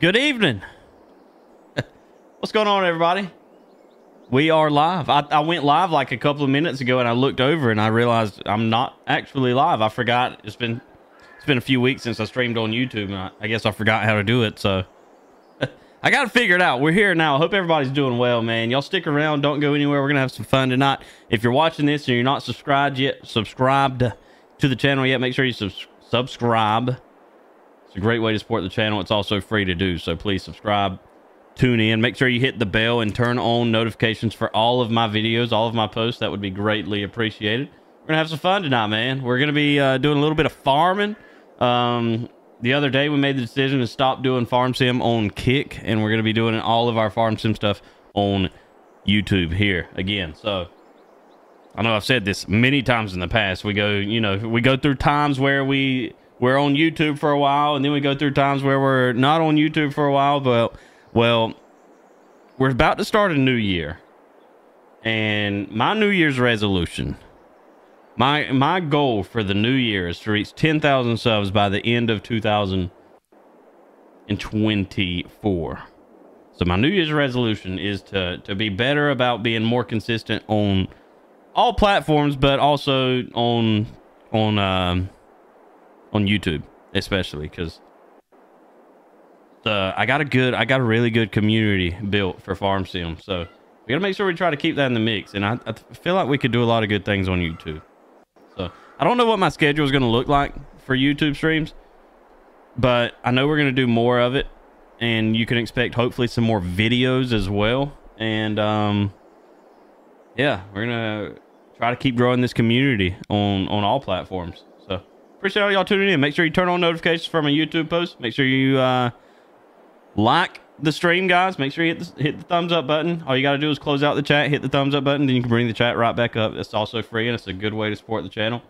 Good evening. What's going on, everybody? We are live. I, I went live like a couple of minutes ago, and I looked over and I realized I'm not actually live. I forgot. It's been it's been a few weeks since I streamed on YouTube, I, I guess I forgot how to do it. So I got to figure it out. We're here now. I hope everybody's doing well, man. Y'all stick around. Don't go anywhere. We're gonna have some fun tonight. If you're watching this and you're not subscribed yet, subscribed to the channel yet, make sure you sub- subscribe. It's a great way to support the channel. It's also free to do. So please subscribe tune in. Make sure you hit the bell and turn on notifications for all of my videos, all of my posts. That would be greatly appreciated. We're going to have some fun tonight, man. We're going to be uh, doing a little bit of farming. Um, the other day, we made the decision to stop doing farm sim on Kick, and we're going to be doing all of our farm sim stuff on YouTube here again. So I know I've said this many times in the past. We go, you know, we go through times where we we're on YouTube for a while, and then we go through times where we're not on YouTube for a while, but well, we're about to start a new year. And my New Year's resolution, my my goal for the new year is to reach 10,000 subs by the end of 2024. So my New Year's resolution is to to be better about being more consistent on all platforms, but also on on um, on YouTube, especially because uh, I got a good, I got a really good community built for Farm Sim. So we gotta make sure we try to keep that in the mix. And I, I feel like we could do a lot of good things on YouTube. So I don't know what my schedule is gonna look like for YouTube streams, but I know we're gonna do more of it, and you can expect hopefully some more videos as well. And um, yeah, we're gonna try to keep growing this community on on all platforms. Appreciate all y'all tuning in. Make sure you turn on notifications for my YouTube post. Make sure you uh like the stream, guys. Make sure you hit the, hit the thumbs up button. All you got to do is close out the chat, hit the thumbs up button, then you can bring the chat right back up. It's also free, and it's a good way to support the channel.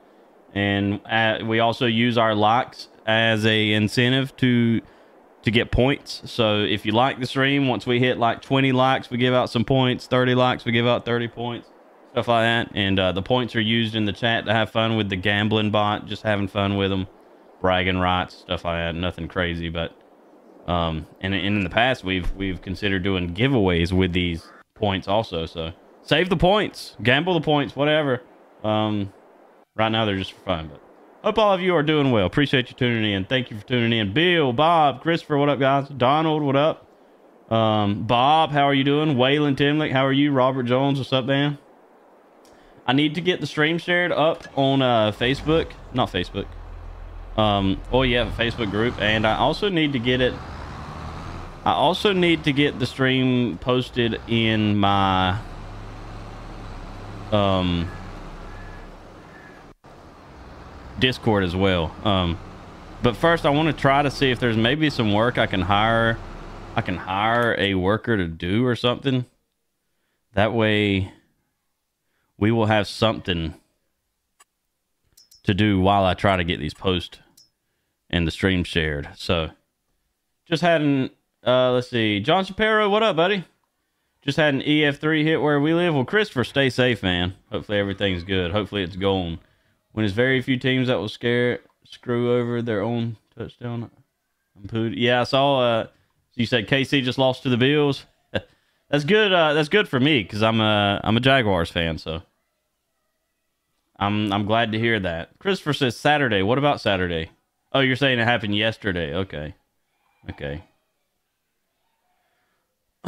And uh, we also use our likes as a incentive to to get points. So if you like the stream, once we hit like 20 likes, we give out some points. 30 likes, we give out 30 points. Stuff like that. And uh, the points are used in the chat to have fun with the gambling bot, just having fun with them, bragging rights, stuff like that. Nothing crazy, but um, and, and in the past, we've we've considered doing giveaways with these points also. So save the points, gamble the points, whatever. Um, right now they're just for fun. But hope all of you are doing well. Appreciate you tuning in. Thank you for tuning in. Bill, Bob, Christopher, what up, guys? Donald, what up? Um, Bob, how are you doing? Waylon Timlick, how are you? Robert Jones, what's up, man? I need to get the stream shared up on uh, Facebook, not Facebook. Um, oh yeah, Facebook group, and I also need to get it I also need to get the stream posted in my um Discord as well. Um but first I want to try to see if there's maybe some work I can hire I can hire a worker to do or something. That way we will have something to do while I try to get these posts and the stream shared. So just had an uh, let's see. John Shapiro, what up, buddy? Just had an EF3 hit where we live. Well, Christopher, stay safe, man. Hopefully everything's good. Hopefully it's gone. When there's very few teams that will scare screw over their own touchdown. I'm Yeah, I saw. Uh, you said KC just lost to the Bills. that's good. Uh, that's good for me because I'm a I'm a Jaguars fan. So I'm I'm glad to hear that. Christopher says Saturday. What about Saturday? Oh, you're saying it happened yesterday. Okay. Okay.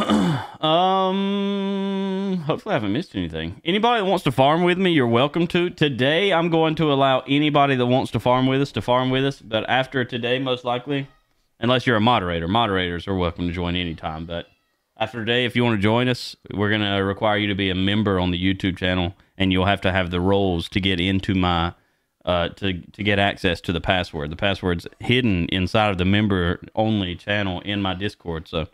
um, hopefully I haven't missed anything. Anybody that wants to farm with me, you're welcome to. Today, I'm going to allow anybody that wants to farm with us to farm with us. But after today, most likely, unless you're a moderator, moderators are welcome to join anytime. But after today, if you want to join us, we're going to require you to be a member on the YouTube channel, and you'll have to have the roles to get into my uh, to to get access to the password. The password's hidden inside of the member only channel in my Discord. So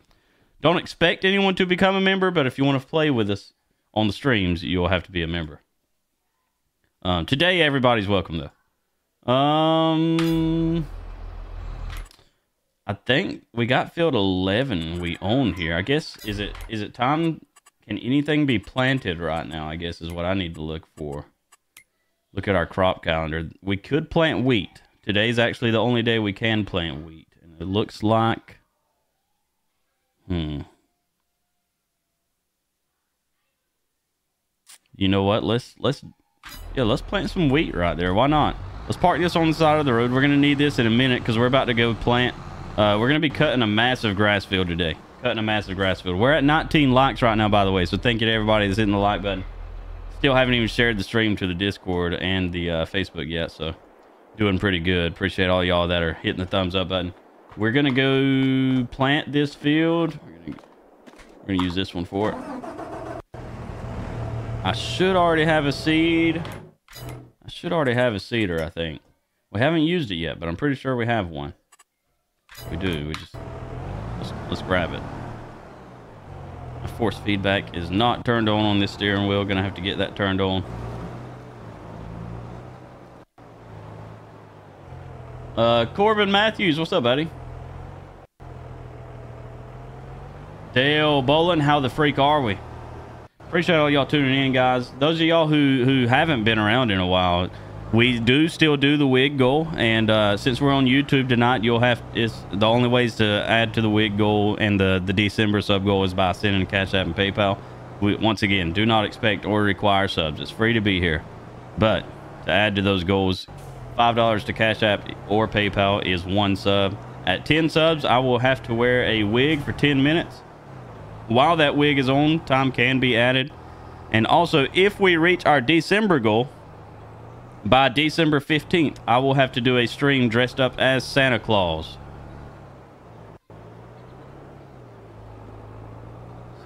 don't expect anyone to become a member, but if you want to play with us on the streams, you'll have to be a member. Um, today, everybody's welcome though. Um, I think we got field eleven. We own here. I guess is it is it time? Can anything be planted right now? I guess is what I need to look for. Look at our crop calendar. We could plant wheat. Today's actually the only day we can plant wheat, and it looks like Hmm. You know what? Let's let's yeah, let's plant some wheat right there. Why not? Let's park this on the side of the road. We're gonna need this in a minute because we're about to go plant. Uh, we're gonna be cutting a massive grass field today. Cutting a massive grass field. We're at 19 likes right now, by the way. So thank you to everybody that's hitting the like button. Still haven't even shared the stream to the Discord and the uh, Facebook yet, so doing pretty good. Appreciate all y'all that are hitting the thumbs up button. We're gonna go plant this field. We're we're gonna use this one for it. I should already have a seed. I should already have a seeder, I think. We haven't used it yet, but I'm pretty sure we have one. We do. We just let's, let's grab it. My force feedback is not turned on on this steering wheel. Gonna have to get that turned on. Uh, Corbin Matthews, what's up, buddy? Dale Bolin, how the freak are we? Appreciate all y'all tuning in, guys. Those of y'all who who haven't been around in a while, we do still do the wig goal, and uh, since we're on YouTube tonight, you'll have the only ways to add to the wig goal and the the December sub goal is by sending Cash App and PayPal. We, once again, do not expect or require subs. It's free to be here, but to add to those goals, five dollars to Cash App or PayPal is one sub. At ten subs, I will have to wear a wig for ten minutes. While that wig is on, time can be added. And also, if we reach our December goal, by December 15th, I will have to do a stream dressed up as Santa Claus.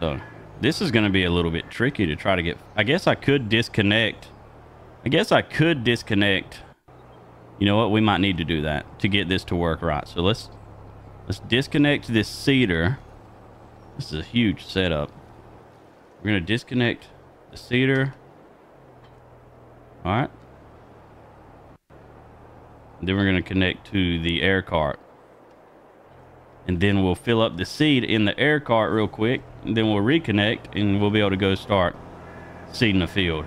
So, this is going to be a little bit tricky to try to get... I guess I could disconnect. I guess I could disconnect. You know what? We might need to do that to get this to work right. So, let's let's disconnect this seeder. This is a huge setup. We're going to disconnect the seeder. All right. Then we're going to connect to the air cart. And then we'll fill up the seed in the air cart real quick. Then we'll reconnect and we'll be able to go start seeding the field.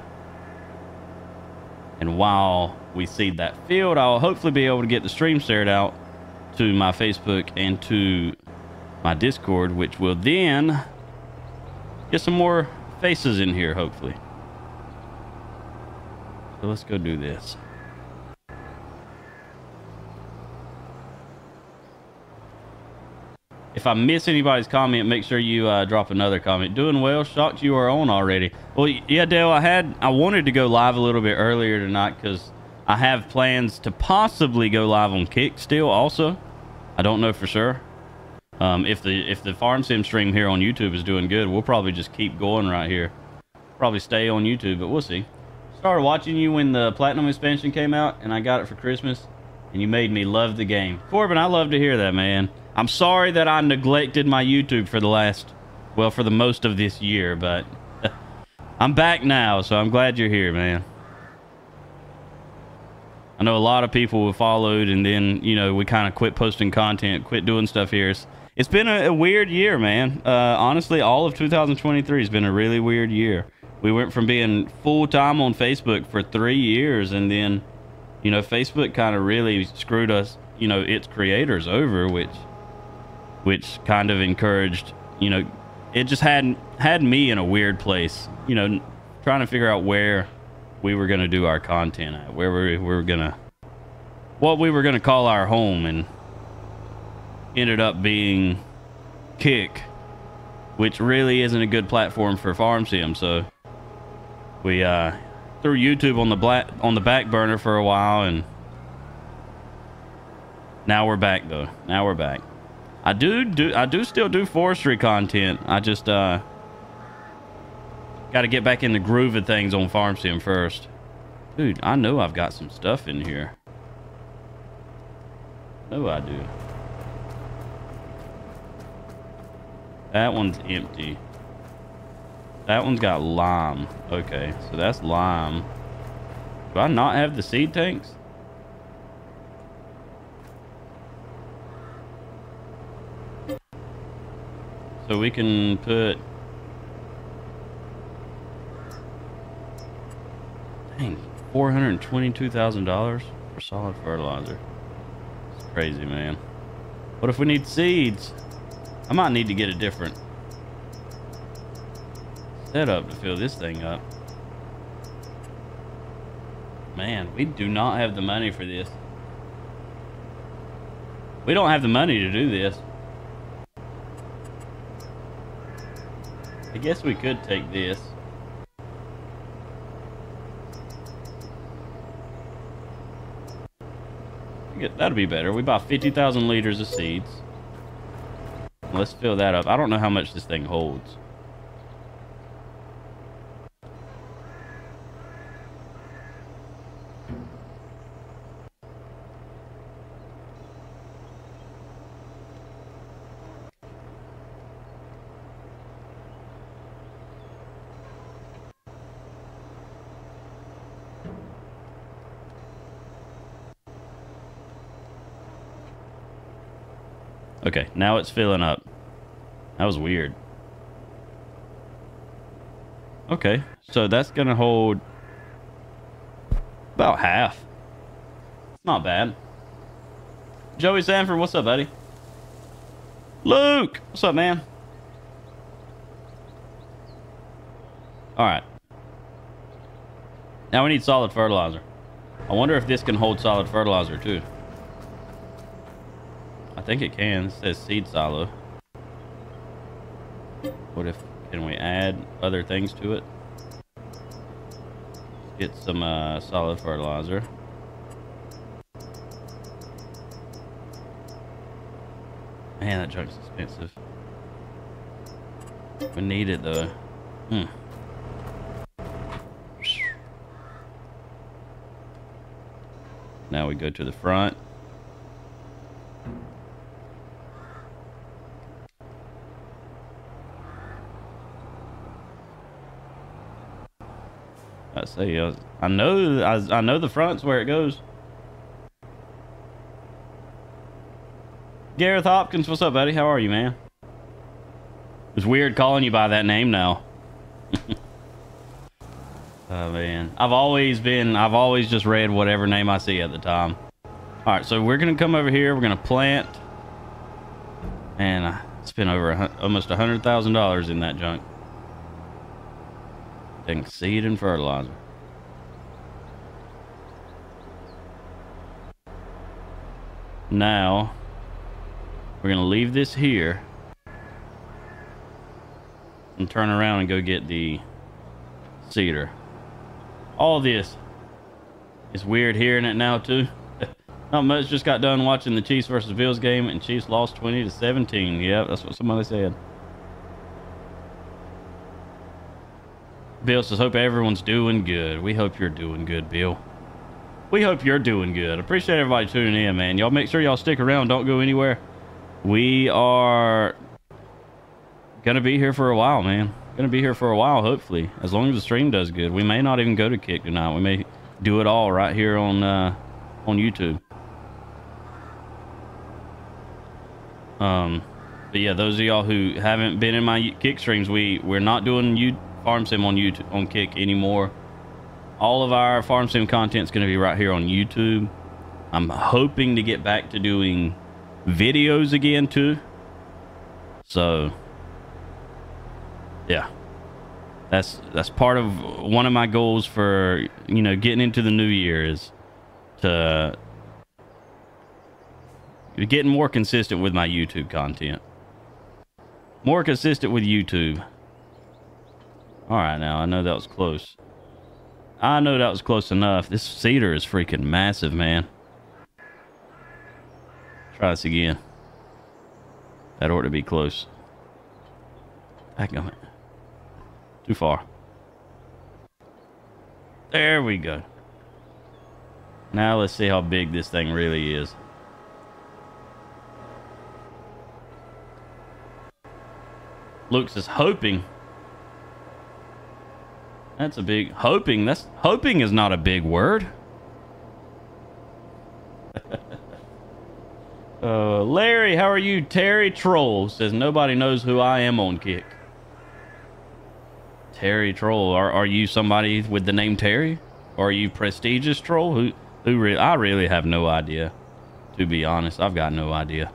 And while we seed that field, I'll hopefully be able to get the stream shared out to my Facebook and to my Discord, which will then get some more faces in here, hopefully. So let's go do this. If I miss anybody's comment, make sure you uh, drop another comment. Doing well. Shocked you are on already. Well, yeah, Dale, I had, I wanted to go live a little bit earlier tonight because I have plans to possibly go live on Kick still also. I don't know for sure. Um, if the if the farm sim stream here on YouTube is doing good, we'll probably just keep going right here. Probably stay on YouTube, but we'll see. Started watching you when the Platinum expansion came out, and I got it for Christmas, and you made me love the game. Corbin, I love to hear that, man. I'm sorry that I neglected my YouTube for the last, well, for the most of this year, but I'm back now, so I'm glad you're here, man. I know a lot of people have followed, and then, you know, we kind of quit posting content, quit doing stuff here. It's, it's been a, a, weird year, man. Uh, honestly, all of 2023 has been a really weird year. We went from being full time on Facebook for three years, and then, you know, Facebook kind of really screwed us, you know, its creators over, which, which kind of encouraged, you know, it just had had me in a weird place, you know, trying to figure out where we were gonna do our content at, where we, we were gonna, what we were gonna call our home, and ended up being Kick, which really isn't a good platform for farm sim. So we uh, threw YouTube on the black on the back burner for a while, and now we're back though. Now we're back. I do do I do still do forestry content. I just uh, got to get back in the groove of things on farm sim first. Dude, I know I've got some stuff in here. No, I do. That one's empty. That one's got lime. Okay, so that's lime. Do I not have the seed tanks? So we can put... Dang, $422,000 for solid fertilizer. It's crazy, man. What if we need seeds? I might need to get a different setup to fill this thing up. Man, we do not have the money for this. We don't have the money to do this. I guess we could take this. That'll be better. We buy 50,000 liters of seeds. Let's fill that up. I don't know how much this thing holds. Okay, now it's filling up. That was weird. Okay, so that's going to hold about half. Not bad. Joey Sanford, what's up, buddy? Luke, what's up, man? All right. Now we need solid fertilizer. I wonder if this can hold solid fertilizer, too think it can. It says seed silo. What if, can we add other things to it? Get some uh, solid fertilizer. Man, that junk's expensive. We need it though. Hmm. Now we go to the front. I uh, I know, I, I know the front's where it goes. Gareth Hopkins, what's up, buddy? How are you, man? It's weird calling you by that name now. oh man, I've always been, I've always just read whatever name I see at the time. All right, so we're gonna come over here. We're gonna plant, and I spent over a, almost a hundred thousand dollars in that junk. Taking seed and fertilizer. Now, we're going to leave this here and turn around and go get the seeder. All this is weird hearing it now too. Not much just got done watching the Chiefs versus Bills game and Chiefs lost 20 to 17. Yep, that's what somebody said. Bill says, hope everyone's doing good. We hope you're doing good, Bill. We hope you're doing good. Appreciate everybody tuning in, man. Y'all make sure y'all stick around. Don't go anywhere. We are going to be here for a while, man. Going to be here for a while, hopefully. As long as the stream does good. We may not even go to Kick tonight. We may do it all right here on, uh, on YouTube. Um, but yeah, those of y'all who haven't been in my Kick streams, we, we're not doing you farm sim on YouTube on Kick anymore. All of our farm sim content is going to be right here on YouTube. I'm hoping to get back to doing videos again too. So yeah. That's that's part of one of my goals for, you know, getting into the new year is to getting more consistent with my YouTube content. More consistent with YouTube. All right, now I know that was close. I know that was close enough. This seeder is freaking massive, man. Try this again. That ought to be close. Back on it. Too far. There we go. Now let's see how big this thing really is. Luke's is hoping that's a big hoping. That's hoping is not a big word. uh, Larry, how are you? Terry Troll says nobody knows who I am on Kick. Terry Troll, are are you somebody with the name Terry? Or are you prestigious troll? Who who really? I really have no idea. To be honest, I've got no idea.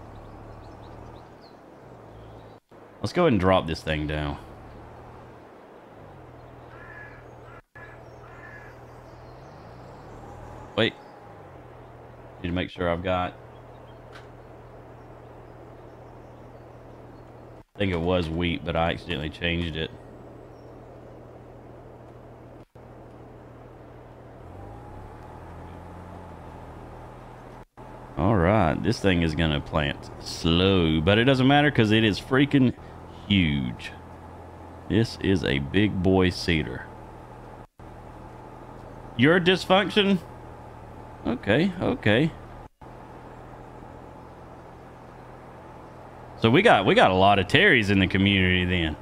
Let's go ahead and drop this thing down. Wait. Need to make sure I've got... I think it was wheat, but I accidentally changed it. All right, this thing is to plant slow, but it doesn't matter because it is freaking huge. This is a big boy seeder. Your dysfunction? Okay, okay. So we got we got a lot of Terrys in the community then.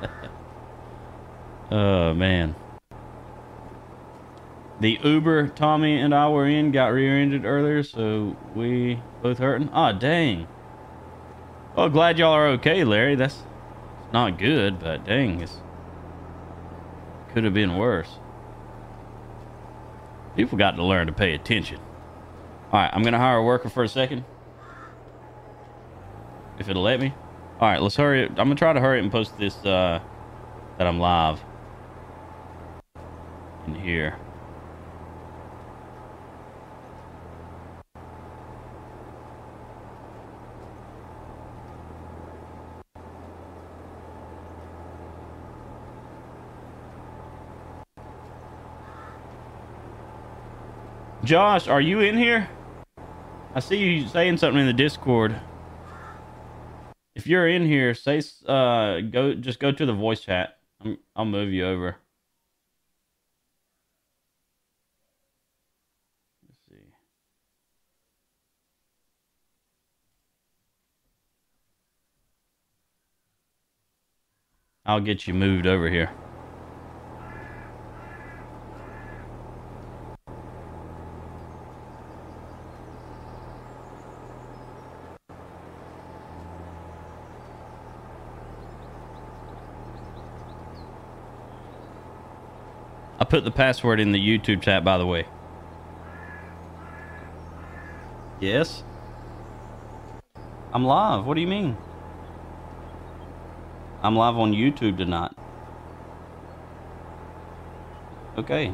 oh man. The Uber Tommy and I were in got rear-ended earlier, so we both hurting. Ah, oh, dang. Oh, glad y'all are okay, Larry. That's not good, but dang, it's could have been worse. People got to learn to pay attention. All right, I'm gonna hire a worker for a second if it'll let me. All right, let's hurry. I'm gonna try to hurry and post this uh, that I'm live in here. Josh, are you in here? I see you saying something in the Discord if you're in here, say uh go just go to the voice chat. i I'll move you over. Let's see. I'll get you moved over here. Put the password in the YouTube chat, by the way. Yes? I'm live. What do you mean? I'm live on YouTube tonight. Okay.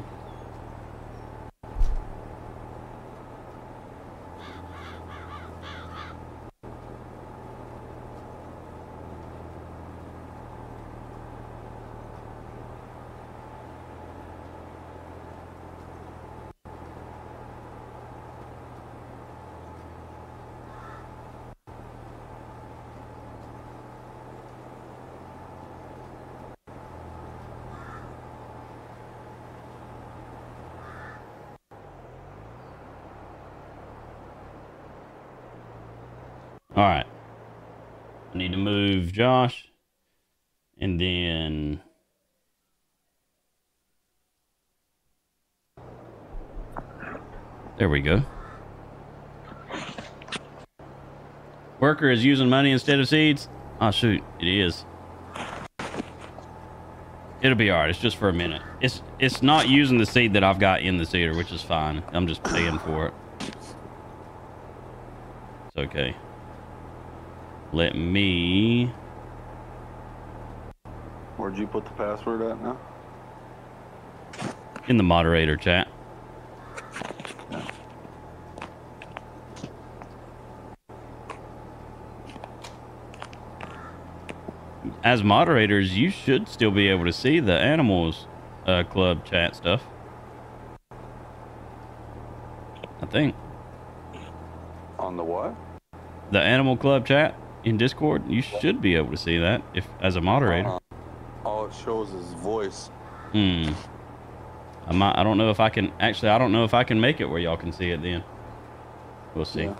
All right. I need to move Josh. And then... There we go. Worker is using money instead of seeds? Oh, shoot. It is. It'll be alright. It's just for a minute. It's it's not using the seed that I've got in the seeder, which is fine. I'm just paying for it. It's okay. Let me... Where'd you put the password at now? In the moderator chat. As moderators, you should still be able to see the animals uh, club chat stuff. I think. On the what? The animal club chat in Discord, you should be able to see that if as a moderator. Uh, all it shows is voice. Hmm. I might. I don't know if I can actually. I don't know if I can make it where y'all can see it. Then we'll see. Yeah.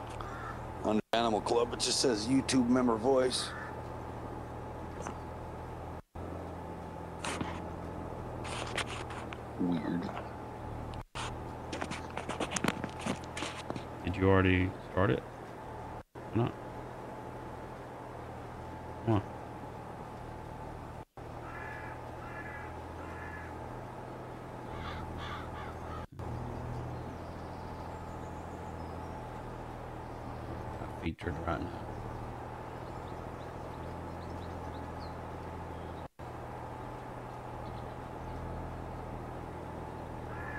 Under Animal Club, it just says YouTube member voice. Weird. Did you already start it? featured.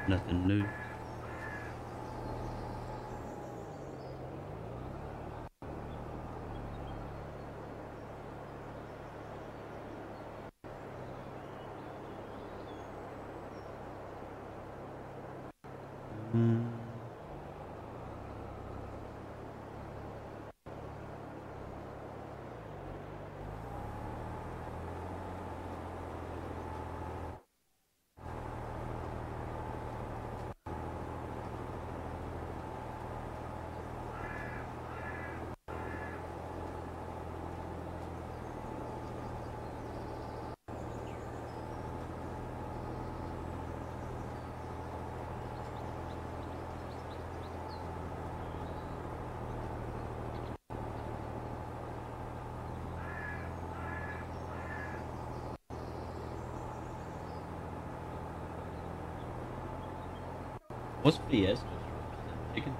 Nothing new. What's? Chicken?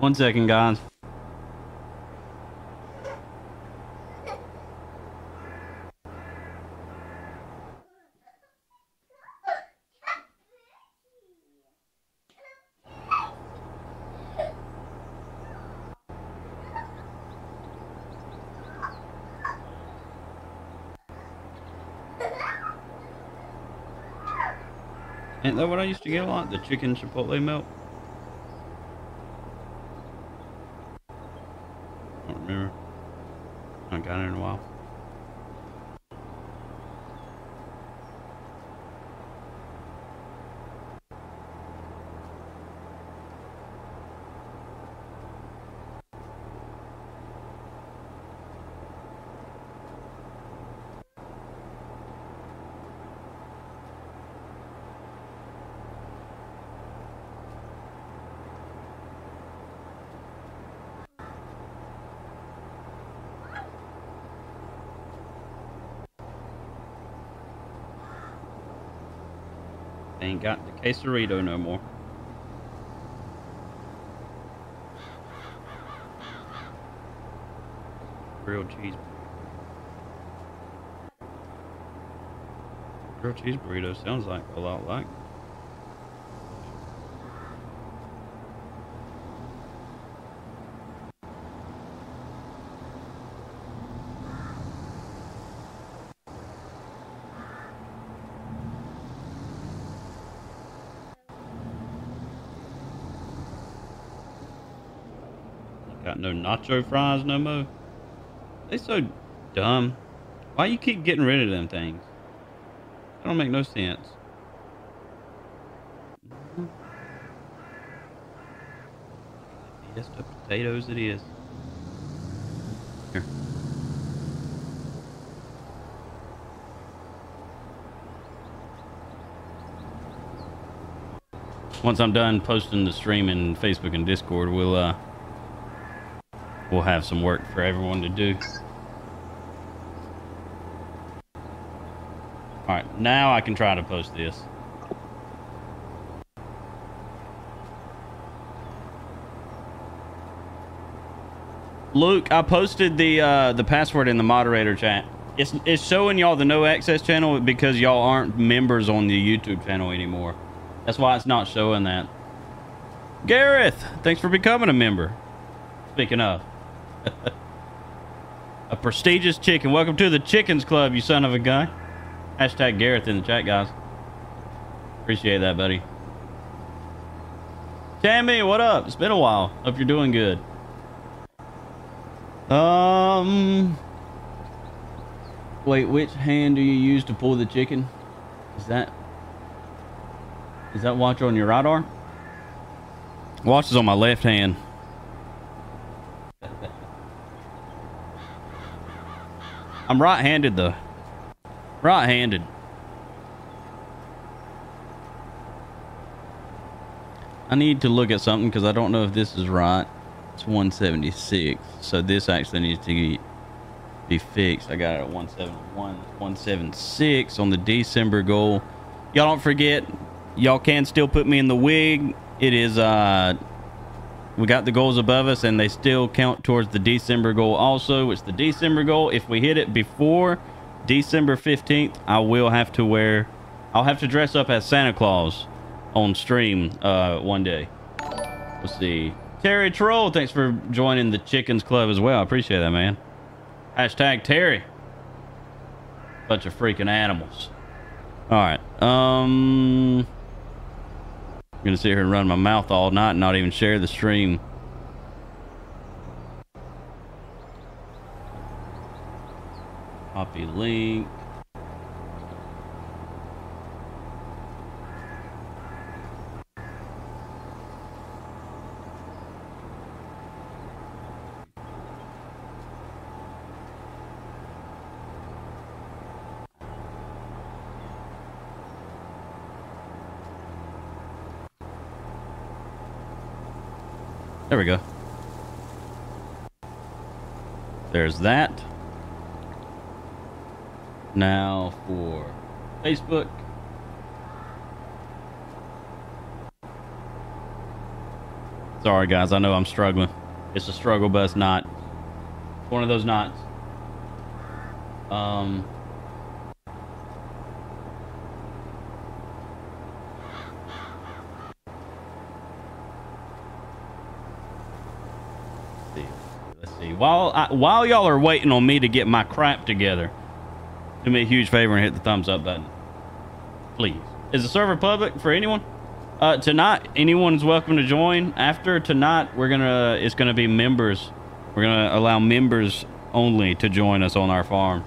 One second, guys. Ain't that what I used to get a lot? The chicken chipotle milk? I don't remember. I haven't got it in a while. Ain't got the quesarito no more. Grilled cheese. Grilled cheese burrito sounds like a lot like. Got no nacho fries no more. They so dumb. Why you keep getting rid of them things? That don't make no sense. Fiesta potatoes it is. Here. Once I'm done posting the stream in Facebook and Discord, we'll uh we'll have some work for everyone to do. All right, now I can try to post this. Luke, I posted the uh, the password in the moderator chat. It's it's showing y'all the no access channel because y'all aren't members on the YouTube channel anymore. That's why it's not showing that. Gareth, thanks for becoming a member. Speaking of. Prestigious chicken. Welcome to the Chickens Club, you son of a gun. Hashtag Gareth in the chat, guys. Appreciate that, buddy. Tammy, what up? It's been a while. Hope you're doing good. Um... Wait, which hand do you use to pull the chicken? Is that... Is that watch on your right arm? Watch is on my left hand. I'm right-handed though. Right-handed. I need to look at something because I don't know if this is right. It's 176. So this actually needs to be fixed. I got it at 171, 176 on the December goal. Y'all don't forget, y'all can still put me in the wig. It is uh we got the goals above us and they still count towards the December goal also, which the December goal, if we hit it before December 15th, I will have to wear I'll have to dress up as Santa Claus on stream uh one day. Let's see. Terry Troll, thanks for joining the Chickens Club as well. I appreciate that, man. Hashtag Terry. Bunch of freaking animals. All right. Um, I'm gonna sit here and run my mouth all night and not even share the stream. Copy link. There we go. There's that. Now for Facebook. Sorry, guys. I know I'm struggling. It's a struggle, but it's not. One of those knots. Um. see. Let's see. While I, while y'all are waiting on me to get my crap together, do me a huge favor and hit the thumbs up button, please. Is the server public for anyone? Uh, tonight, anyone's welcome to join. After tonight, we're gonna it's gonna be members. We're gonna allow members only to join us on our farm.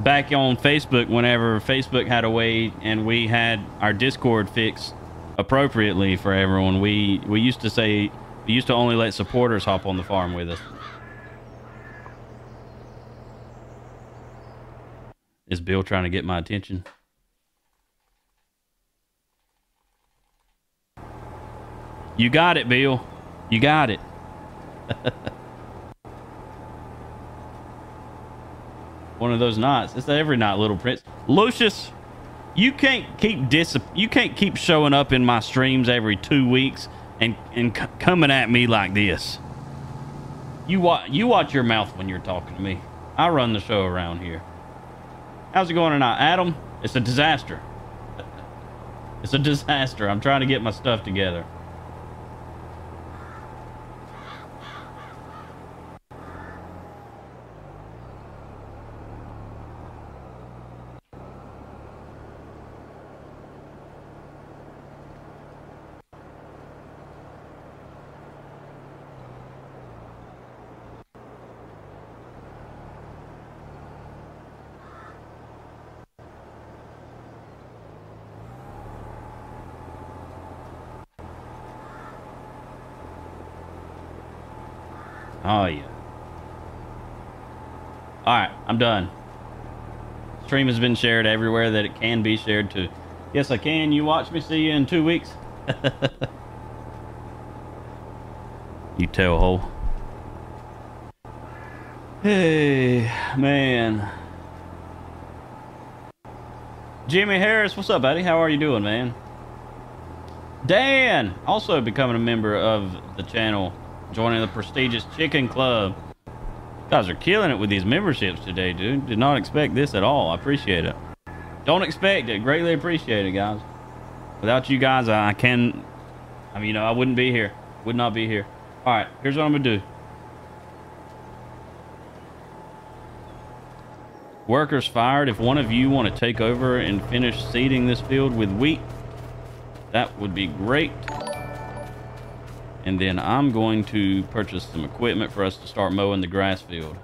Back on Facebook, whenever Facebook had a way and we had our Discord fixed appropriately for everyone, we we used to say we used to only let supporters hop on the farm with us. Is Bill trying to get my attention? You got it, Bill. You got it. One of those nights. It's every night, little prince. Lucius, you can't keep dis you can't keep showing up in my streams every two weeks and and coming at me like this. You watch you watch your mouth when you're talking to me. I run the show around here. How's it going tonight, Adam? It's a disaster. It's a disaster. I'm trying to get my stuff together. Oh yeah. All right, I'm done. Stream has been shared everywhere that it can be shared to. Yes, I can. You watch me. See you in two weeks. you tell hole. Hey, man. Jimmy Harris, what's up, buddy? How are you doing, man? Dan, also becoming a member of the channel, joining the prestigious Chicken Club. Guys are killing it with these memberships today, dude. Did not expect this at all. I appreciate it. Don't expect it. Greatly appreciate it, guys. Without you guys, I can, I mean, you know, I wouldn't be here. Would not be here. All right, here's what I'm going to do. Workers fired. If one of you want to take over and finish seeding this field with wheat, that would be great. And then I'm going to purchase some equipment for us to start mowing the grass field.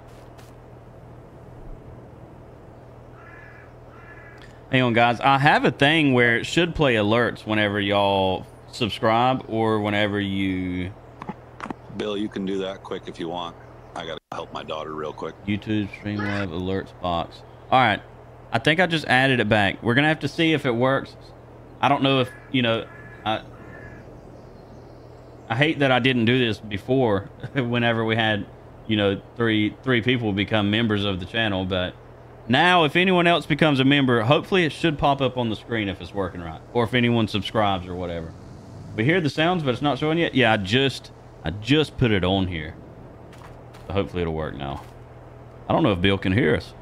Hang on, guys. I have a thing where it should play alerts whenever y'all subscribe or whenever you Bill, you can do that quick if you want. I gotta help my daughter real quick. YouTube Streamlab alerts box. All right. I think I just added it back. We're going to have to see if it works. I don't know if, you know, I I hate that I didn't do this before whenever we had, you know, three three people become members of the channel, but Now, if anyone else becomes a member, hopefully it should pop up on the screen if it's working right, or if anyone subscribes or whatever. We hear the sounds, but it's not showing yet. Yeah, I just, I just put it on here. So hopefully it'll work now. I don't know if Bill can hear us.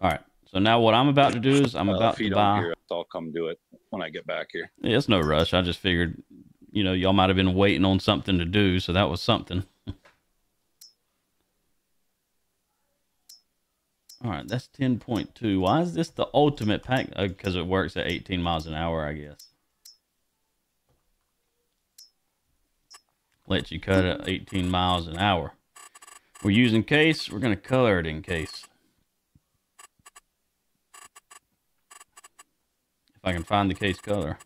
All right. So now what I'm about to do is I'm Uh, about to buy. hear I'll come do it when I get back here. Yeah, it's no rush. I just figured, you know, y'all might have been waiting on something to do, so that was something. All right, that's 10.2. Why is this the ultimate pack? Because it works at 18 miles an hour, I guess. Let you cut at 18 miles an hour. We're using case. We're going to color it in case. If I can find the case color.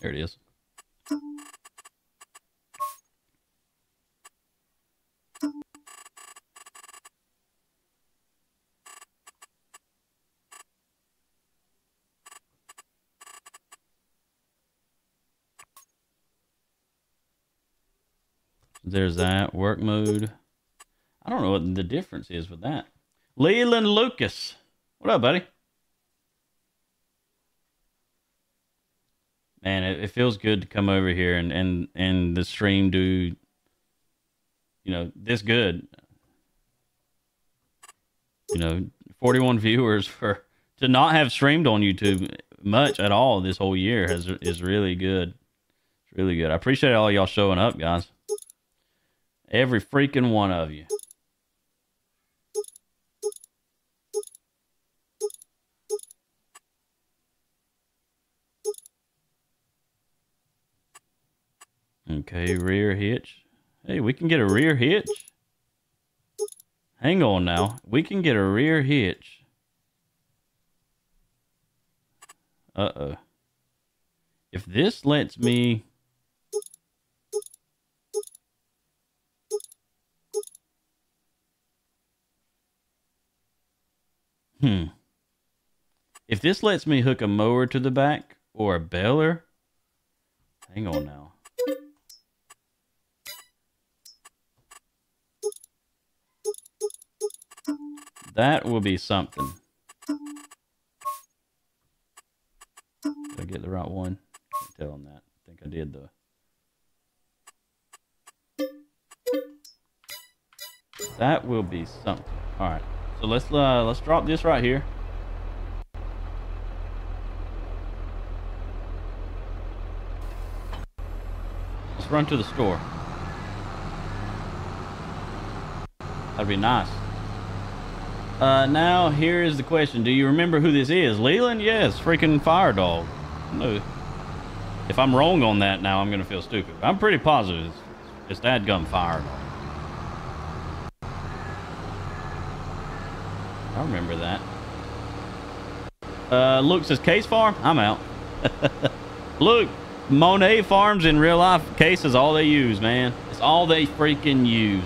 There it is. There's that work mode. I don't know what the difference is with that. Leland Lucas. What up, buddy? Man, it, it feels good to come over here and, and, and the stream do, you know, this good. You know, 41 viewers for to not have streamed on YouTube much at all this whole year has is really good. It's really good. I appreciate all y'all showing up, guys. Every freaking one of you. Okay, rear hitch. Hey, we can get a rear hitch. Hang on now. We can get a rear hitch. Uh-oh. If this lets me... Hmm. If this lets me hook a mower to the back or a baler... Hang on now. That will be something. Did I get the right one? Can't tell on that. I think I did though. That will be something. All right. So let's uh, let's drop this right here. Let's run to the store. That'd be nice. Uh, now here is the question: Do you remember who this is? Leland? Yes, freaking Fire Dog. No. If I'm wrong on that, now I'm gonna feel stupid. I'm pretty positive it's, it's Dadgum Fire Dog. I remember that. Uh, Luke says Case Farm. I'm out. Look, Monette Farms in real life. Case is all they use, man. It's all they freaking use.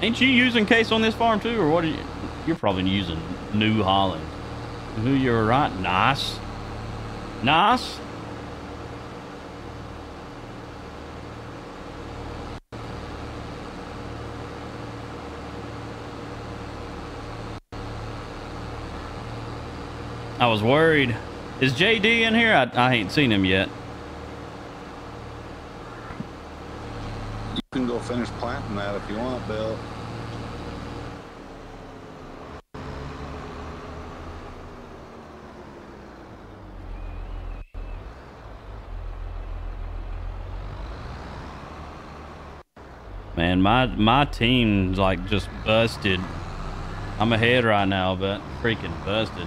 Ain't you using case on this farm too, or what are you? You're probably using New Holland. Who you're right? Nice, nice. I was worried. Is JD in here? I, I ain't seen him yet. You can go finish planting that if you want, Bill. Man, my my team's like just busted. I'm ahead right now, but freaking busted.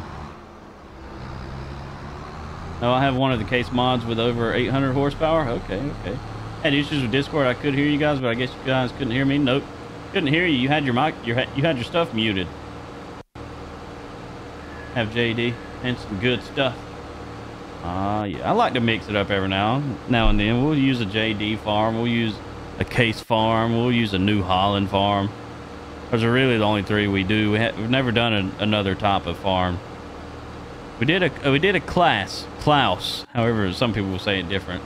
No, I have one of the case mods with over 800 horsepower. Okay, okay. Had issues with Discord. I could hear you guys, but I guess you guys couldn't hear me. Nope, couldn't hear you. You had your mic. Your you had your stuff muted. Have JD and some good stuff. Ah, uh, yeah. I like to mix it up every now now and then. We'll use a JD farm. We'll use a Case farm. We'll use a New Holland farm. Those are really the only three we do. We have never done a, another type of farm. We did a we did a class Klaus. However, some people will say it different.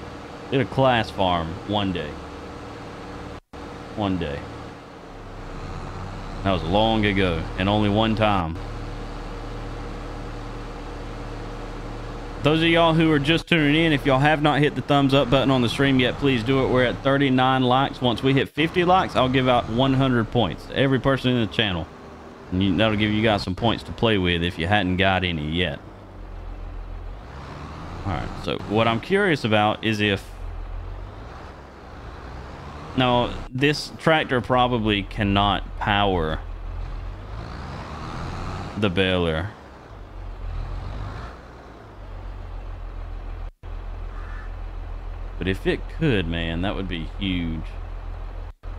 Did a CLAAS farm one day. One day. That was long ago, and only one time. Those of y'all who are just tuning in, if y'all have not hit the thumbs up button on the stream yet, please do it. We're at 39 likes. Once we hit 50 likes, I'll give out 100 points to every person in the channel. And you, that'll give you guys some points to play with if you hadn't got any yet. All right, so what I'm curious about is if... Now, this tractor probably cannot power the baler. But if it could, man, that would be huge.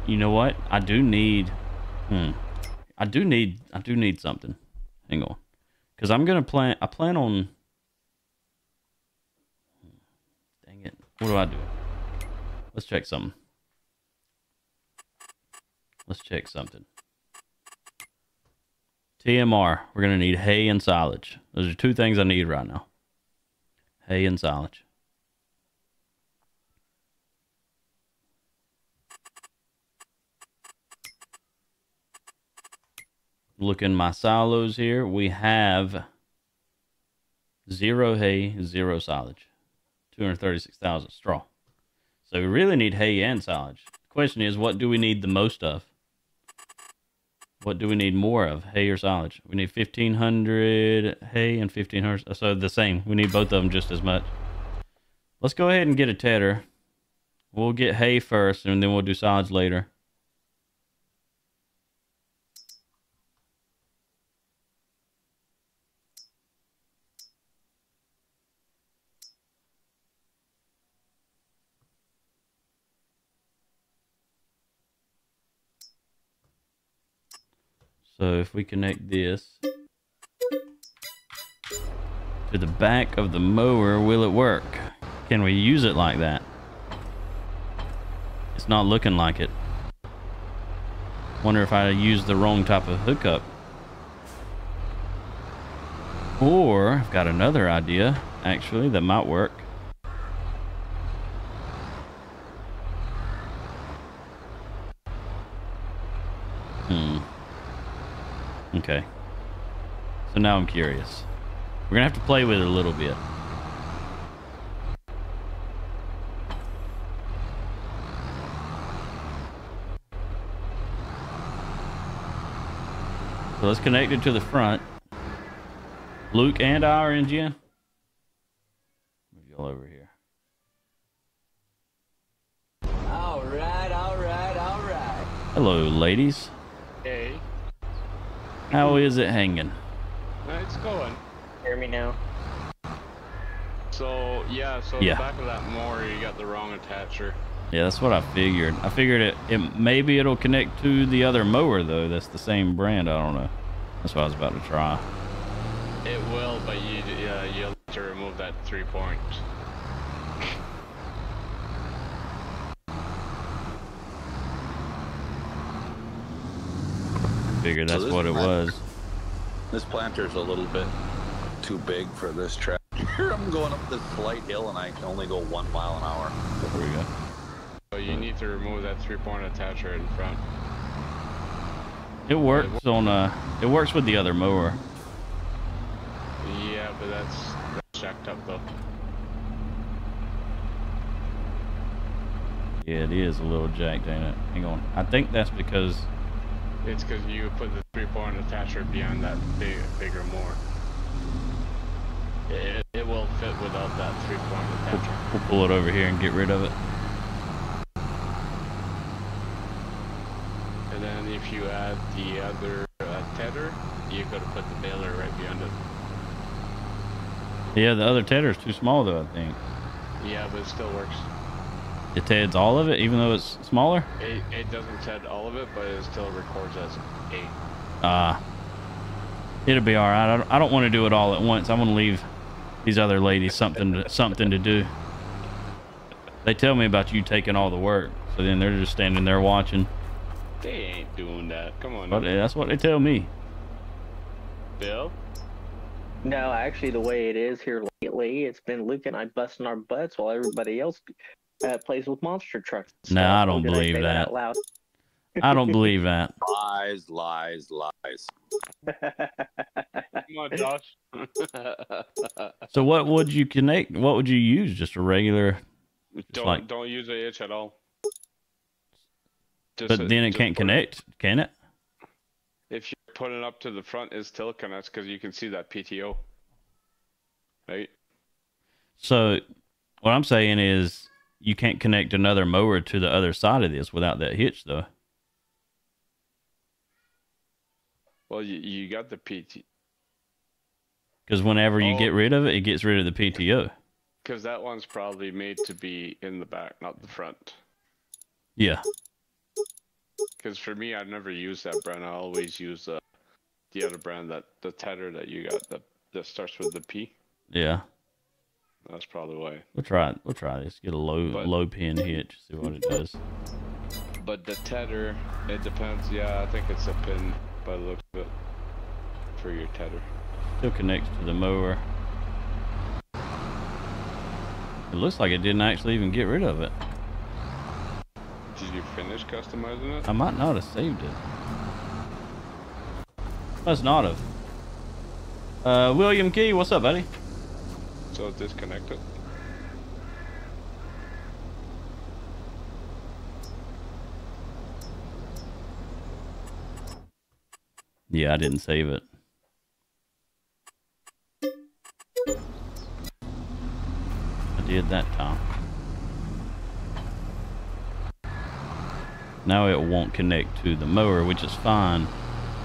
You know what? I do need... Hmm. I do need... I do need something. Hang on. Because I'm going to plan... I plan on... Dang it. What do I do? Let's check something. Let's check something. TMR. We're going to need hay and silage. Those are two things I need right now. Hay and silage. Look in my silos here. We have zero hay, zero silage. 236,000 straw. So we really need hay and silage. The question is, what do we need the most of? What do we need more of, hay or silage? We need 1,500 hay and 1,500, so the same. We need both of them just as much. Let's go ahead and get a tedder. We'll get hay first, and then we'll do silage later. So if we connect this to the back of the mower, will it work? Can we use it like that? It's not looking like it. Wonder if I used the wrong type of hookup. Or, I've got another idea, actually, that might work. Hmm. Okay. So now I'm curious. We're going to have to play with it a little bit. So let's connect it to the front. Luke and I are in Jen. Move y'all over here. All right, all right, all right. Hello, ladies. Hey, How is it hanging? uh, it's going. Hear me now? So yeah, so Yeah. the back of that mower, you got the wrong attacher. Yeah, that's what I figured. I figured it, it maybe it'll connect to the other mower though. That's the same brand. I don't know. That's what I was about to try. It will, but you yeah, you'll have to remove that three point. Figured that's this what it plant- was. This planter's a little bit too big for this tractor. I'm going up this slight hill and I can only go one mile an hour. There we go. So you need to remove that three point attacher in front. It works on uh, it works with the other mower. Yeah, but that's that's jacked up though. Yeah, it is a little jacked, ain't it? Hang on. I think that's because It's because you put the three point attacher behind that big bigger mower. It, it will fit without that three point we'll, attacher. we'll pull it over here and get rid of it. And then if you add the other uh, tedder, you could put the baler right behind it. Yeah, the other tedder is too small though. I think Yeah, but it still works. It teds all of it, even though it's smaller. It, it doesn't TED all of it, but it still records as eight. Ah, it'll be all right. I don't, I don't want to do it all at once. I want to leave these other ladies something to, something to do. They tell me about you taking all the work, so then they're just standing there watching. They ain't doing that. Come on, But that's what they tell me. Bill. No, actually, the way it is here lately, it's been Luke and I busting our butts while everybody else uh, plays with monster trucks. No, Nah. I don't believe say that. loud? I don't believe that. Lies, lies, lies. Come on, Josh. So what would you connect? What would you use? Just a regular? don't like- don't use a hitch at all. Just But a- then it can't put- connect, can it? If you put it up to the front, it still connects because you can see that PTO. Right? So what I'm saying is you can't connect another mower to the other side of this without that hitch, though. Well, you, you got the PT Because whenever you Oh. get rid of it, it gets rid of the PTO. because that one's probably made to be in the back, not the front. Yeah. Because for me, I've never used that brand. I always use uh, the other brand that the tedder that you got that that starts with the P. Yeah. That's probably why. We'll try it. We'll try this. Get a low But- low pin hitch. See what it does. But the tedder, it depends. Yeah, I think it's a pin by the looks of it for your tedder. Still connects to the mower. It looks like it didn't actually even get rid of it. Did you finish customizing it? I might not have saved it. Must not have. Uh, William Key, what's up, buddy? So it's disconnected. Yeah, I didn't save it. I did that time. Now it won't connect to the mower, which is fine.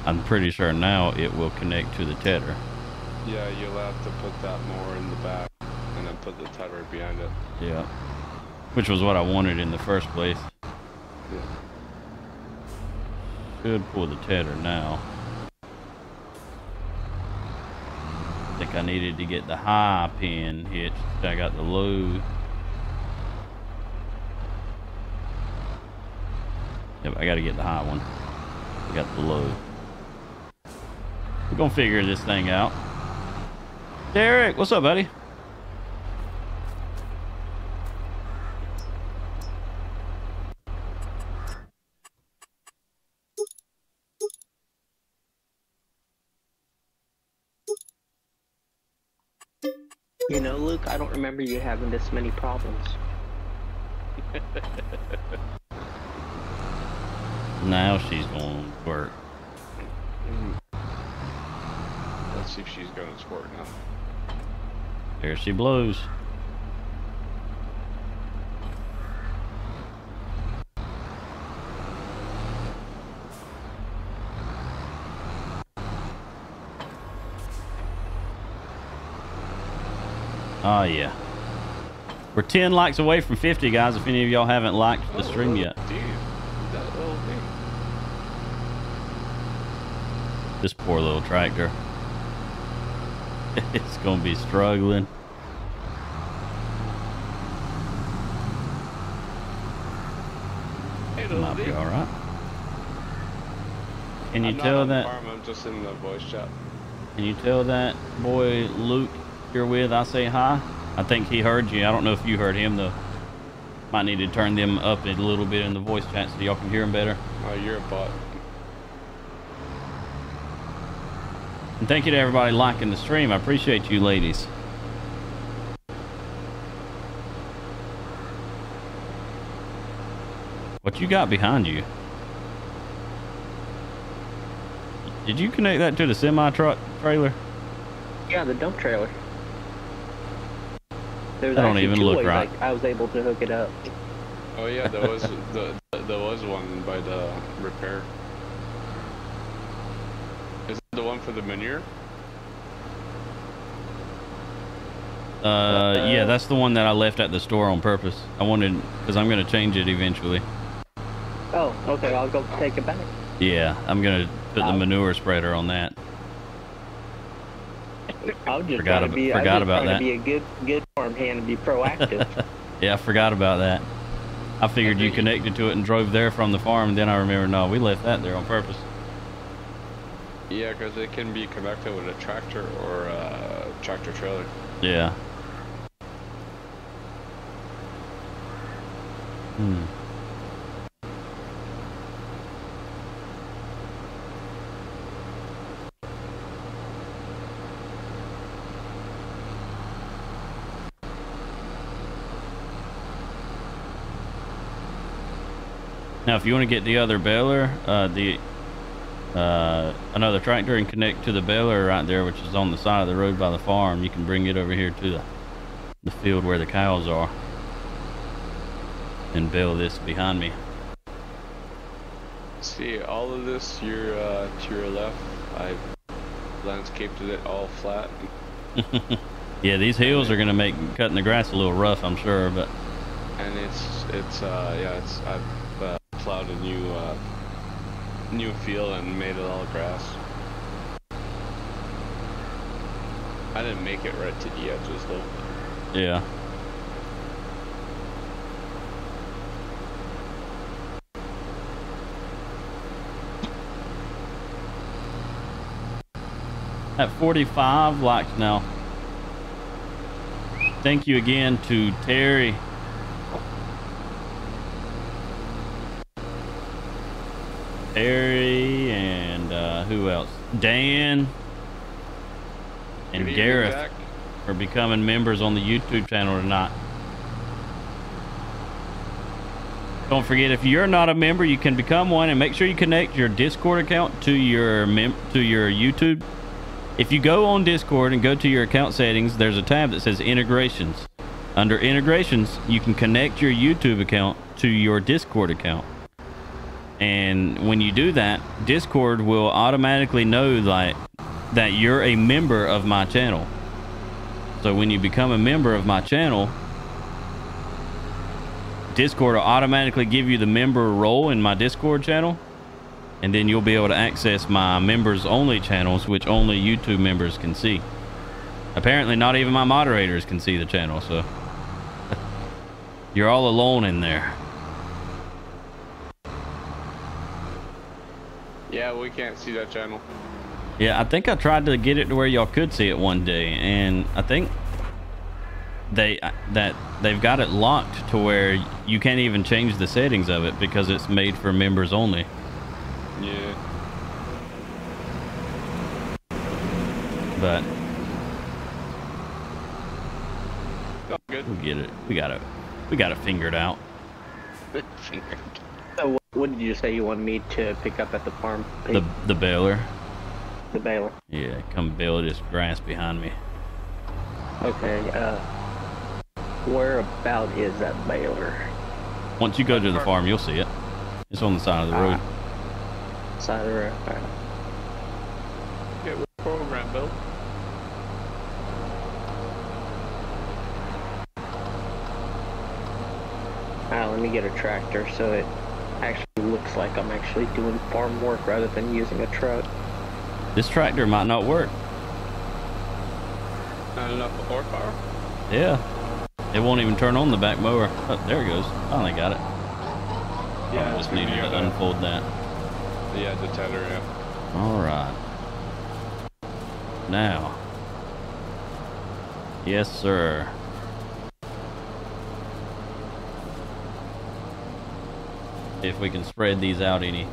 I'm pretty sure now it will connect to the tedder. Yeah, you'll have to put that more in the back and then put the tedder behind it. Yeah. Which was what I wanted in the first place. Yeah. Should pull the tedder now. I think I needed to get the high pin hitched. I got the low. Yep, I gotta get the high one. I got the low. We're gonna figure this thing out. Derek, what's up, buddy? You know, Luke, I don't remember you having this many problems. Now she's going to work. Let's see if she's gonna squirt now. There she blows. Oh yeah. We're 10 likes away from 50, guys, if any of y'all haven't liked the stream yet. Oh, Dude, that little thing. This poor little tractor. it's going to be struggling. Might be thing. all right. Can you tell that? farm, I'm just in the voice chat. Can you tell that boy Luke you're with? I say hi. I think he heard you. I don't know if you heard him though. Might need to turn them up a little bit in the voice chat so y'all can hear him better. Oh, you're a bot. And thank you to everybody liking the stream. I appreciate you, ladies. What you got behind you? Did you connect that to the semi truck trailer? Yeah, the dump trailer. There's That don't even look ways right. I, I was able to hook it up. Oh yeah, there was the, there was one by the repair. Is it the one for the manure? Uh, yeah, that's the one that I left at the store on purpose. I wanted, because I'm going to change it eventually. Oh, okay, I'll go take it back. Yeah, I'm going to put the manure spreader on that. I was just Forgot trying to ab- be, I forgot just about that. to be a good, good farm hand and be proactive. Yeah, I forgot about that. I figured you connected to it and drove there from the farm, and then I remember, no, we left that there on purpose. Yeah, because it can be connected with a tractor or a tractor trailer. Yeah. Hmm. Now, if you want to get the other baler, uh, the uh, another tractor and connect to the baler right there, which is on the side of the road by the farm, you can bring it over here to the the field where the cows are and bale this behind me. See, all of this, your uh, to your left, I landscaped it all flat. Yeah, these hills are gonna make cutting the grass a little rough, I'm sure, but and it's it's uh yeah it's I've uh, plowed a new uh new field and made it all grass. I didn't make it right to the edges though. yeah. At 45 likes now. Thank you again to Terry. Terry and uh, who else? Dan and Good Gareth for becoming members on the YouTube channel tonight. Don't forget, if you're not a member, you can become one, and make sure you connect your Discord account to your mem- to your YouTube. If you go on Discord and go to your account settings, there's a tab that says integrations. Under integrations, you can connect your YouTube account to your Discord account. And when you do that, Discord will automatically know like that you're a member of my channel. So when you become a member of my channel, Discord will automatically give you the member role in my Discord channel. And then you'll be able to access my members only channels, which only YouTube members can see. Apparently, not even my moderators can see the channel, so you're all alone in there. Yeah, we can't see that channel. Yeah, I think I tried to get it to where y'all could see it one day, and I think they uh, that they've got it locked to where you can't even change the settings of it because it's made for members only. Yeah. But good. we get it. We got it. We got it figured out. So what, what did you say you wanted me to pick up at the farm? The the baler. the baler. Yeah, come bale this grass behind me. Okay. Uh, where about is that baler? Once you go to the farm, you'll see it. It's on the side of the road. Side of the road. Alright. Get with program, Bill. Ah, let me get a tractor so it actually looks like I'm actually doing farm work rather than using a truck. This tractor might not work. Not enough horsepower. Yeah. It won't even turn on the back mower. Oh, there it goes. Finally got it. Yeah, I just we needed to that. unfold that. Yeah, the tedder. Yeah. All right. Now. Yes, sir. If we can spread these out any.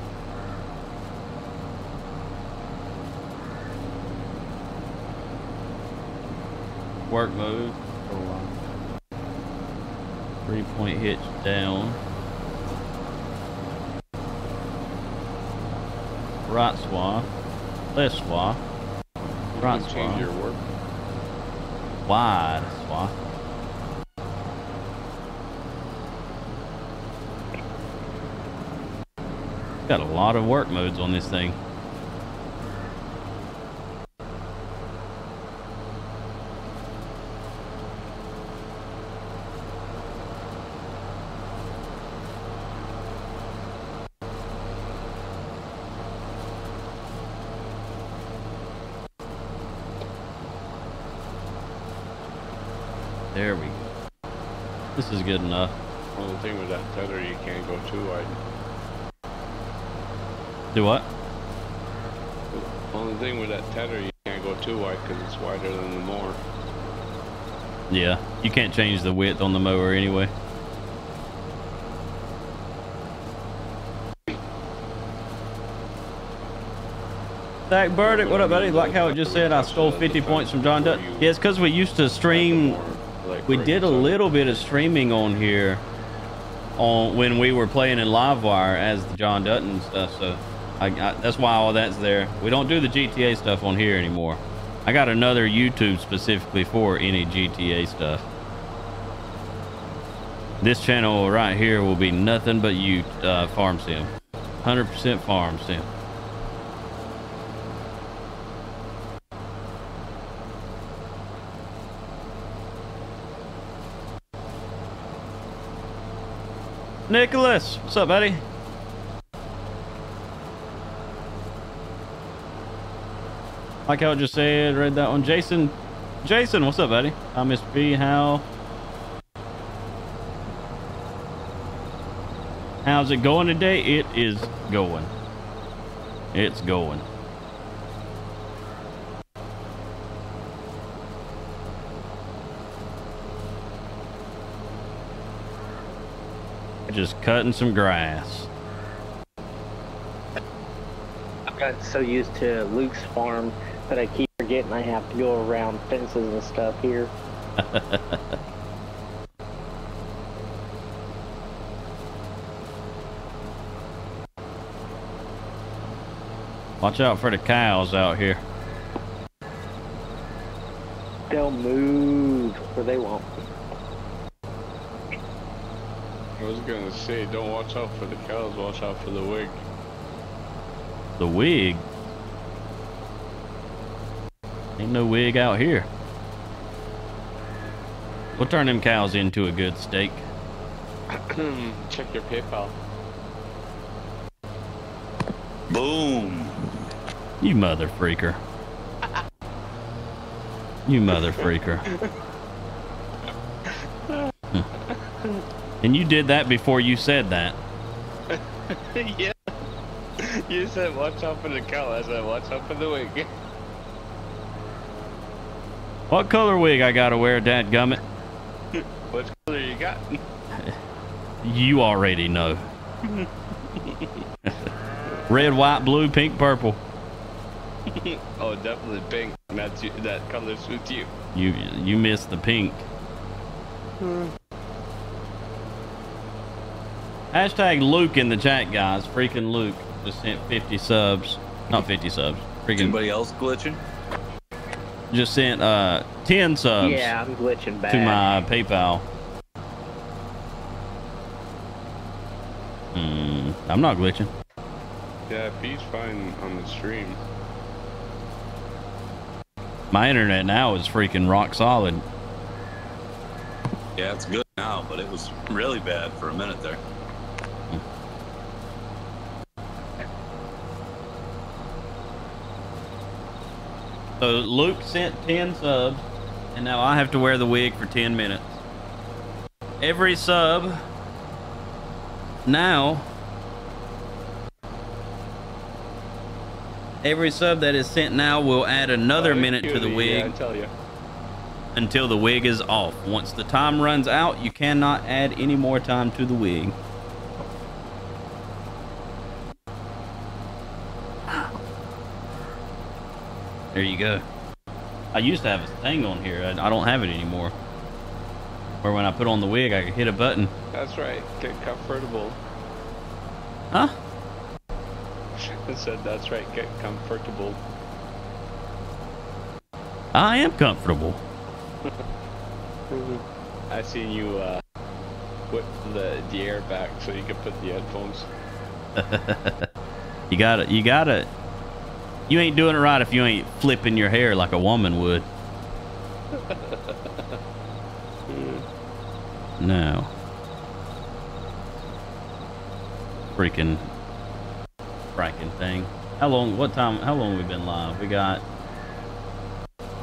Work mode. Three point hitch down. Right swath. Left swath. Right can change your work. Wide swath. Got a lot of work modes on this thing. There we go. This is good enough. Well, the thing with that tedder, you can't go too wide. Do what? Only thing with that tedder, you can't go too wide because it's wider than the mower. Yeah, you can't change the width on the mower anyway. Zach Burdick, what up, buddy? Like how it just said, I stole 50 points from John Dutton. Yeah, it's because we used to stream. We did a little bit of streaming on here on when we were playing in Livewire as the John Dutton stuff, uh, so I, I, that's why all that's there. We don't do the GTA stuff on here anymore. I got another YouTube specifically for any GTA stuff. This channel right here will be nothing but you uh, farm sim, 100% farm sim. Nicholas, what's up, buddy? Like how it just said, read that one. Jason, Jason, what's up, buddy? I miss B. How? How's it going today? It is going. It's going. Just cutting some grass. I've gotten so used to Luke's farm that I keep forgetting I have to go around fences and stuff here. Watch out for the cows out here. They'll move where they won't. I was gonna say, don't watch out for the cows, watch out for the wig. The wig. Ain't no wig out here. We'll turn them cows into a good steak. Check your PayPal. Boom. You mother freaker. You mother freaker. and you did that before you said that. yeah. You said watch out for the cow. I said watch out for the wig. What color wig I gotta wear, Dad Gummit? What color you got? You already know. Red, white, blue, pink, purple. oh, definitely pink. That's you, that color suits you. You you missed the pink. Hmm. Hashtag Luke in the chat, guys. Freaking Luke just sent 50 subs. Not 50 subs. Freaking Anybody else glitching? Just sent uh 10 subs yeah, I'm glitching back. to my PayPal. Hmm, I'm not glitching. Yeah, Pete's fine on the stream. My internet now is freaking rock solid. Yeah, it's good now, but it was really bad for a minute there. So Luke sent 10 subs, and now I have to wear the wig for 10 minutes. Every sub now, every sub that is sent now will add another Oh, minute to the wig Yeah, I tell you. until the wig is off. Once the time runs out, you cannot add any more time to the wig. There you go. I used to have a thing on here. I, I don't have it anymore. Where when I put on the wig, I could hit a button. That's right. Get comfortable. Huh? I said that's right. Get comfortable. I am comfortable. I seen you uh, whip the the air back so you could put the headphones. You gotta, you gotta. You ain't doing it right if you ain't flipping your hair like a woman would. No. Freaking fracking thing. How long? What time? How long we been live? We got.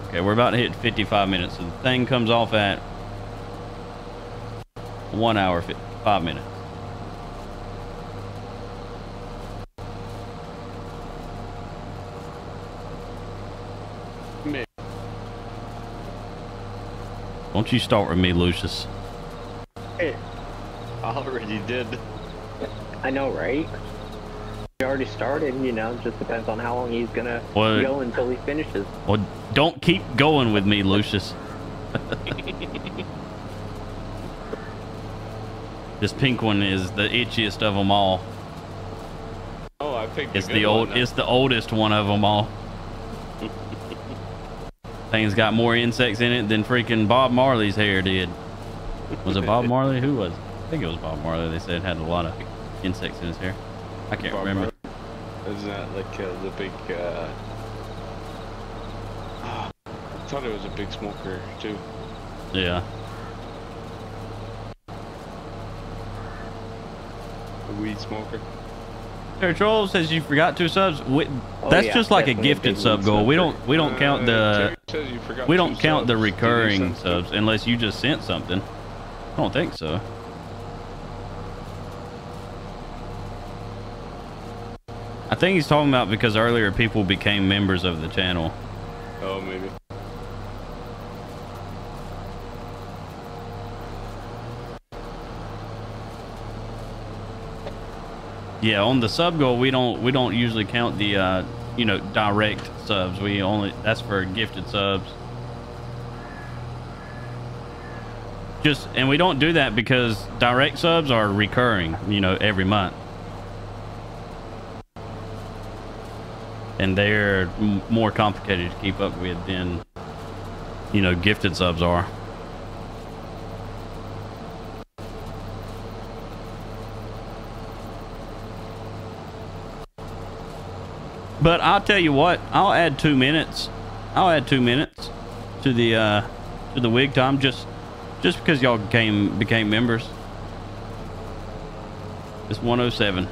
Okay, we're about to hit 55 minutes. So the thing comes off at one hour, five minutes. Me. Don't you start with me, Lucius. I already did. I know, right? He already started, you know, just depends on how long he's gonna Well- go until he finishes. Well, don't keep going with me, Lucius. this pink one is the itchiest of them all. Oh, I picked. It's the old. then. It's the oldest one of them all. Thing's got more insects in it than freaking Bob Marley's hair did. Was it Bob Marley? Who was? it? I think it was Bob Marley. They said it had a lot of insects in his hair. I can't Bob remember. Marley. Isn't that like uh, the big? Uh... I thought it was a big smoker too. Yeah. A weed smoker. Terry Troll says you forgot two subs. We, Oh, that's yeah, just like a gifted sub goal. We don't we don't count Uh, the you forgot we don't count the subs. Did he recurring subs unless you just sent something. I don't think so. I think he's talking about because earlier people became members of the channel. Oh, maybe. Yeah, on the sub goal we don't we don't usually count the uh, you know direct subs. We only that's for gifted subs. Just and we don't do that because direct subs are recurring, you know, every month. And they're more complicated to keep up with than you know gifted subs are. But I'll tell you what, I'll add two minutes. I'll add two minutes to the uh to the wig time just just because y'all became became members. It's 107.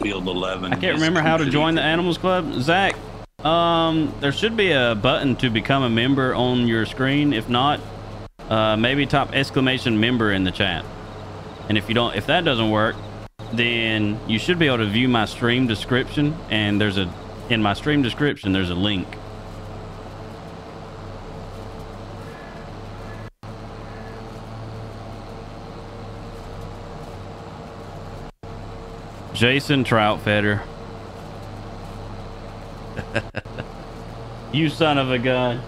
Field 11. I can't remember how to join the. Animals Club. Zach, um, there should be a button to become a member on your screen. If not, uh, maybe top exclamation member in the chat. And if you don't, if that doesn't work, then you should be able to view my stream description. And there's a, in my stream description, there's a link. Jason Troutfetter. you son of a gun.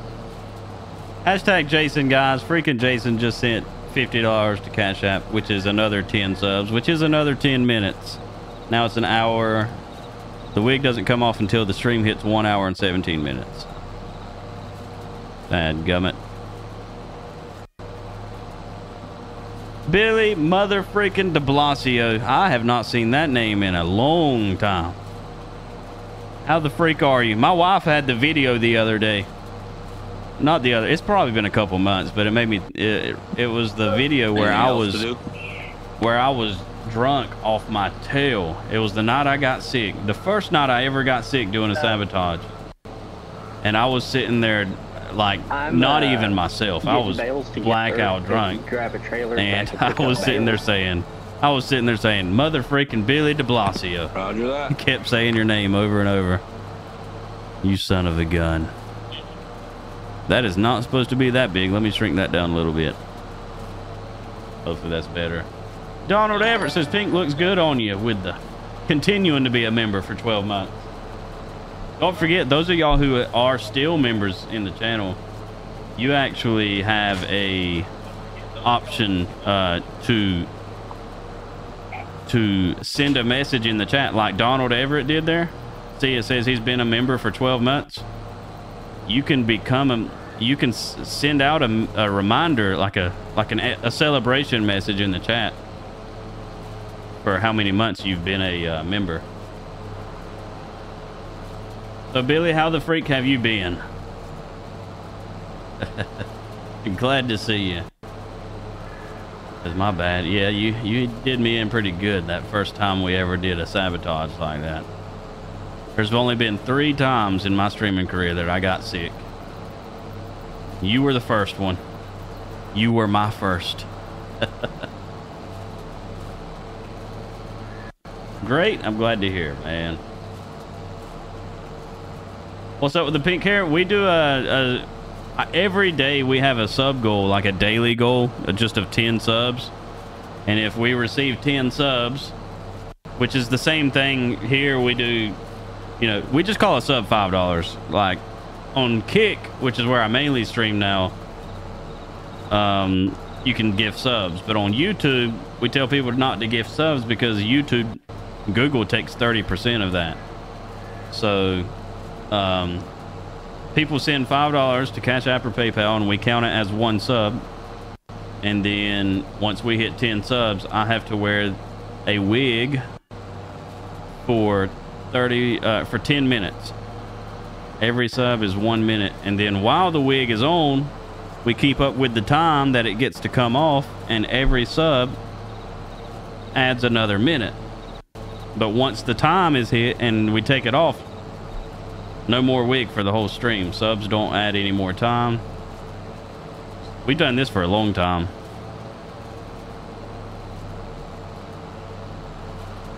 Hashtag Jason, guys. Freaking Jason just sent $50 to Cash App, which is another 10 subs, which is another 10 minutes. Now it's an hour. The wig doesn't come off until the stream hits 1 hour and 17 minutes. Bad gummit. Billy Mother freaking de Blasio. I have not seen that name in a long time. How the freak are you? My wife had the video the other day. Not the other. It's probably been a couple months, but it made me. It, it was the video where Anything I was where I was drunk off my tail. It was the night I got sick. The first night I ever got sick doing a sabotage. And I was sitting there like I'm, not uh, even myself. I was blackout drunk. Grab a trailer. And I was sitting there saying, I was sitting there saying, Mother freaking Billy de Blasio. Roger that. kept saying your name over and over. You son of a gun. That is not supposed to be that big. Let me shrink that down a little bit. Hopefully that's better. Donald Everett says pink looks good on you with the continuing to be a member for 12 months. Don't forget, those of y'all who are still members in the channel, you actually have a option uh, to to send a message in the chat like Donald Everett did there. See, it says he's been a member for 12 months. You can become a you can send out a, a reminder like a like an, a celebration message in the chat for how many months you've been a uh, member. So Billy, how the freak have you been? Glad to see you. It's my bad. Yeah, you you did me in pretty good that first time we ever did a sabotage like that. There's only been three times in my streaming career that I got sick. You were the first one. You were my first. Great. I'm glad to hear, man. What's up with the pink hair? We do a, a every day we have a sub goal, like a daily goal, uh, just of 10 subs. And if we receive 10 subs, which is the same thing here, we do, you know, we just call a sub $5. Like on Kick, which is where I mainly stream now, um, you can gift subs. But on YouTube, we tell people not to gift subs because YouTube, Google takes 30% of that. So, um, people send $5 to Cash App or PayPal and we count it as one sub. And then once we hit 10 subs, I have to wear a wig for 30 uh, for 10 minutes. Every sub is 1 minute and then while the wig is on, we keep up with the time that it gets to come off and every sub adds another minute. But once the time is hit and we take it off, no more wig for the whole stream. Subs don't add any more time. We've done this for a long time.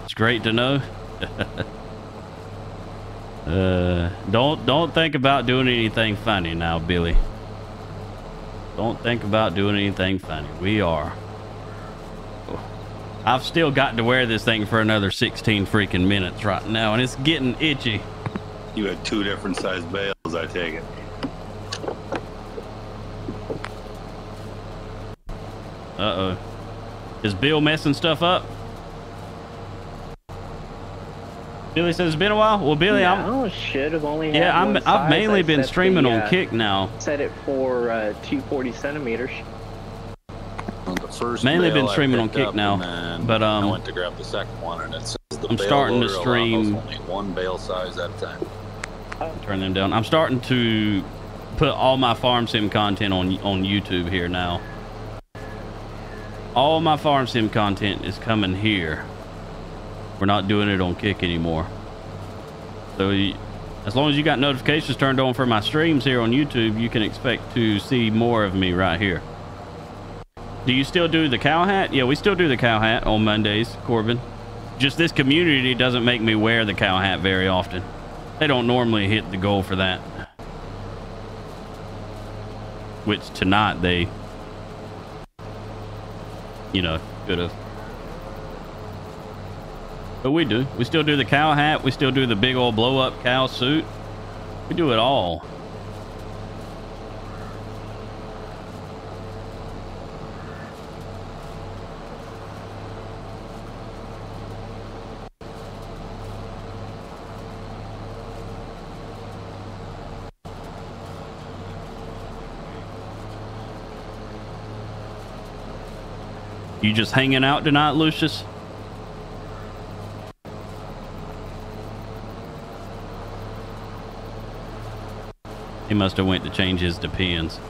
It's great to know. uh, don't don't think about doing anything funny now, Billy. Don't think about doing anything funny. We are. I've still got to wear this thing for another 16 freaking minutes right now, and it's getting itchy. You had two different sized bales, I take it. Uh-oh. Is Bill messing stuff up? Billy says it's been a while. Well, Billy, I'm no, should have only had yeah, I'm one I've size. mainly I been streaming the, on uh, Kick now. Set it for uh, 240 centimeters. On the first Mainly been streaming on Kick now, but, um, I went to grab the second one, and it says the I'm starting to loader allows stream- only one bale size at a time. Turn them down. I'm starting to put all my farm sim content on on YouTube here now. All my farm sim content is coming here. We're not doing it on Kick anymore. So as long as you got notifications turned on for my streams here on YouTube, you can expect to see more of me right here. Do you still do the cow hat? Yeah, we still do the cow hat on Mondays, Corbin. Just this community doesn't make me wear the cow hat very often. They don't normally hit the goal for that. Which tonight they, you know, could have. But we do. We still do the cow hat. We still do the big old blow up cow suit. We do it all. You just hanging out tonight, Lucius? He must have went to change his depends.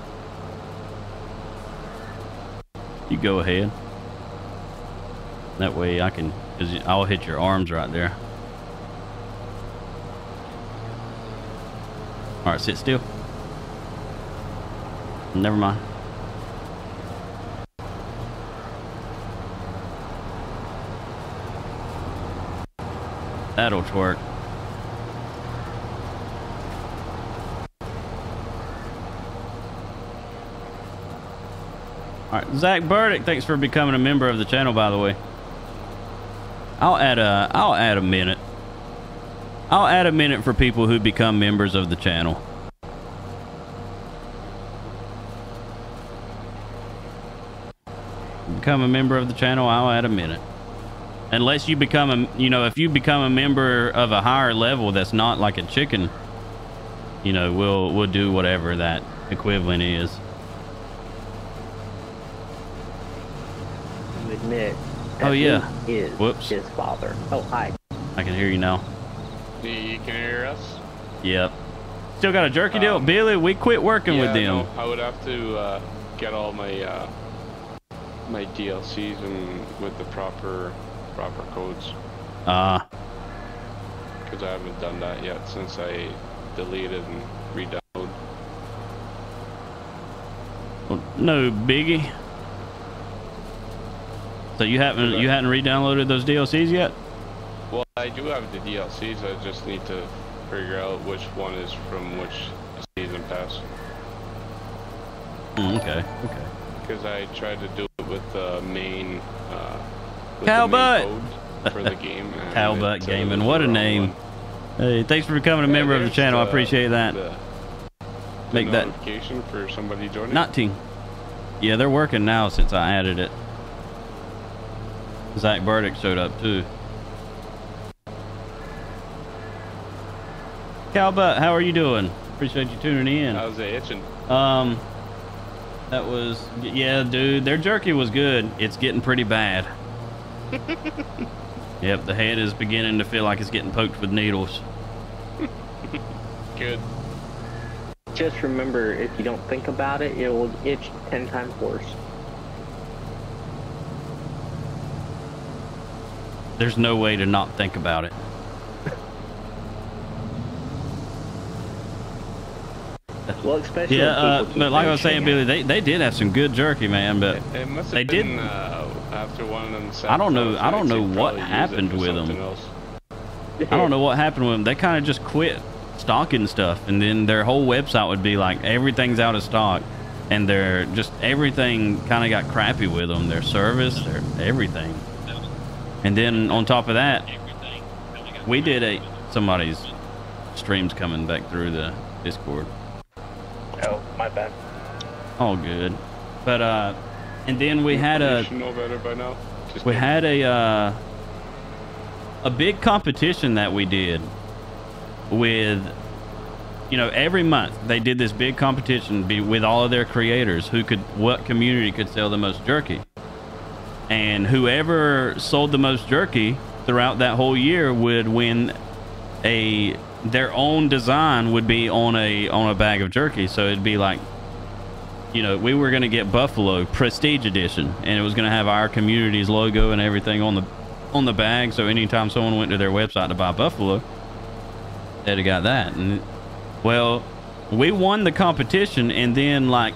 You go ahead. That way I can, cause I'll hit your arms right there. All right, sit still. Never mind. That'll twerk. All right, Zach Burdick, thanks for becoming a member of the channel. By the way, I'll add a I'll add a minute. I'll add a minute for people who become members of the channel. Become a member of the channel. I'll add a minute unless you become a you know if you become a member of a higher level that's not like a chicken you know we'll we'll do whatever that equivalent is You admit. Oh, that yeah. he Is Whoops. his father. Oh hi. i can hear you now Can You can hear us? yep still got a jerky deal Um, billy we quit working with them no, I would have to uh, get all my uh, my DLCs and with the proper proper codes uh because I haven't done that yet since I deleted and re-downloaded. well, no biggie so you haven't you hadn't re-downloaded those dlcs yet Well, I do have the DLCs. I just need to figure out which one is from which season pass. Mm, okay. Okay. because I tried to do it with the main. Uh, with the main for the game. and it butt said it gaming. What a name. one. Hey, thanks for becoming a Yeah, member of the channel. I appreciate that. The, the Make that notification for somebody joining. not team. Yeah, they're working now since I added it. Zach Burdick showed up too. Cowbutt, how are you doing? Appreciate you tuning in. How's it itching? Um, that was yeah, dude. Their jerky was good. It's getting pretty bad. yep, the head is beginning to feel like it's getting poked with needles. Good. Just remember, if you don't think about it, it will itch ten times worse. There's no way to not think about it. Well, especially Yeah, uh, people keep but like I was saying, Billy, they, they did have some good jerky, man. But It, it must They been did- uh, after one of them. I don't know- I don't know what probably used it happened with them. else. I don't know what happened with them. They kind of just quit stocking stuff, and then their whole website would be like everything's out of stock, and they're just everything kind of got crappy with them. Their service, their everything, and then on top of that, we did a somebody's streams coming back through the Discord. Oh, my bad. All good, but uh, and then we had You a should know better by now. Just we kidding. had a uh, a big competition that we did with you know every month they did this big competition be with all of their creators who could what community could sell the most jerky and whoever sold the most jerky throughout that whole year would win a their own design would be on a on a bag of jerky so it'd be like you know, we were going to get Buffalo Prestige Edition, and it was going to have our community's logo and everything on the on the bag. So anytime someone went to their website to buy Buffalo, they'd have got that. And well, we won the competition, and then like,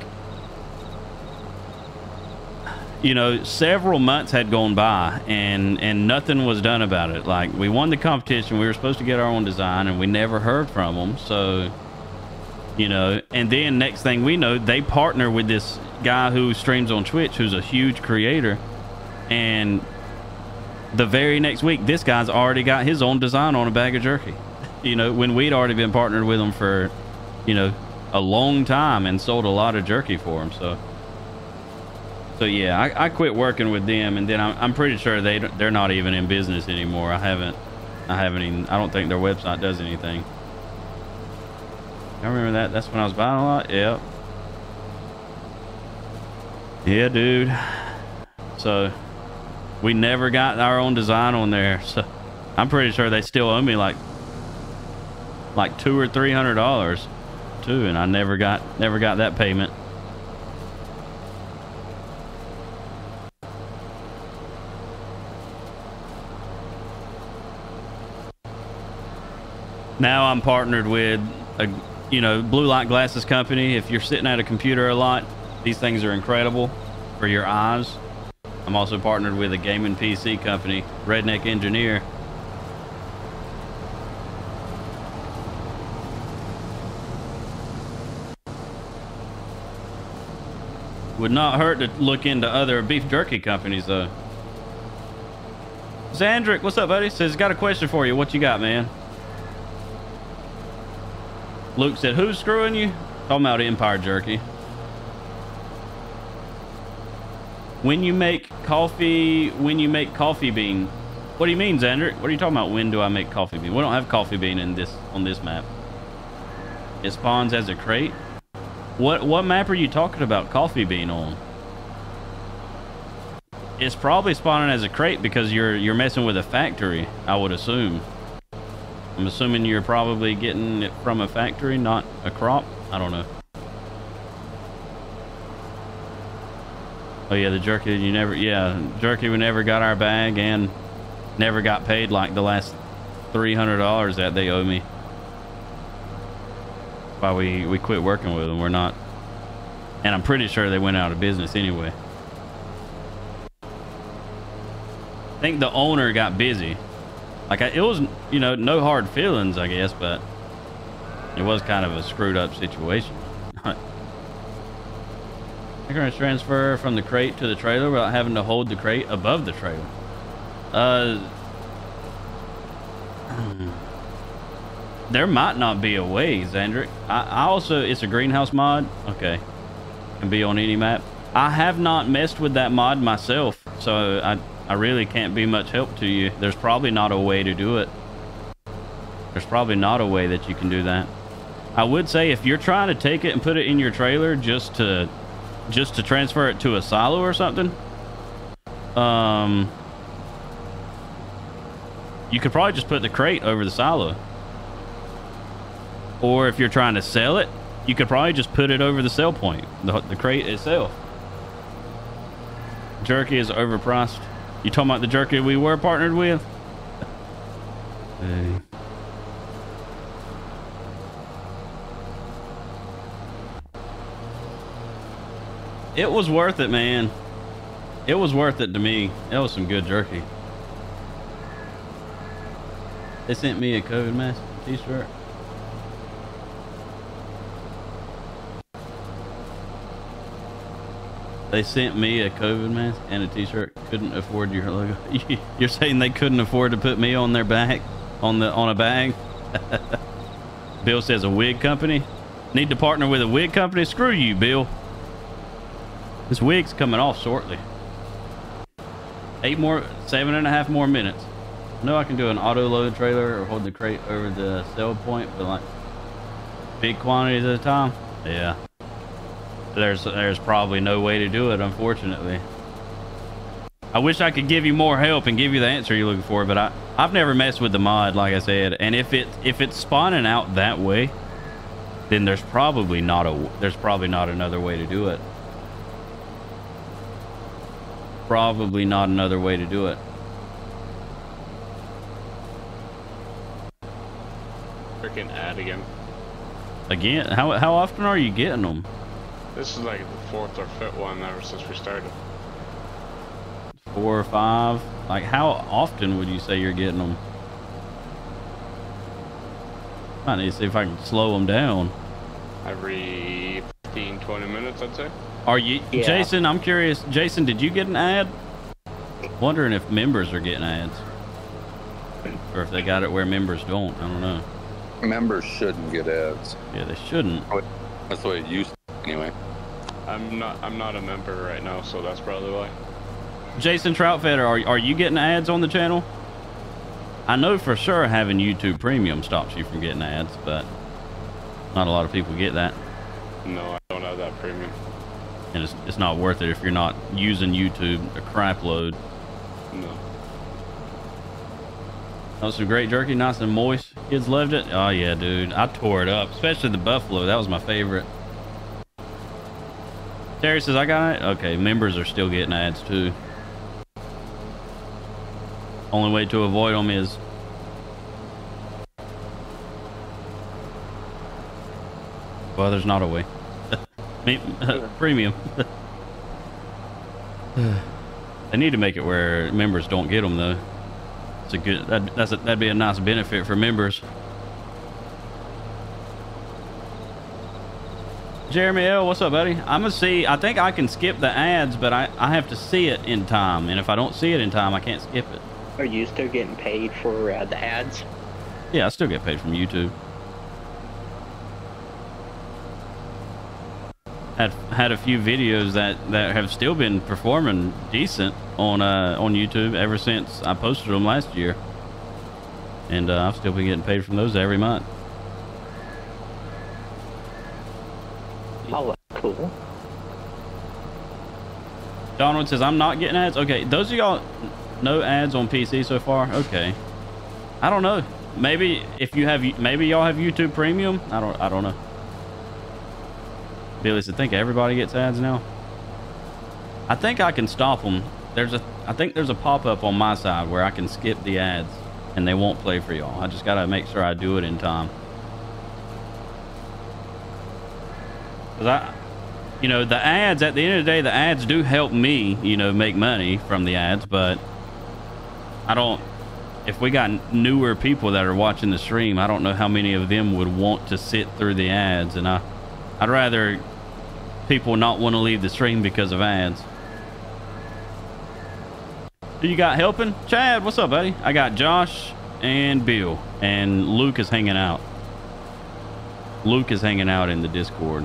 you know, several months had gone by, and and nothing was done about it. Like we won the competition, we were supposed to get our own design, and we never heard from them. So you know and then next thing we know they partner with this guy who streams on twitch who's a huge creator and the very next week this guy's already got his own design on a bag of jerky you know when we'd already been partnered with him for you know a long time and sold a lot of jerky for him so so yeah i, I quit working with them and then I'm, I'm pretty sure they they're not even in business anymore i haven't i haven't even i don't think their website does anything I remember that. That's when I was buying a lot. Yep. Yeah, dude. So we never got our own design on there. So I'm pretty sure they still owe me like like two or three hundred dollars too, and I never got never got that payment. Now I'm partnered with a you know blue light glasses company. If you're sitting at a computer a lot, these things are incredible for your eyes. I'm also partnered with a gaming PC company, Redneck Engineer. Would not hurt to look into other beef jerky companies though. Zandrick, what's up, buddy? Says got a question for you. What you got, man? Luke said, "Who's screwing you?" Talking about Empire Jerky. When you make coffee, when you make coffee bean, what do you mean, Xander? What are you talking about? When do I make coffee bean? We don't have coffee bean in this on this map. It spawns as a crate. What what map are you talking about coffee bean on? It's probably spawning as a crate because you're you're messing with a factory. I would assume. I'm assuming you're probably getting it from a factory, not a crop. I don't know. Oh yeah, the jerky you never yeah, jerky we never got our bag and never got paid like the last three hundred dollars that they owe me. Why we we quit working with them. We're not and I'm pretty sure they went out of business anyway. I think the owner got busy. Like I, it was, you know, no hard feelings, I guess, but it was kind of a screwed up situation. You're going to transfer from the crate to the trailer without having to hold the crate above the trailer. Uh, there might not be a way, Zandrick. I, I also, it's a greenhouse mod. Okay. Can be on any map. I have not messed with that mod myself, so I, I really can't be much help to you. There's probably not a way to do it. There's probably not a way that you can do that. I would say if you're trying to take it and put it in your trailer just to just to transfer it to a silo or something, um, you could probably just put the crate over the silo. Or if you're trying to sell it, you could probably just put it over the sell point, the, the crate itself. Jerky is overpriced. You talking about the jerky we were partnered with? Hey. It was worth it, man. It was worth it to me. That was some good jerky. They sent me a COVID mask t-shirt. They sent me a COVID mask and a t-shirt. Couldn't afford your logo. You're saying they couldn't afford to put me on their back, on the on a bag? Bill says a wig company. Need to partner with a wig company? Screw you, Bill. This wig's coming off shortly. Eight more, seven and a half more minutes. I know I can do an auto load trailer or hold the crate over the sell point, but like big quantities at a time. Yeah. There's there's probably no way to do it, unfortunately. I wish I could give you more help and give you the answer you're looking for, but I I've never messed with the mod, like I said, and if it if it's spawning out that way, then there's probably not a there's probably not another way to do it. Probably not another way to do it. Freaking ad again. Again, how how often are you getting them? This is like the fourth or fifth one ever since we started. Four or five? Like how often would you say you're getting them? I need to see if I can slow them down. Every 15, 20 minutes, I'd say. Are you, Yeah. Jason? I'm curious. Jason, did you get an ad? Wondering if members are getting ads, or if they got it where members don't. I don't know. Members shouldn't get ads. Yeah, they shouldn't. That's the way it used to, anyway. I'm not. I'm not a member right now, so that's probably why. Jason Troutfetter, are are you getting ads on the channel? I know for sure having YouTube Premium stops you from getting ads, but not a lot of people get that, No, I don't have that premium. and it's it's not worth it if you're not using YouTube a crap load. No. That was some great jerky, nice and moist. Kids loved it. Oh yeah, dude, I tore it up, especially the buffalo. That was my favorite. Terry says I got it. Okay, members are still getting ads too. Only way to avoid them is well, there's not a way. Premium. they need to make it where members don't get them though. It's a good. That, that's a, that'd be a nice benefit for members. Jeremy L, what's up, buddy? I'm gonna see. I think I can skip the ads, but I I have to see it in time, and if I don't see it in time, I can't skip it. Are you still getting paid for uh, the ads? Yeah, I still get paid from YouTube. Had had a few videos that that have still been performing decent on uh on YouTube ever since I posted them last year, and uh, I've still been getting paid from those every month. Oh, that's cool. Donald says I'm not getting ads. Okay, those of y'all no ads on PC so far. Okay, I don't know. Maybe if you have maybe y'all have YouTube Premium. I don't I don't know. Billy said, think everybody gets ads now. I think I can stop them. There's a I think there's a pop up on my side where I can skip the ads and they won't play for y'all. I just gotta make sure I do it in time. Cause I, you know, the ads at the end of the day, the ads do help me, you know, make money from the ads, but I don't. If we got newer people that are watching the stream, I don't know how many of them would want to sit through the ads, and I, I'd rather people not want to leave the stream because of ads. Who you got helping? Chad, what's up, buddy? I got Josh and Bill, and Luke is hanging out. Luke is hanging out in the Discord.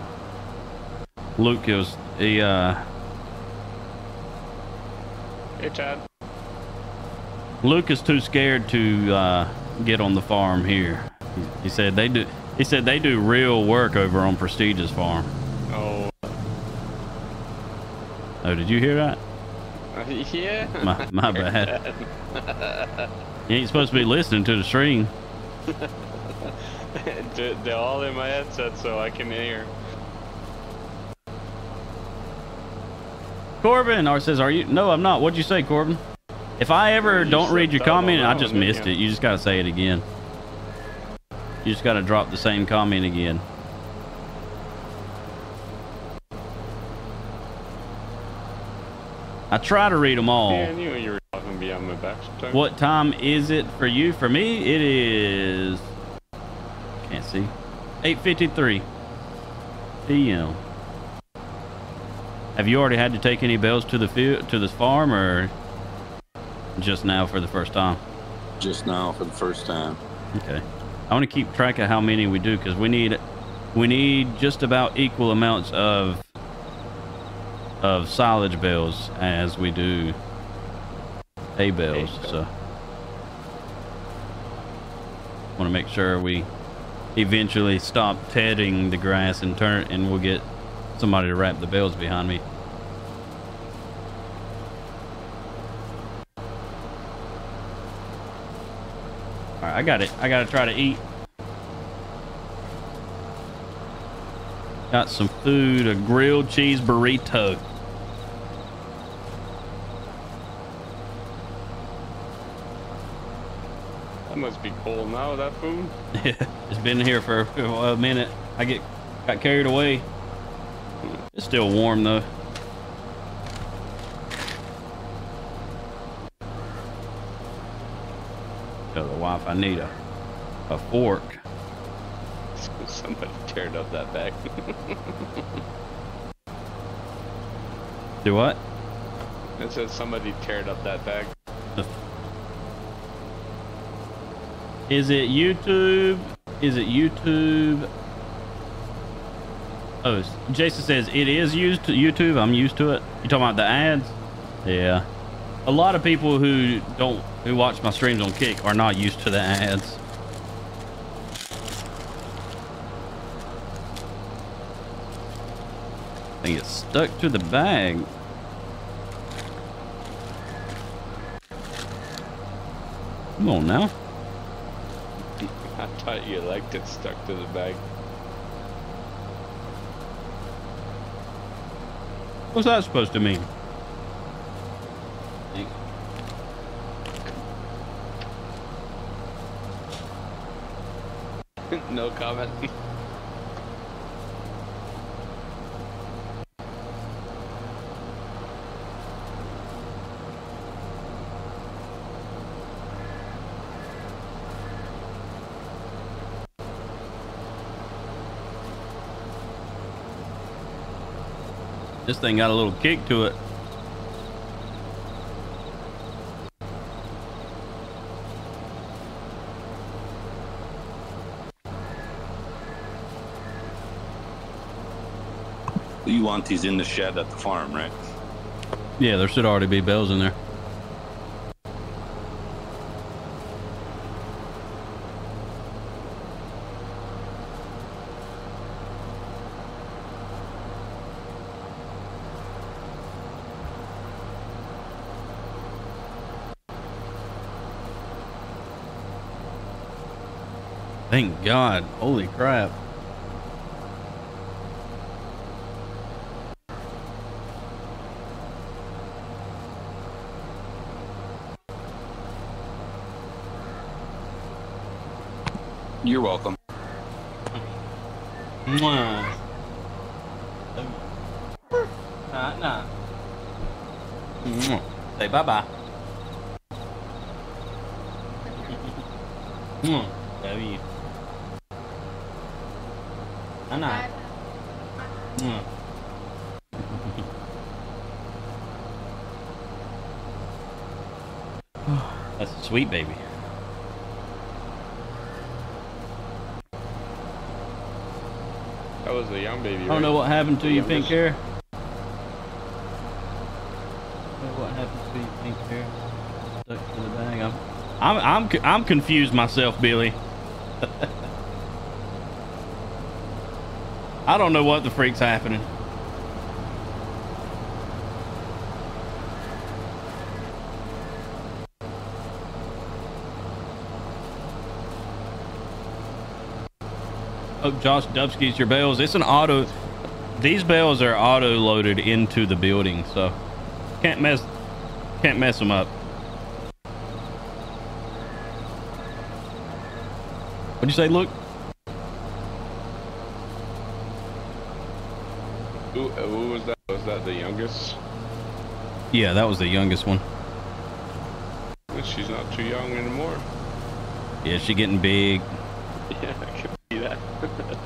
Luke goes, he, uh, Hey, Chad. Luke is too scared to uh, get on the farm here. He, he said they do. He said they do real work over on Prestige's farm. Oh, Oh, did you hear that? yeah. My, my bad. You ain't supposed to be listening to the stream. They're all in my headset, so I can hear. Corbin, or says, "Are you?" No, I'm not. What'd you say, Corbin? If I ever You don't read your comment, I just missed it. You just gotta say it again. You just gotta drop the same comment again. I try to read them all. Yeah, I knew you were talking behind my back. sometimes. What time is it for you? For me, it is. Can't see. 8:53 p.m. Have you already had to take any bells to the field to this farm, or just now for the first time? Just now for the first time. Okay. I want to keep track of how many we do because we need we need just about equal amounts of of silage bells as we do hay bells. Hay. So want to make sure we eventually stop tedding the grass and turn and we'll get somebody to wrap the bells behind me. All right, I got it. I got to try to eat. Got some food, a grilled cheese burrito. That must be cold now. That food. Yeah, it's been here for a minute. I get got carried away. It's still warm though. Tell the wife I need a a fork. Somebody teared up that bag. Do what? it says somebody teared up that bag. Is it YouTube? Is it YouTube? Oh, Jason says it is used to YouTube. I'm used to it. You talking about the ads? Yeah. A lot of people who don't who watch my streams on Kick are not used to the ads. I it's stuck to the bag. Come on now. I thought you liked it stuck to the bag. What's that supposed to mean? no comment. This thing got a little kick to it. You want these in the shed at the farm, right? Yeah, there should already be bells in there. Thank God. Holy crap. You're welcome. Mwah. Nah, nah. Mwah. Say bye bye. Mwah. Love you. I'm not. That's a sweet baby. That was a young baby. I don't right? know what happened to the you, youngest. pink hair. What happened to you, pink hair? Stuck to the bag. I'm, I'm, I'm, I'm confused myself, Billy. I don't know what the freak's happening. Oh, Josh Dubsky's your bells. It's an auto. These bells are auto loaded into the building, so can't mess can't mess them up. What'd you say, Luke? Who, uh, who that? The youngest? Yeah, that was the youngest one. She's not too young anymore. Yeah, she getting big. Yeah, I can see that.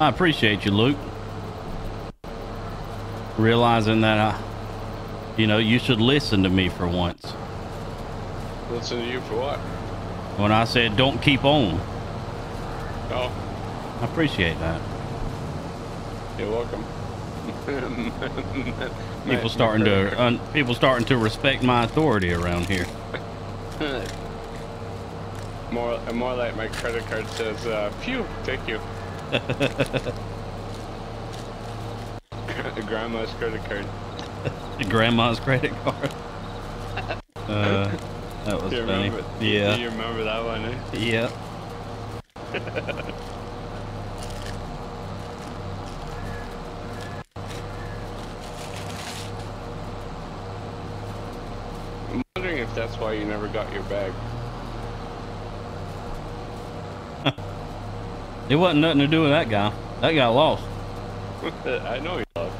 I appreciate you, Luke. Realizing that I, you know, you should listen to me for once. Listen to you for what? When I said don't keep on, Oh, I appreciate that. you're welcome. People starting to un, people starting to respect my authority around here. more, more like my credit card says, uh, "Phew, thank you." Grandma's credit card. Grandma's credit card. Uh, that was Do you funny. remember? Yeah. Do you remember that one? Eh? Yeah. I'm wondering if that's why you never got your bag. It wasn't nothing to do with that guy. That guy lost. I know he love.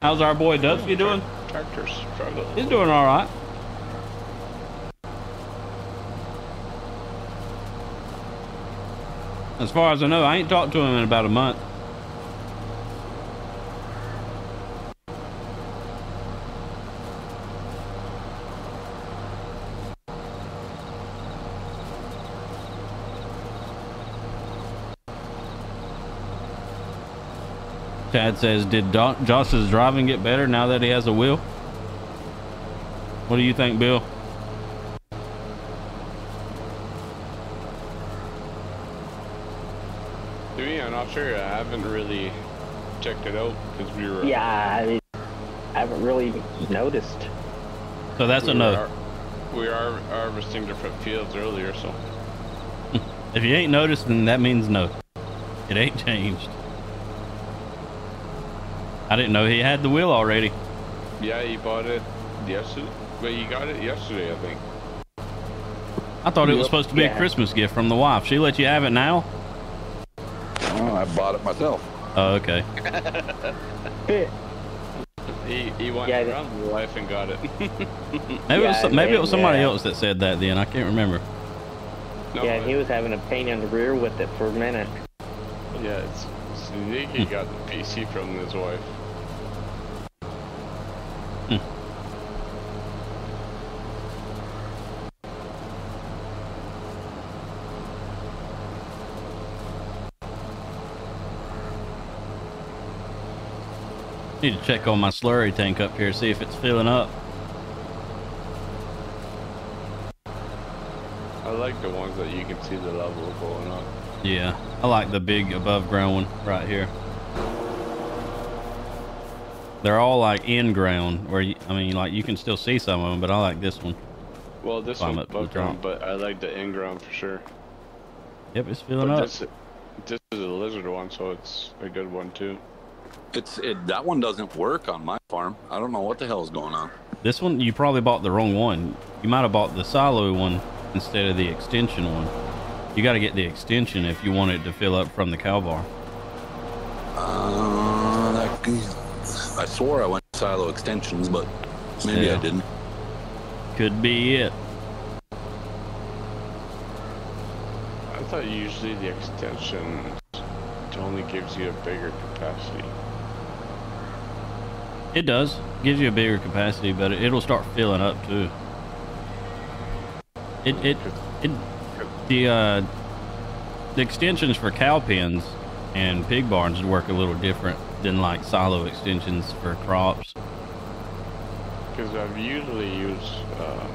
How's our boy Dusky doing? Tractors struggle. He's doing all right. As far as I know, I ain't talked to him in about a month. Chad says, "Did Do- Josh's driving get better now that he has a wheel?" What do you think, Bill? To me, I'm not sure. I haven't really checked it out because we were. Yeah, I, I haven't really noticed. So that's we a were we are harvesting different fields earlier, so If you ain't noticed, then that means no. It ain't changed. I didn't know he had the wheel already. yeah, he bought it yesterday. Well, he got it yesterday, I think. I thought it was supposed to be a Christmas gift from the wife. She let you have it now? I it myself. Oh, okay. He he went Yeah, I- around the wife and got it. Maybe it was Yeah, some- maybe it was somebody yeah. else that said that then. I can't remember. no, yeah, and he was having a pain in the rear with it for a minute. yeah, it's, it's he got the PC from his wife. Need to check on my slurry tank up here, see if it's filling up. I like the ones that you can see the level going up. Yeah, I like the big above ground one right here. They're all like in ground, where you, I mean, like you can still see some of them, but I like this one. Well, this Climb one's up to the above ground, but I like the in ground for sure. Yep, it's filling But up. this, this is a lizard one, so it's a good one too. It's it. That one doesn't work on my farm. I don't know what the hell is going on. This one, you probably bought the wrong one. You might have bought the silo one instead of the extension one. You got to get the extension if you want it to fill up from the cow bar. Uh, that, I swore I went silo extensions, but maybe Yeah. I didn't. Could be it. I thought usually the extension only gives you a bigger capacity. It does. Gives you a bigger capacity, but it, it'll start filling up too. It it it the uh the extensions for cow pens and pig barns work a little different than like silo extensions for crops. Because I've usually used um,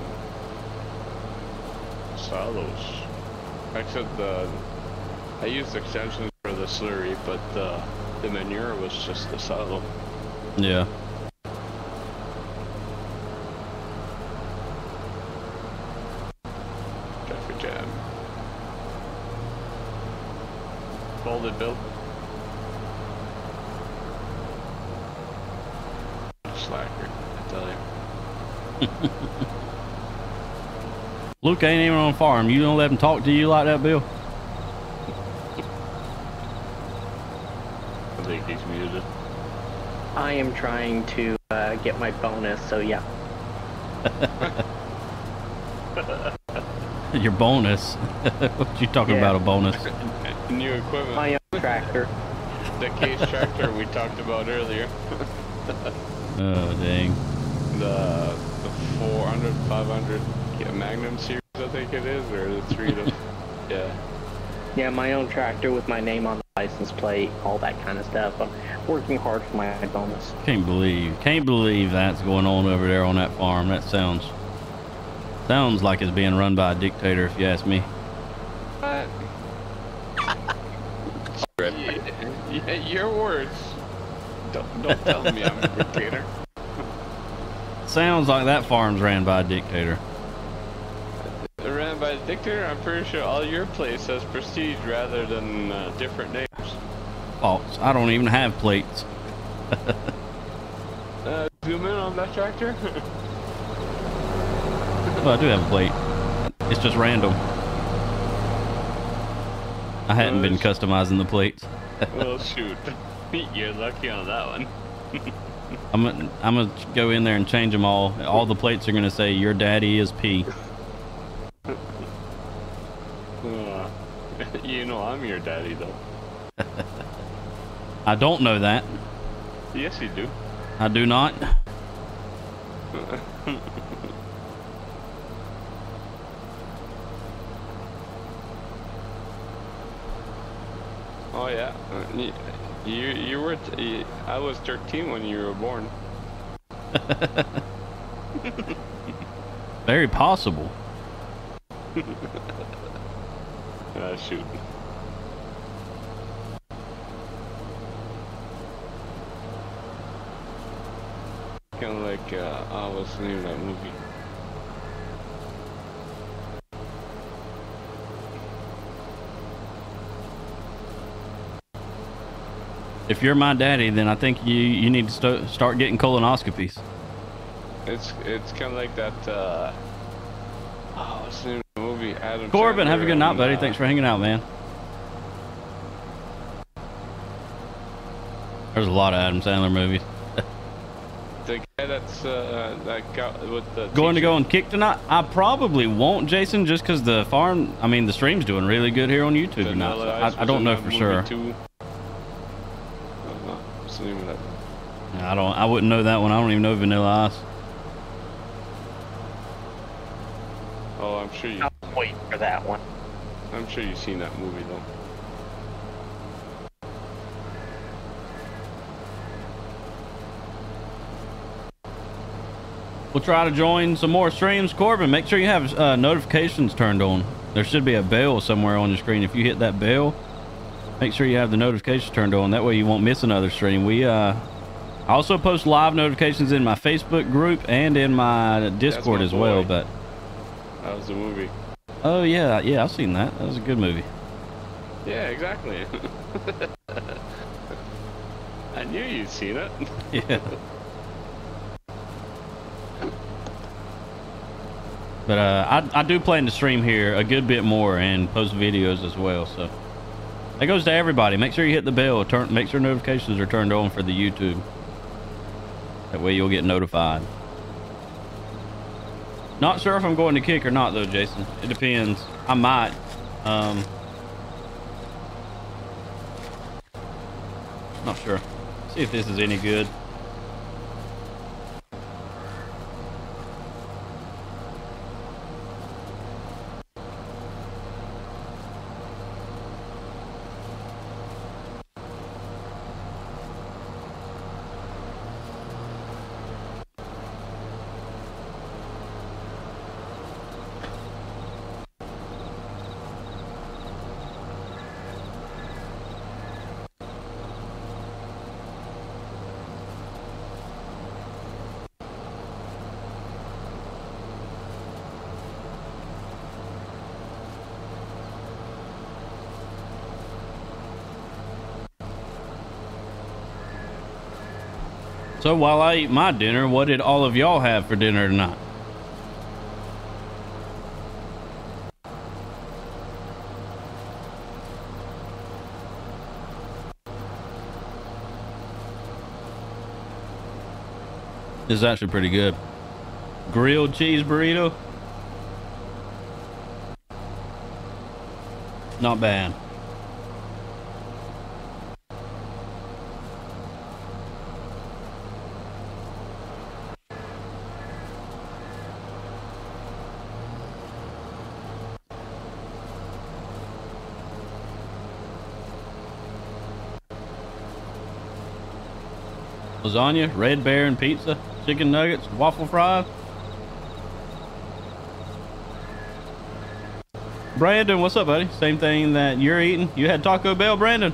silos. Except the I used extensions for the slurry, but the the manure was just the silo. Yeah. Traffic jam. Folded bill. Slacker, I tell you. Luke ain't even on farm. You don't let him talk to you like that, Bill? I think he's muted. I am trying to uh, get my bonus, so yeah. Your bonus. what you talking Yeah. about a bonus? New equipment. My own tractor. the case tractor we talked about earlier. Oh dang. The the 400, 500 yeah, Magnum series, I think it is, or the three to yeah. Yeah, my own tractor with my name on the license plate, all that kind of stuff. I'm working hard for my bonus. Can't believe, can't believe that's going on over there on that farm. That sounds, sounds like it's being run by a dictator, if you ask me. What? yeah, yeah, your words. Don't, don't tell me I'm a dictator. Sounds like that farm's ran by a dictator. By the dictator, I'm pretty sure all your place has prestige rather than uh, different names. False. I don't even have plates. Uh, zoom in on that tractor. Well, I do have a plate. It's just random. I hadn't been customizing the plates. well, shoot. You're lucky on that one. I'm gonna, I'm gonna go in there and change them all. All the plates are gonna say your daddy is P. Uh, you know I'm your daddy, though. I don't know that. Yes, you do. I do not. Oh yeah, you you were I was 13 when you were born. Very possible. Uh, shoot. Kind of like uh, I was the name of that movie. If you're my daddy, then I think you you need to st- start getting colonoscopies. It's it's kind of like that. Uh, oh, what's the name of the movie? Adam. Corbin, have a good night, buddy. uh, Thanks for hanging out, man. There's a lot of Adam Sandler movies. The guy that's uh, that got with the Going to go and kick tonight? I probably won't, Jason, just because the farm. I mean, the stream's doing really good here on YouTube tonight. So I, I don't know for sure. Too. Uh, what's the name of that? I don't. I wouldn't know that one. I don't even know Vanilla Ice. Oh, I'm sure you. I'll wait for that one. I'm sure you've seen that movie though. We'll try to join some more streams. Corbin, make sure you have uh, notifications turned on. There should be a bell somewhere on your screen. If you hit that bell, make sure you have the notifications turned on. That way you won't miss another stream. We uh, I also post live notifications in my Facebook group and in my Discord my as well. But That was the movie. oh yeah, yeah, I've seen that. That was a good movie. Yeah, exactly. I knew you'd seen it. Yeah. But uh, I, I do plan to stream here a good bit more and post videos as well. So that goes to everybody. Make sure you hit the bell. Turn make sure notifications are turned on for the YouTube. That way you'll get notified. Not sure if I'm going to kick or not though, Jason. It depends. I might. Um, not sure. See if this is any good. So while I eat my dinner, what did all of y'all have for dinner tonight? This is actually pretty good. Grilled cheese burrito. Not bad. Lasagna, red bear and pizza, chicken nuggets, waffle fries. Brandon, what's up, buddy? Same thing that you're eating. You had Taco Bell, Brandon?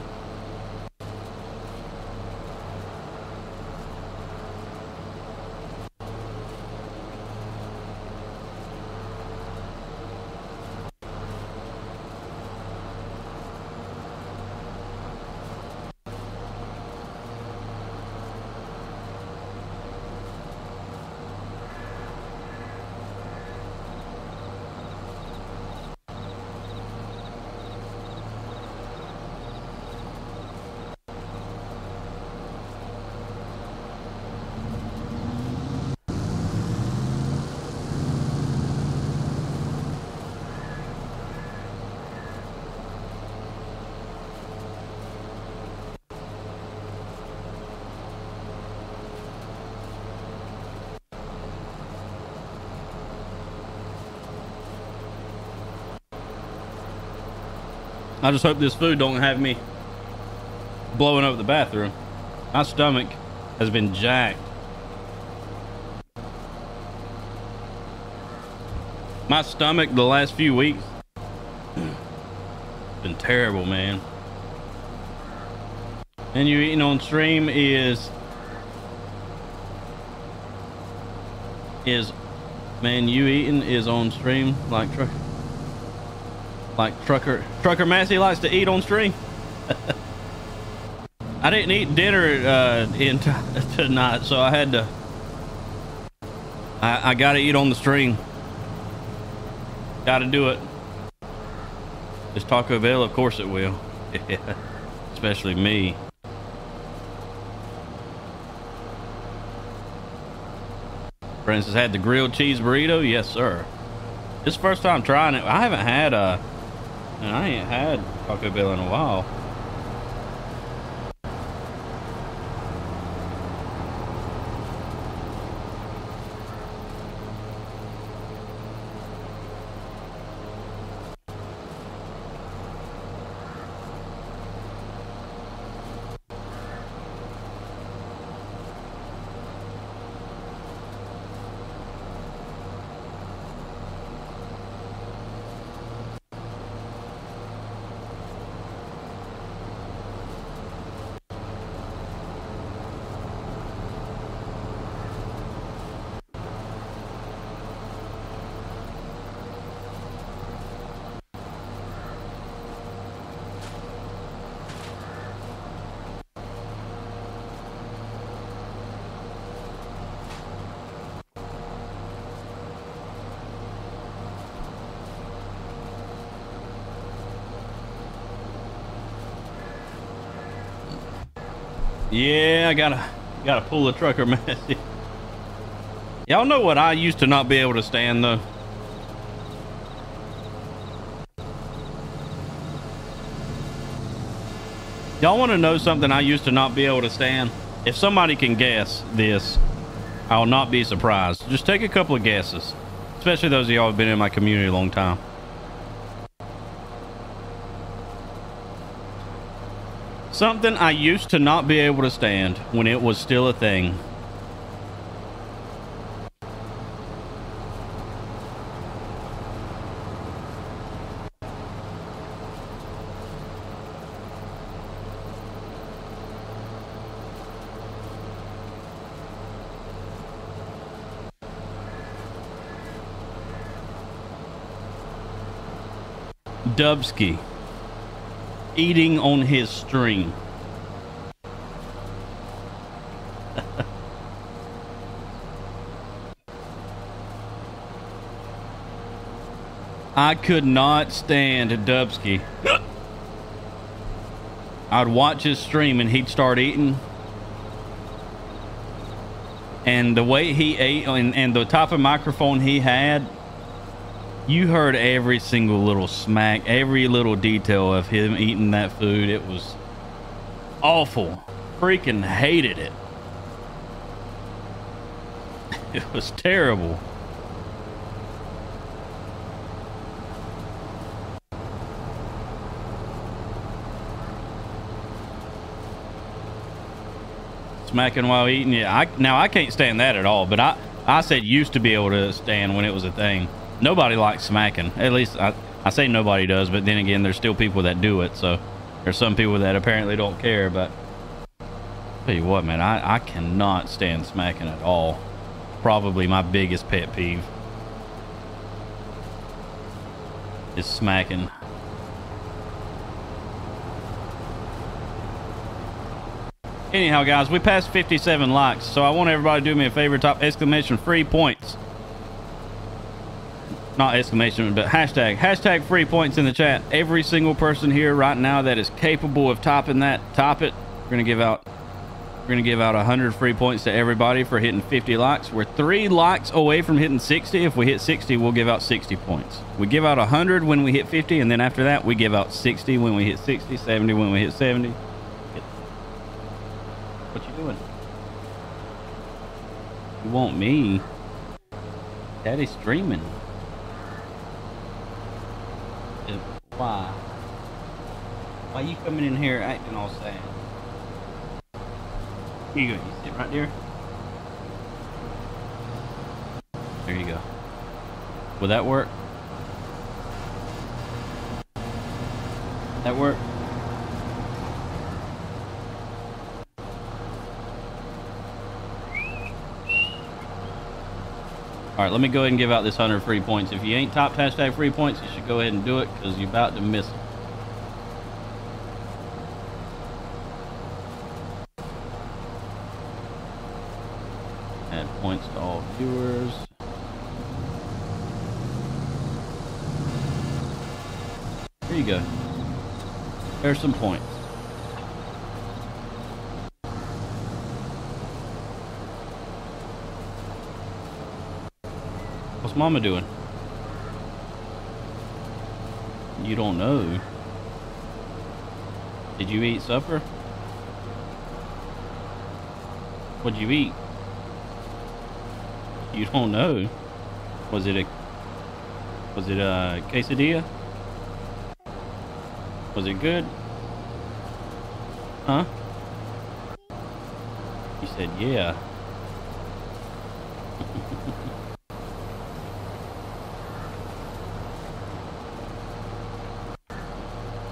I just hope this food don't have me blowing up the bathroom. My stomach has been jacked. My stomach the last few weeks been terrible, man. And you eating on stream is is man you eating is on stream like like trucker trucker Massey likes to eat on stream. I didn't eat dinner uh, in tonight, so I had to. I, I got to eat on the stream. Got to do it. Does Taco Bell? Of course it will. Especially me. Francis had the grilled cheese burrito. Yes, sir. This first time trying it. I haven't had a. And I ain't had Taco Bell in a while. Yeah, I gotta gotta pull the trucker Massey. Y'all know what I used to not be able to stand though? Y'all want to know something I used to not be able to stand? If somebody can guess this, I'll not be surprised. Just take a couple of guesses. Especially those of y'all who've been in my community a long time. Something I used to not be able to stand when it was still a thing. Dubsky eating on his stream. I could not stand Dubsky. I'd watch his stream and he'd start eating. And the way he ate and, and the type of microphone he had, you heard every single little smack, every little detail of him eating that food. It was awful. Freaking hated it. It was terrible. Smacking while eating, yeah. I now I can't stand that at all. But I I said used to be able to stand when it was a thing nobody likes smacking. At least I, I say nobody does, but then again, there's still people that do it. So there's some people that apparently don't care. But tell you what, man, I, I cannot stand smacking at all. Probably my biggest pet peeve is smacking. Anyhow, guys, we passed 57 likes, so I want everybody to do me a favor, top exclamation free points not exclamation, but hashtag, hashtag free points in the chat. Every single person here right now that is capable of topping that, top it. We're going to give out, we're going to give out 100 free points to everybody for hitting 50 likes. We're three likes away from hitting 60. If we hit 60, we'll give out 60 points. We give out 100 when we hit 50, and then after that, we give out 60 when we hit 60, 70 when we hit 70. What you doing? You want me? Daddy's streaming. Why? Why you coming in here acting all sad? Here you go. You sit right there. There you go. Will that work? That work? All right, let me go ahead and give out this 100 free points. If you ain't top hashtag free points, you should go ahead and do it because you're about to miss it. Add points to all viewers. There you go. There's some points. What's mama doing? You don't know. Did you eat supper? What'd you eat? You don't know. Was it a was it a quesadilla? Was it good? Huh? You said yeah.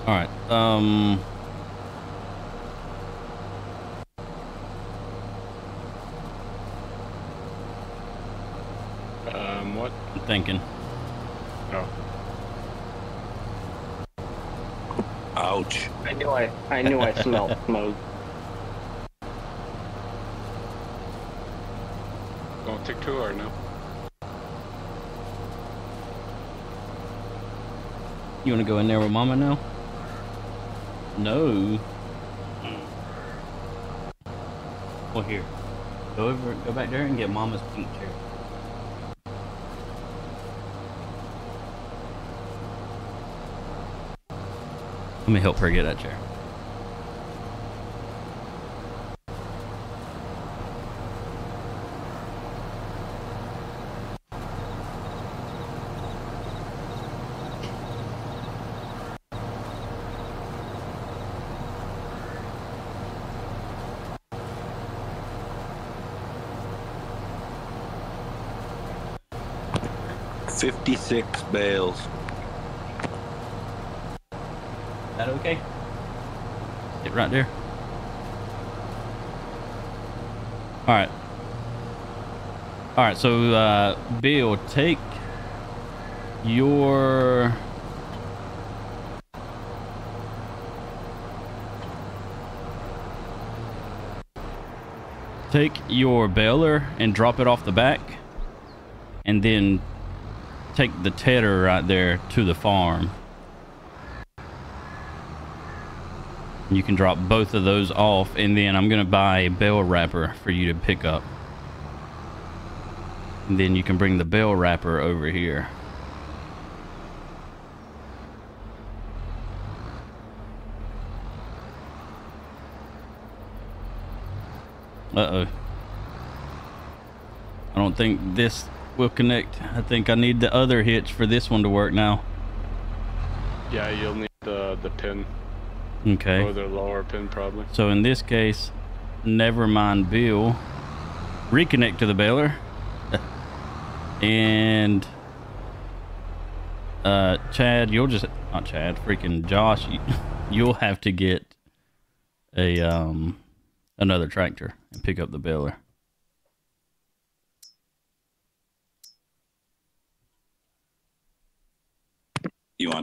All right. Um. Um, what? I'm thinking. Oh. Ouch. I knew I, I knew I smelled smoke. Going to take two or no? You want to go in there with Mama now? No. Hmm. Well, here. Go over, go back there and get Mama's pink chair. Let me help her get that chair. Fifty-six bales. that okay? Get right there. All right. All right. So, uh, Bill, take your. Take your baler and drop it off the back, and then take the tedder right there to the farm. You can drop both of those off, and then I'm gonna buy a bale wrapper for you to pick up. And then you can bring the bale wrapper over here. Uh-oh. I don't think this will connect. I think I need the other hitch for this one to work now. Yeah, you'll need the the pin Okay. or the lower pin probably. So in this case, never mind Bill. Reconnect to the baler. and uh Chad, you'll just not Chad, freaking Josh, you, you'll have to get a um another tractor and pick up the baler.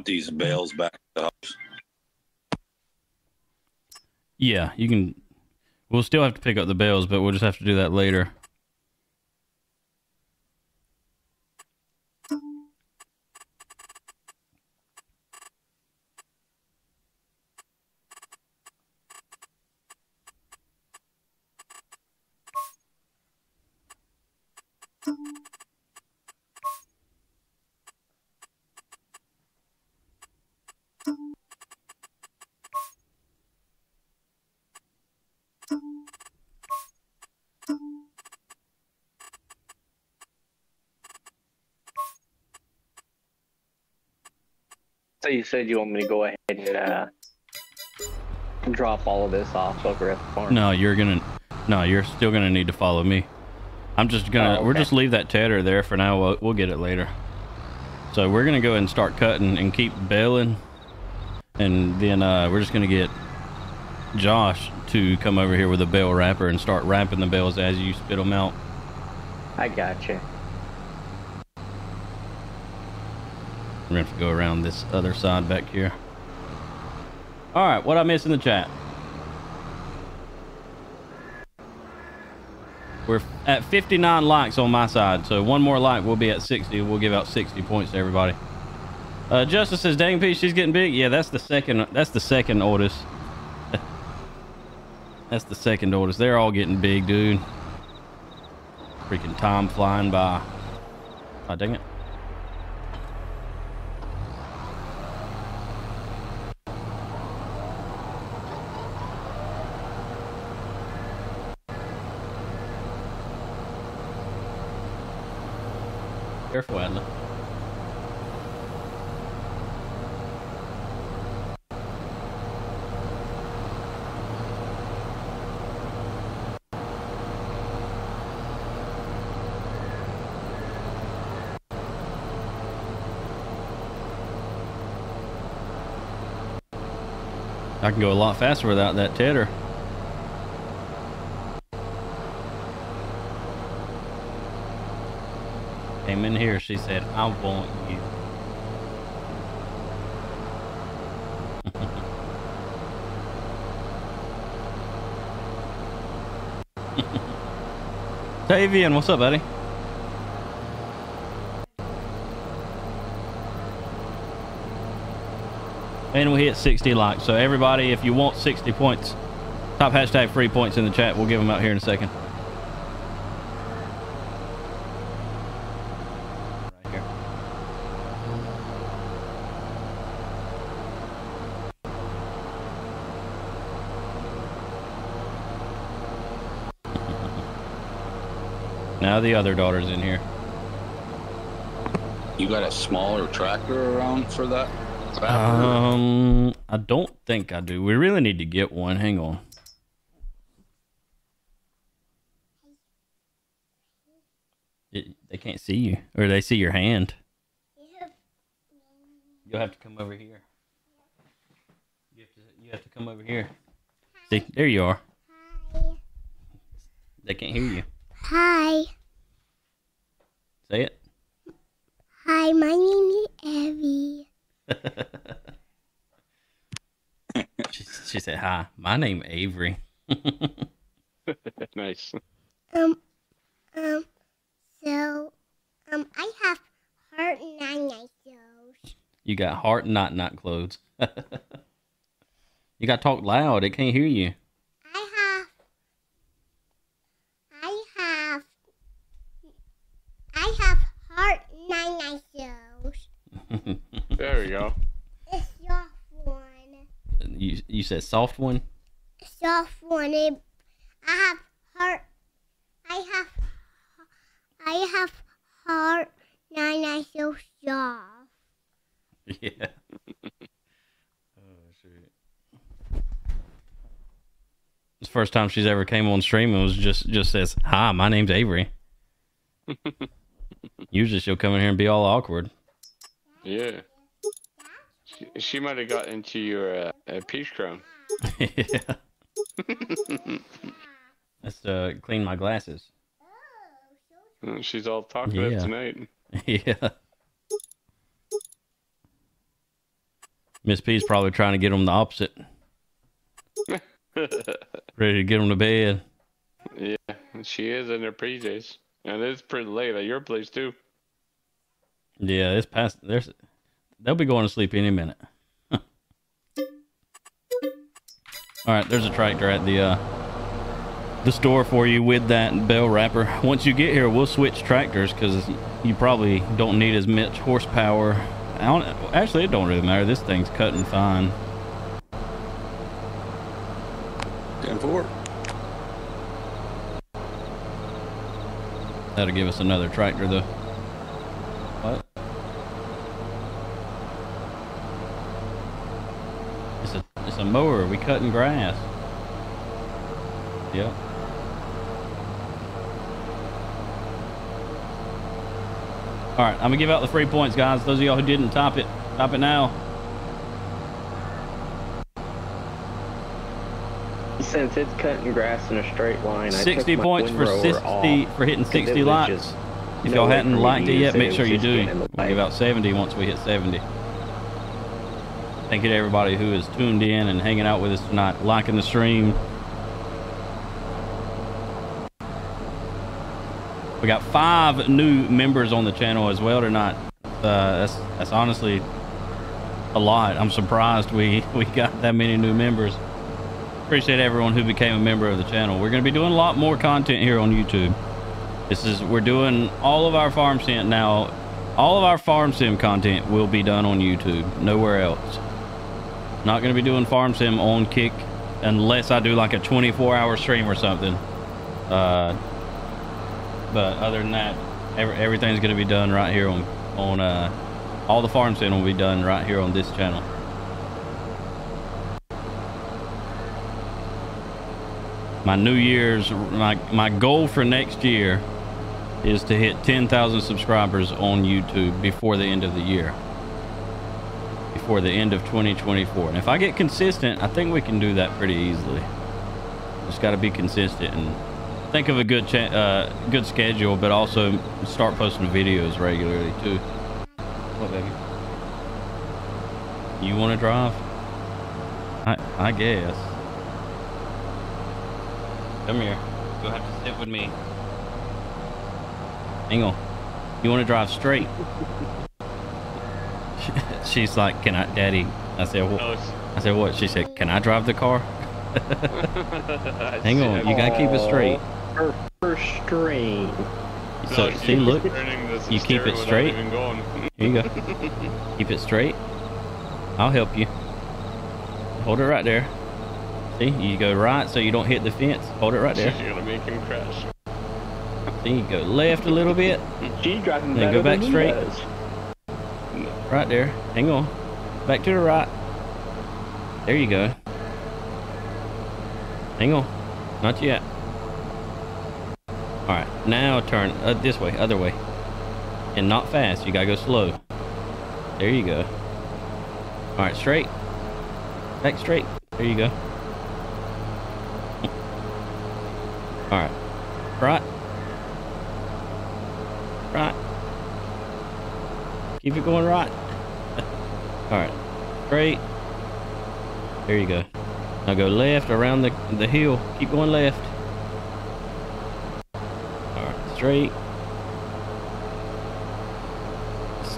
These bales back house? Yeah, you can we'll still have to pick up the bales, but we'll just have to do that later. Said you want me to go ahead and uh, drop all of this off over at the farm. No, you're gonna. No, you're still gonna need to follow me. I'm just gonna. Oh, We're just leave that tedder there for now. We'll, we'll get it later. So we're gonna go ahead and start cutting and keep baling, and then uh, we're just gonna get Josh to come over here with a bale wrapper and start wrapping the bales as you spit them out. I got We're gonna go around this other side back here. All right, what I miss in the chat? We're at 59 likes on my side, so one more like, we'll be at 60. We'll give out 60 points to everybody. Uh, Justice says, "Dang, P, she's getting big." Yeah, that's the second. That's the second oldest. that's the second oldest. They're all getting big, dude. Freaking time flying by. Oh, dang it. I can go a lot faster without that tedder. Came in here, she said, I want you. Tavian, what's up, buddy? and we hit 60 likes. So everybody, if you want 60 points, top hashtag free points in the chat. We'll give them out here in a second. Right here. Now the other daughter's in here. You got a smaller tractor around for that? Um, I don't think I do. We really need to get one. Hang on. It, they can't see you, or they see your hand. You'll have to come over here. You have to, you have to come over here. See, there you are. Hi. They can't hear you. Hi. Say it. Hi, my name is Evie. She, she said, "Hi, my name Avery." nice. Um, um, so, um, I have heart nine shows. You got heart not not clothes. you got to talk loud. It can't hear you. I have, I have, I have heart nine shows. There we go. It's soft one. you you said soft one. Soft one. It, I have heart. I have. I have heart nine so soft. Yeah. oh shoot. It's the first time she's ever came on stream and was just just says, "Hi, my name's Avery." Usually she'll come in here and be all awkward. Yeah. She, might have got into your uh, uh, peach crown. yeah. Let's uh, clean my glasses. She's all talkative Yeah. tonight. yeah. Miss P's probably trying to get them the opposite. Ready to get them to bed. yeah, she is in her PJs. And it's pretty late at your place, too. Yeah, it's past. There's, they'll be going to sleep any minute. All right, there's a tractor at the uh, the store for you with that bale wrapper. Once you get here, we'll switch tractors because you probably don't need as much horsepower. I don't, actually, it don't really matter. This thing's cutting fine. Ten four. That'll give us another tractor, though. What? It's a it's a mower. We cutting grass. Yep. All right, I'm gonna give out the free points, guys. Those of y'all who didn't top it, top it now. Since it's cutting grass in a straight line, I 60 took my points for windrower 60 off for hitting 'cause 60 it likes. If no y'all hadn't liked it yet, make sure you do. getting in the We'll give out 70 once we hit 70. Thank you to everybody who is tuned in and hanging out with us tonight, liking the stream. We got five new members on the channel as well tonight. Uh, that's that's honestly a lot. I'm surprised we we got that many new members. Appreciate everyone who became a member of the channel. We're going to be doing a lot more content here on YouTube. This is we're doing all of our farm sim now. All of our farm sim content will be done on YouTube, nowhere else. Not going to be doing farm sim on Kick unless I do like a 24-hour stream or something. Uh, but other than that, every, everything's going to be done right here on on uh, all the farm sim will be done right here on this channel. My New Year's my my goal for next year is to hit 10,000 subscribers on YouTube before the end of the year. Before the end of 2024. And if I get consistent, I think we can do that pretty easily. Just got to be consistent and think of a good uh, good schedule, but also start posting videos regularly too. What, baby? You want to drive? I I guess. Come here. You'll have to sit with me. Hang on. You want to drive straight? She's like, "Can I, Daddy?" I said, "What?" Oh, I said, "What?" She said, "Can I drive the car?" Hang on. You gotta keep it straight. Her first string. So No, see, you- look. this You keep it straight. Here you go. Keep it straight. I'll help you. Hold it right there. See, you go right so you don't hit the fence. Hold it right there. You're gonna make him crash. Then you go left a little bit. She's driving Then go back straight. does. Right there. Hang on. Back to the right. There you go. Hang on. Not yet. Alright, now turn uh, this way, other way. And not fast. You gotta go slow. There you go. Alright, straight. Back straight. There you go. Alright. Right. Right. Keep it going right. Alright. Straight. There you go. Now go left around the, the hill. Keep going left. Alright. Straight.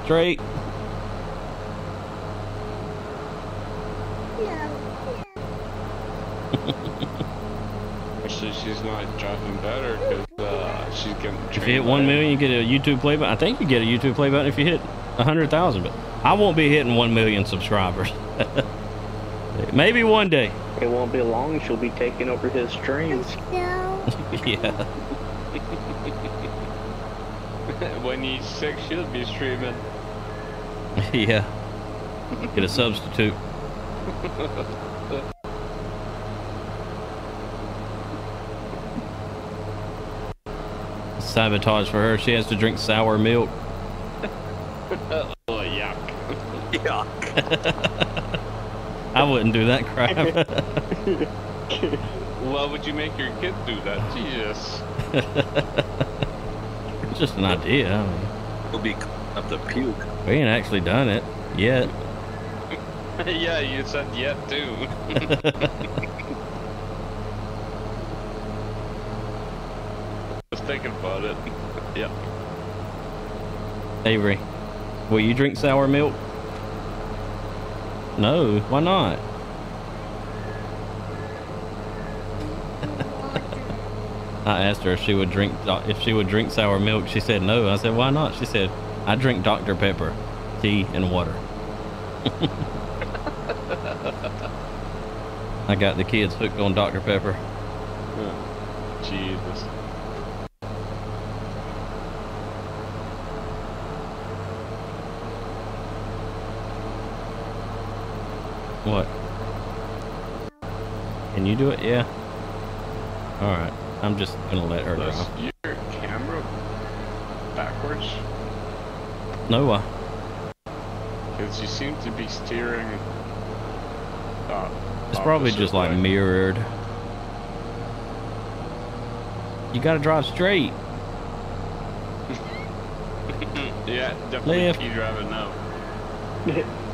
Straight. Actually, she's not driving better because uh, she's getting. If you hit one million, you get a YouTube play button. I think you get a YouTube play button if you hit a hundred thousand, but I won't be hitting one million subscribers. Maybe one day. It won't be long. She'll be taking over his streams. No. yeah. when he's sick, she'll be streaming. yeah. Get a substitute. Sabotage for her. She has to drink sour milk. Oh yuck! Yuck. I wouldn't do that crap. Why would you make your kid do that? Jesus. it's just an idea. I mean, He'll be up the puke. we ain't actually done it yet. yeah, you said yet too. I was thinking about it. Yep. Avery, will you drink sour milk? No, why not? I asked her if she would drink if she would drink sour milk. She said no. I said why not? She said I drink Dr Pepper, tea and water. I got the kids hooked on Dr Pepper. Jesus. What? Can you do it? Yeah. All right. I'm just gonna let her Was drive. your camera backwards? Noah. Because you seem to be steering. Uh, It's probably opposite just like mirrored. You gotta drive straight. Yeah, definitely Left. key driving now.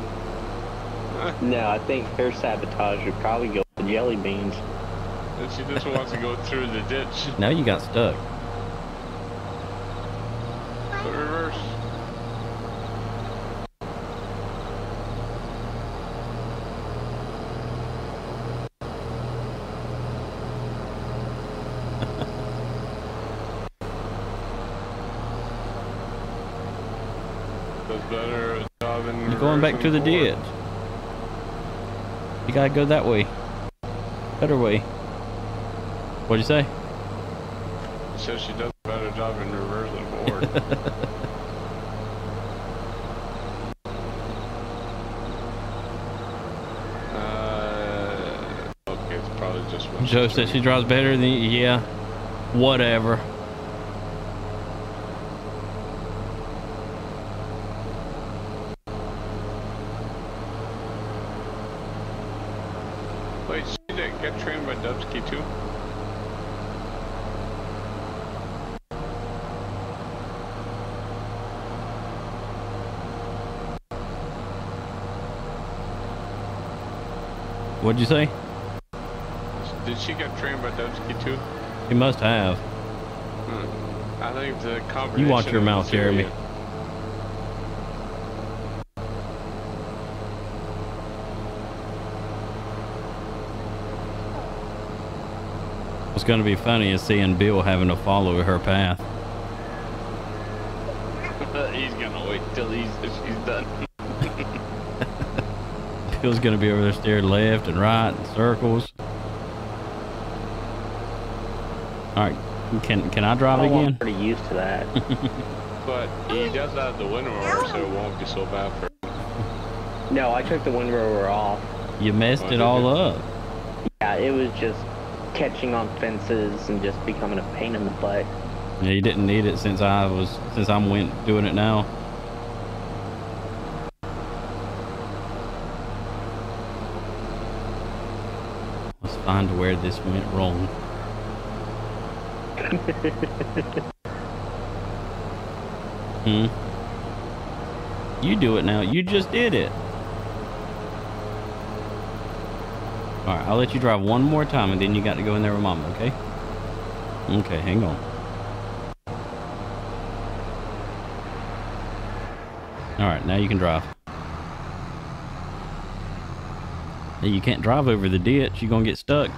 No, I think her sabotage would probably go with jelly beans. And she just wants to go through the ditch. Now you got stuck. But reverse. Does better job You're going back to the ditch. You gotta go that way. Better way. What'd you say? She says she does a better job in reverse than forward. uh, okay, it's probably just Joe said she drives better than you. Yeah. Whatever. Wait, she didn't get trained by Dubsky too? What'd you say? Did she get trained by Dubsky too? You must have. Hmm. I think the combination. You watch your mouth, Jeremy. you- What's gonna be funny is seeing Bill having to follow her path. he's gonna wait till he's she's done. Bill's gonna be over there staring left and right in circles. All right, Can can I drive Oh, I'm again? pretty used to that. But he does have the wind rower, so it won't be so bad for no, I took the wind rower off. You messed Why it all you? up. Yeah, it was just catching on fences and just becoming a pain in the butt. Yeah, you didn't need it since I was since I'm went doing it now. Let's find where this went wrong. hmm. You do it now. You just did it. All right, I'll let you drive one more time, and then you got to go in there with Mama. Okay? Okay, hang on. All right, now you can drive. Hey, you can't drive over the ditch. You're gonna get stuck.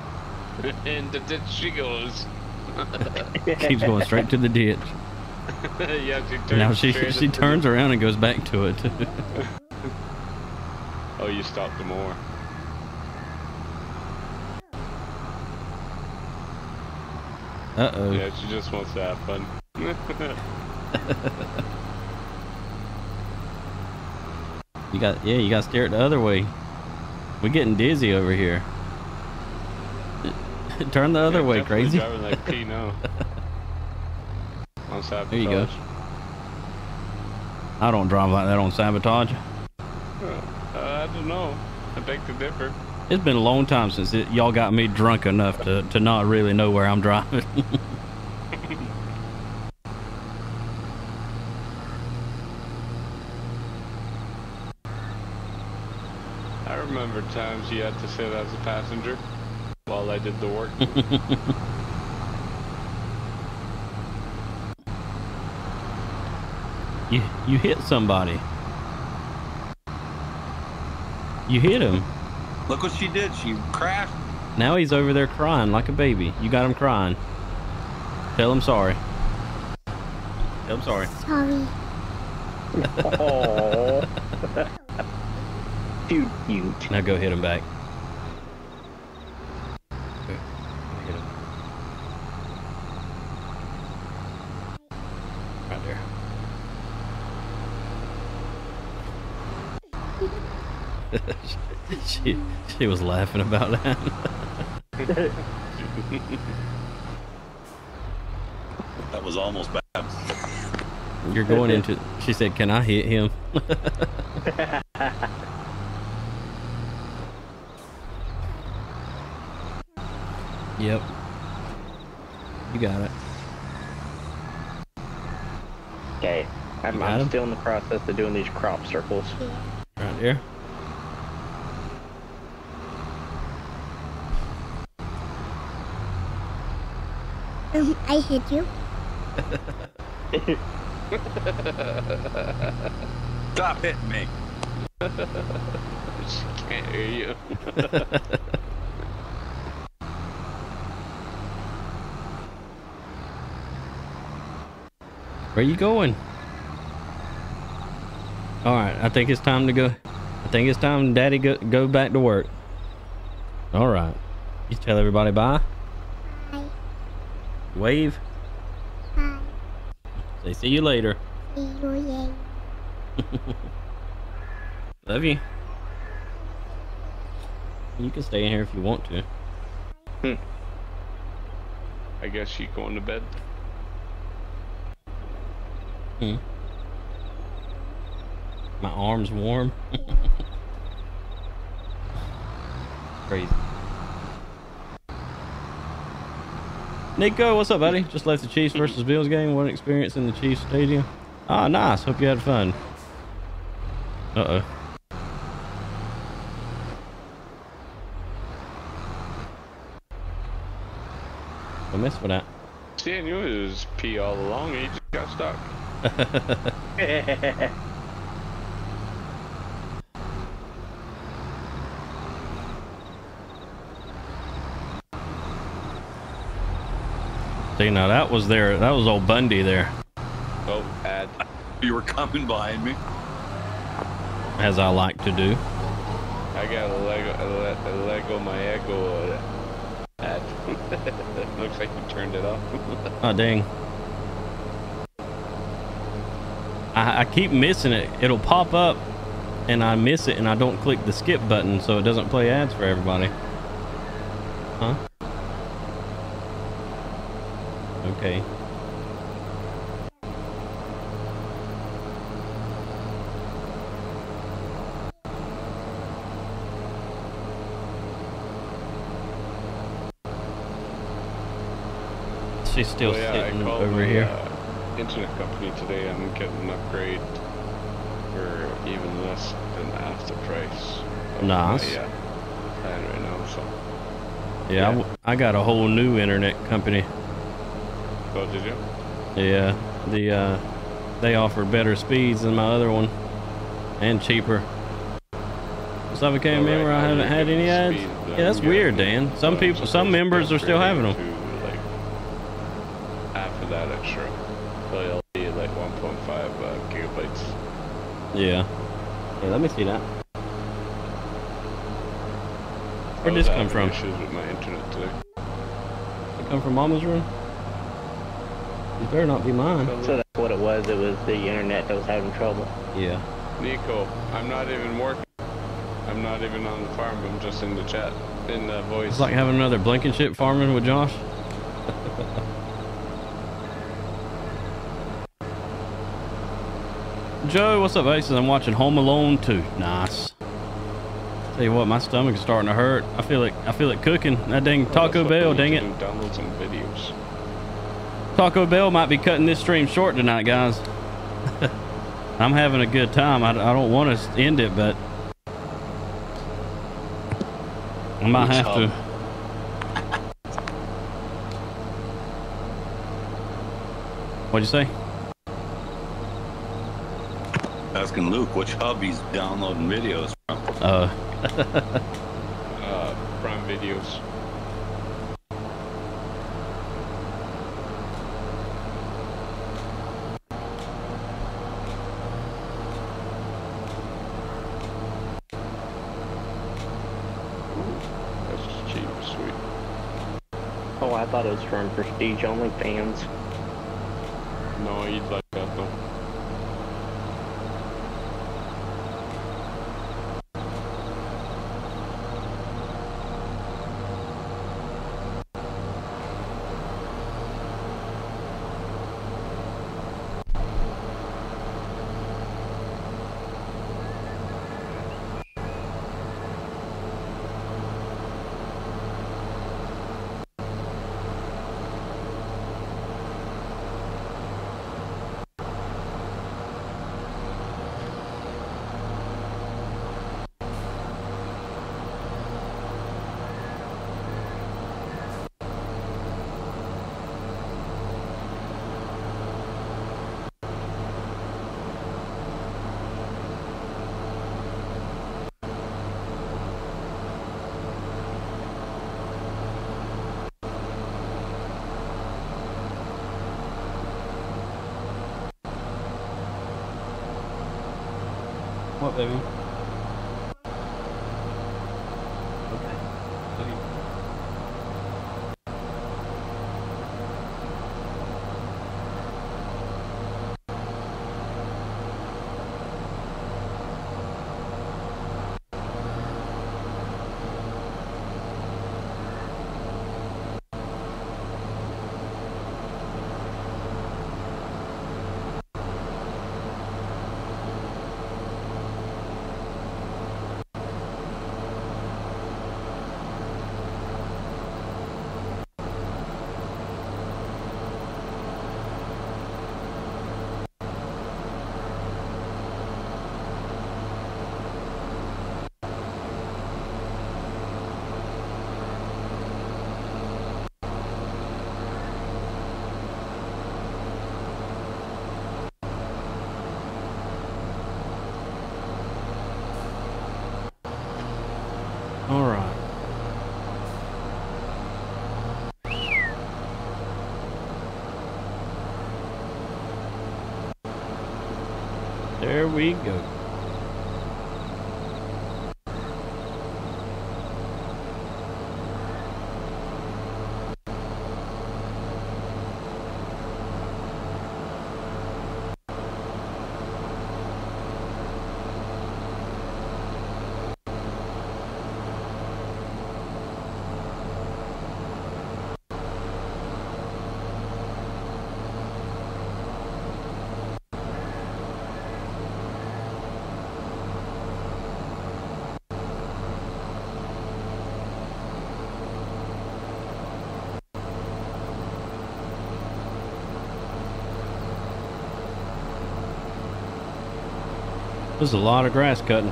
and the ditch she goes. Keeps going straight to the ditch. yeah, she turns Now she she turns around and goes back to it. Oh, you stopped the mower. uh oh. Yeah, she just wants to have fun. You got yeah. You got to steer it the other way. We're getting dizzy over here. Turn the other Yeah, way, crazy. Driving like P now. On sabotage. There you go. I don't drive like that on sabotage. Uh, I don't know. I beg to differ. It's been a long time since y'all got me drunk enough to, to not really know where I'm driving. I remember times you had to sit as a passenger while I did the work. you you hit somebody. You hit him. Look what she did. She crashed. Now he's over there crying like a baby. You got him crying. Tell him sorry. Tell him sorry. Sorry. Dude, cute. Now go hit him back. Go- go hit him. Right there. she she was laughing about that. That was almost bad. You're going into. She said, "Can I hit him?" yep. You got it. Okay, I'm, I'm still in the process of doing these crop circles. Right here. Um, I hit you. Stop hitting me. she can't hear you. Where you going? All right, I think it's time to go. I think it's time Daddy go go back to work. All right. You tell everybody bye. Bye. Wave. Bye. Say see you later. See you later. Love you. You can stay in here if you want to. Hmm. I guess she going to bed. Hmm. My arm's warm. Crazy. Nico, what's up, buddy? Just left the Chiefs versus Bills game. What an experience in the Chiefs stadium. Ah, nice. Hope you had fun. Uh oh. Don't mess with that. Seeing you was P all along, he just got stuck. See, now that was there. That was old Bundy there, Oh, add. You were coming behind me. as I like to do. I got a Lego, a, Le- a Lego my echo. ad. Looks like you turned it off. Oh dang. I, I keep missing it. It'll pop up and I miss it and I don't click the skip button so it doesn't play ads for everybody. Huh? Okay. She's still Oh, yeah, sitting over here. Uh, internet company today. I'm getting an upgrade for even less than half the price. Nice. Uh, plan right now. So, Yeah, I Yeah. w- I, got a whole new internet company. so did you? Yeah, the uh, they offer better speeds than my other one, and cheaper. So I All right, remember I haven't had any ads. Yeah, that's weird. Dan. Some people, some members are still having them. upgrade To, like, half of that extra. So it'll be like 1.5 uh, gigabytes. Yeah. Yeah, let me see that. Where'd was this come having from? Issues with my internet today. It come from Mama's room? It better not be mine. So that's what it was. It was the internet that was having trouble. Yeah. Nico, I'm not even working. I'm not even on the farm. I'm just in the chat, in the voice. It's like having another Blankenship farming with Josh. Joe, what's up, Aces? I'm watching Home Alone 2. Nice. Tell you what, my stomach is starting to hurt. I feel it. I feel it cooking. That dang Oh, Taco we Bell, dang it. do, Download some videos. Taco Bell might be cutting this stream short tonight, guys. I'm having a good time. I, I don't want to end it, but I might have to. What'd you say? Asking Luke which hub he's downloading videos from. Uh, Uh, Prime Videos. That's cheap, sweet. Oh, I thought it was from Prestige Only fans. No, you'd like There we go. There's a lot of grass cutting.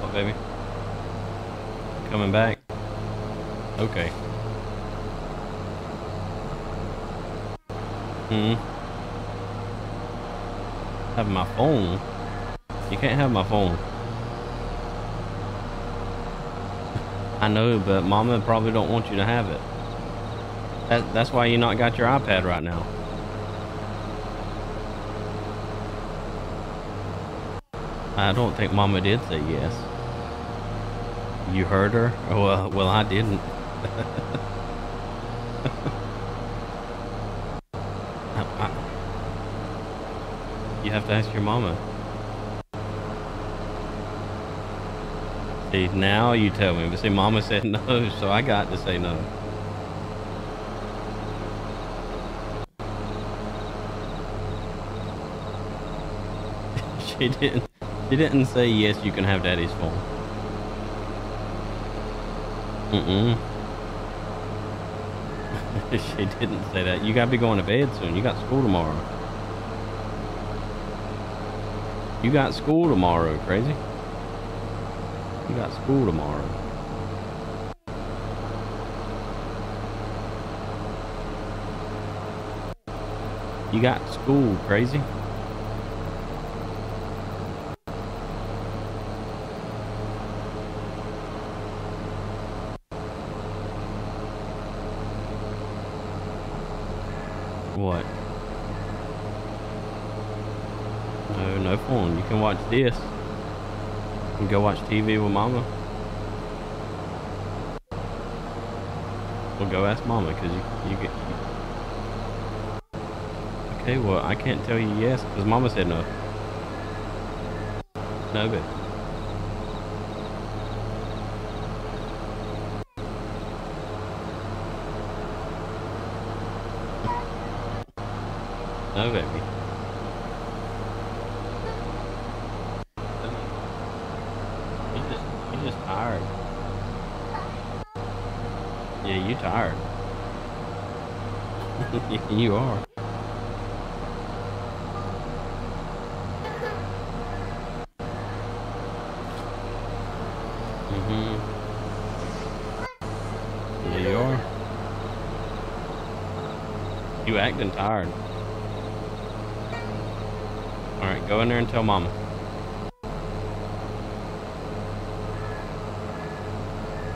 What, baby? Coming back? Okay. Hmm. Have my phone? You can't have my phone. I know, but Mama probably don't want you to have it. That, that's why you not got your iPad right now. I don't think Mama did say yes. You heard her? Well, well, I didn't. You have to ask your mama. See, now you tell me. But see, Mama said no, so I got to say no. she didn't. She didn't say yes. You can have Daddy's phone. Mm-mm. she didn't say that. You gotta be going to bed soon. You got school tomorrow. You got school tomorrow, crazy. You got school tomorrow. You got school, crazy. What? No, no phone. You can watch this. Can go watch TV with Mama. Well, go ask Mama, because you, you get... You... Okay, well, I can't tell you yes, because Mama said no. No, babe. No, baby. You just, you just tired. Yeah, you tired. You are. Mm-hmm. Yeah, you are. You acting tired. Alright, go in there and tell mama.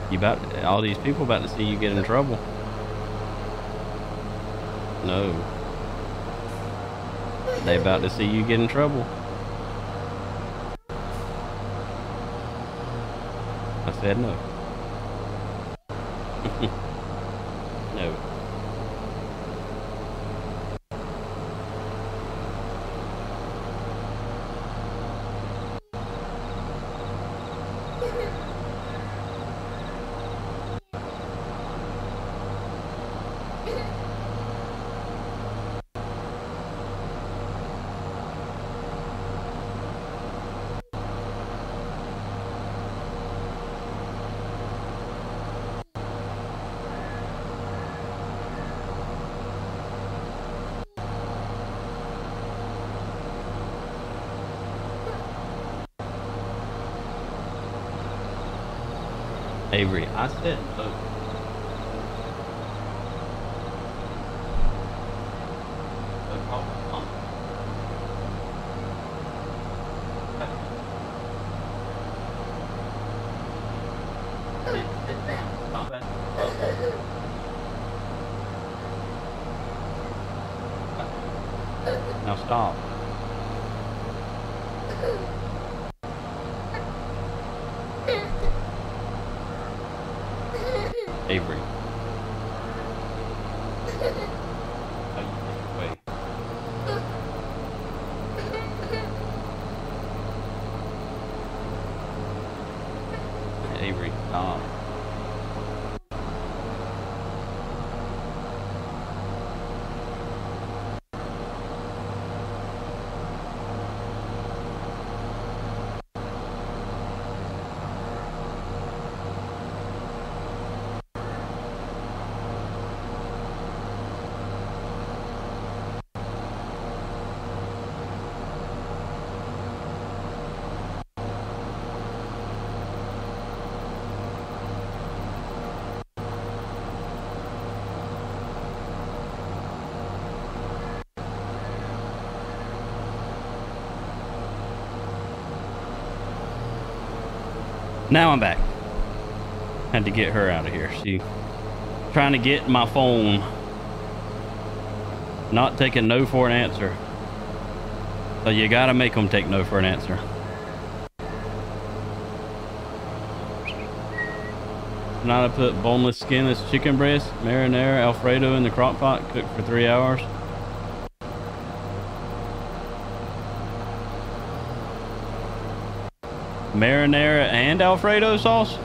You about all these people about to see you get in trouble. No. They about to see you get in trouble. I said no. no. Avery, I said no. No problem, Mom. Sit- sit down. Stop it. Now stop. Avery. How you think, wait. Avery, stop. Now I'm back. Had to get her out of here. She trying to get my phone. Not taking no for an answer. So you gotta make them take no for an answer. Now I put boneless, skinless chicken breast, marinara, Alfredo in the crock pot, cooked for three hours. Marinara and Alfredo sauce?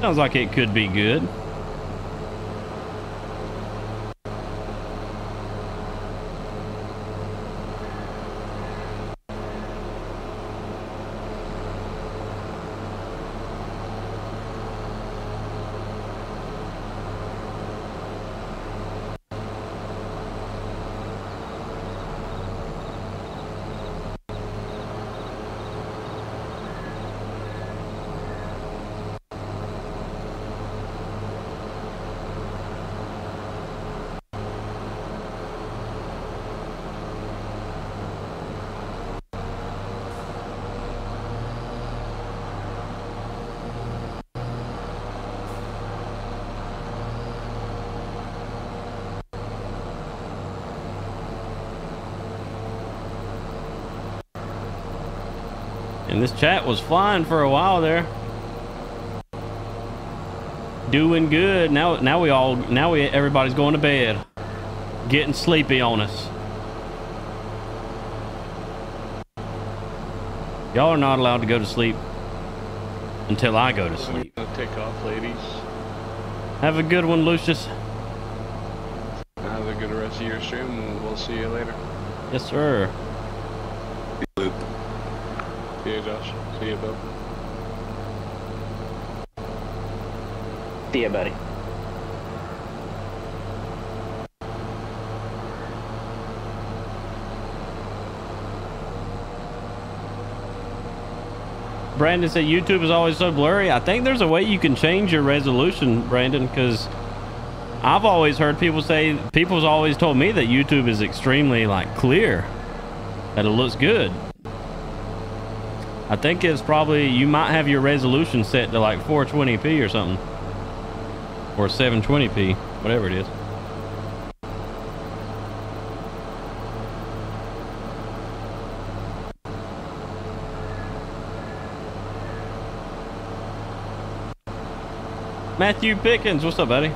Sounds like it could be good. And this chat was flying for a while there. Doing good. Now now we all now we everybody's going to bed. Getting sleepy on us. Y'all are not allowed to go to sleep until I go to sleep. take off, ladies. Have a good one, Lucius. Have a good rest of your stream. and We'll see you later. Yes, sir. See you, Josh. See you, Bill. See ya, buddy. Brandon said YouTube is always so blurry. I think there's a way you can change your resolution, Brandon, because I've always heard people say, people's always told me that YouTube is extremely like clear, that it looks good. I think it's probably, you might have your resolution set to like 420p or something, or 720p, whatever it is. Matthew Pickens, what's up, buddy?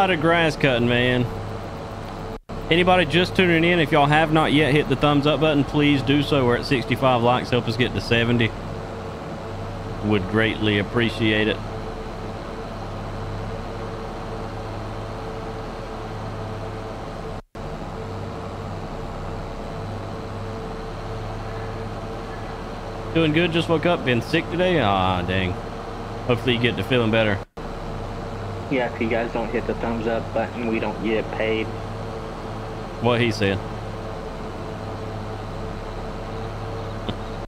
lot of grass cutting, man. Anybody just tuning in, if y'all have not yet hit the thumbs up button, please do so. We're at 65 likes. Help us get to 70. Would greatly appreciate it. Doing good, just woke up, been sick today? Ah, dang. Hopefully you get to feeling better. Yeah, if you guys don't hit the thumbs up button, we don't get paid. What he said.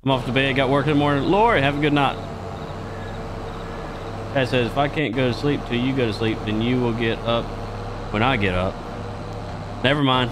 I'm off to bed. Got work in the morning. Lori, have a good night. Dad says, if I can't go to sleep till you go to sleep, then you will get up when I get up. Never mind.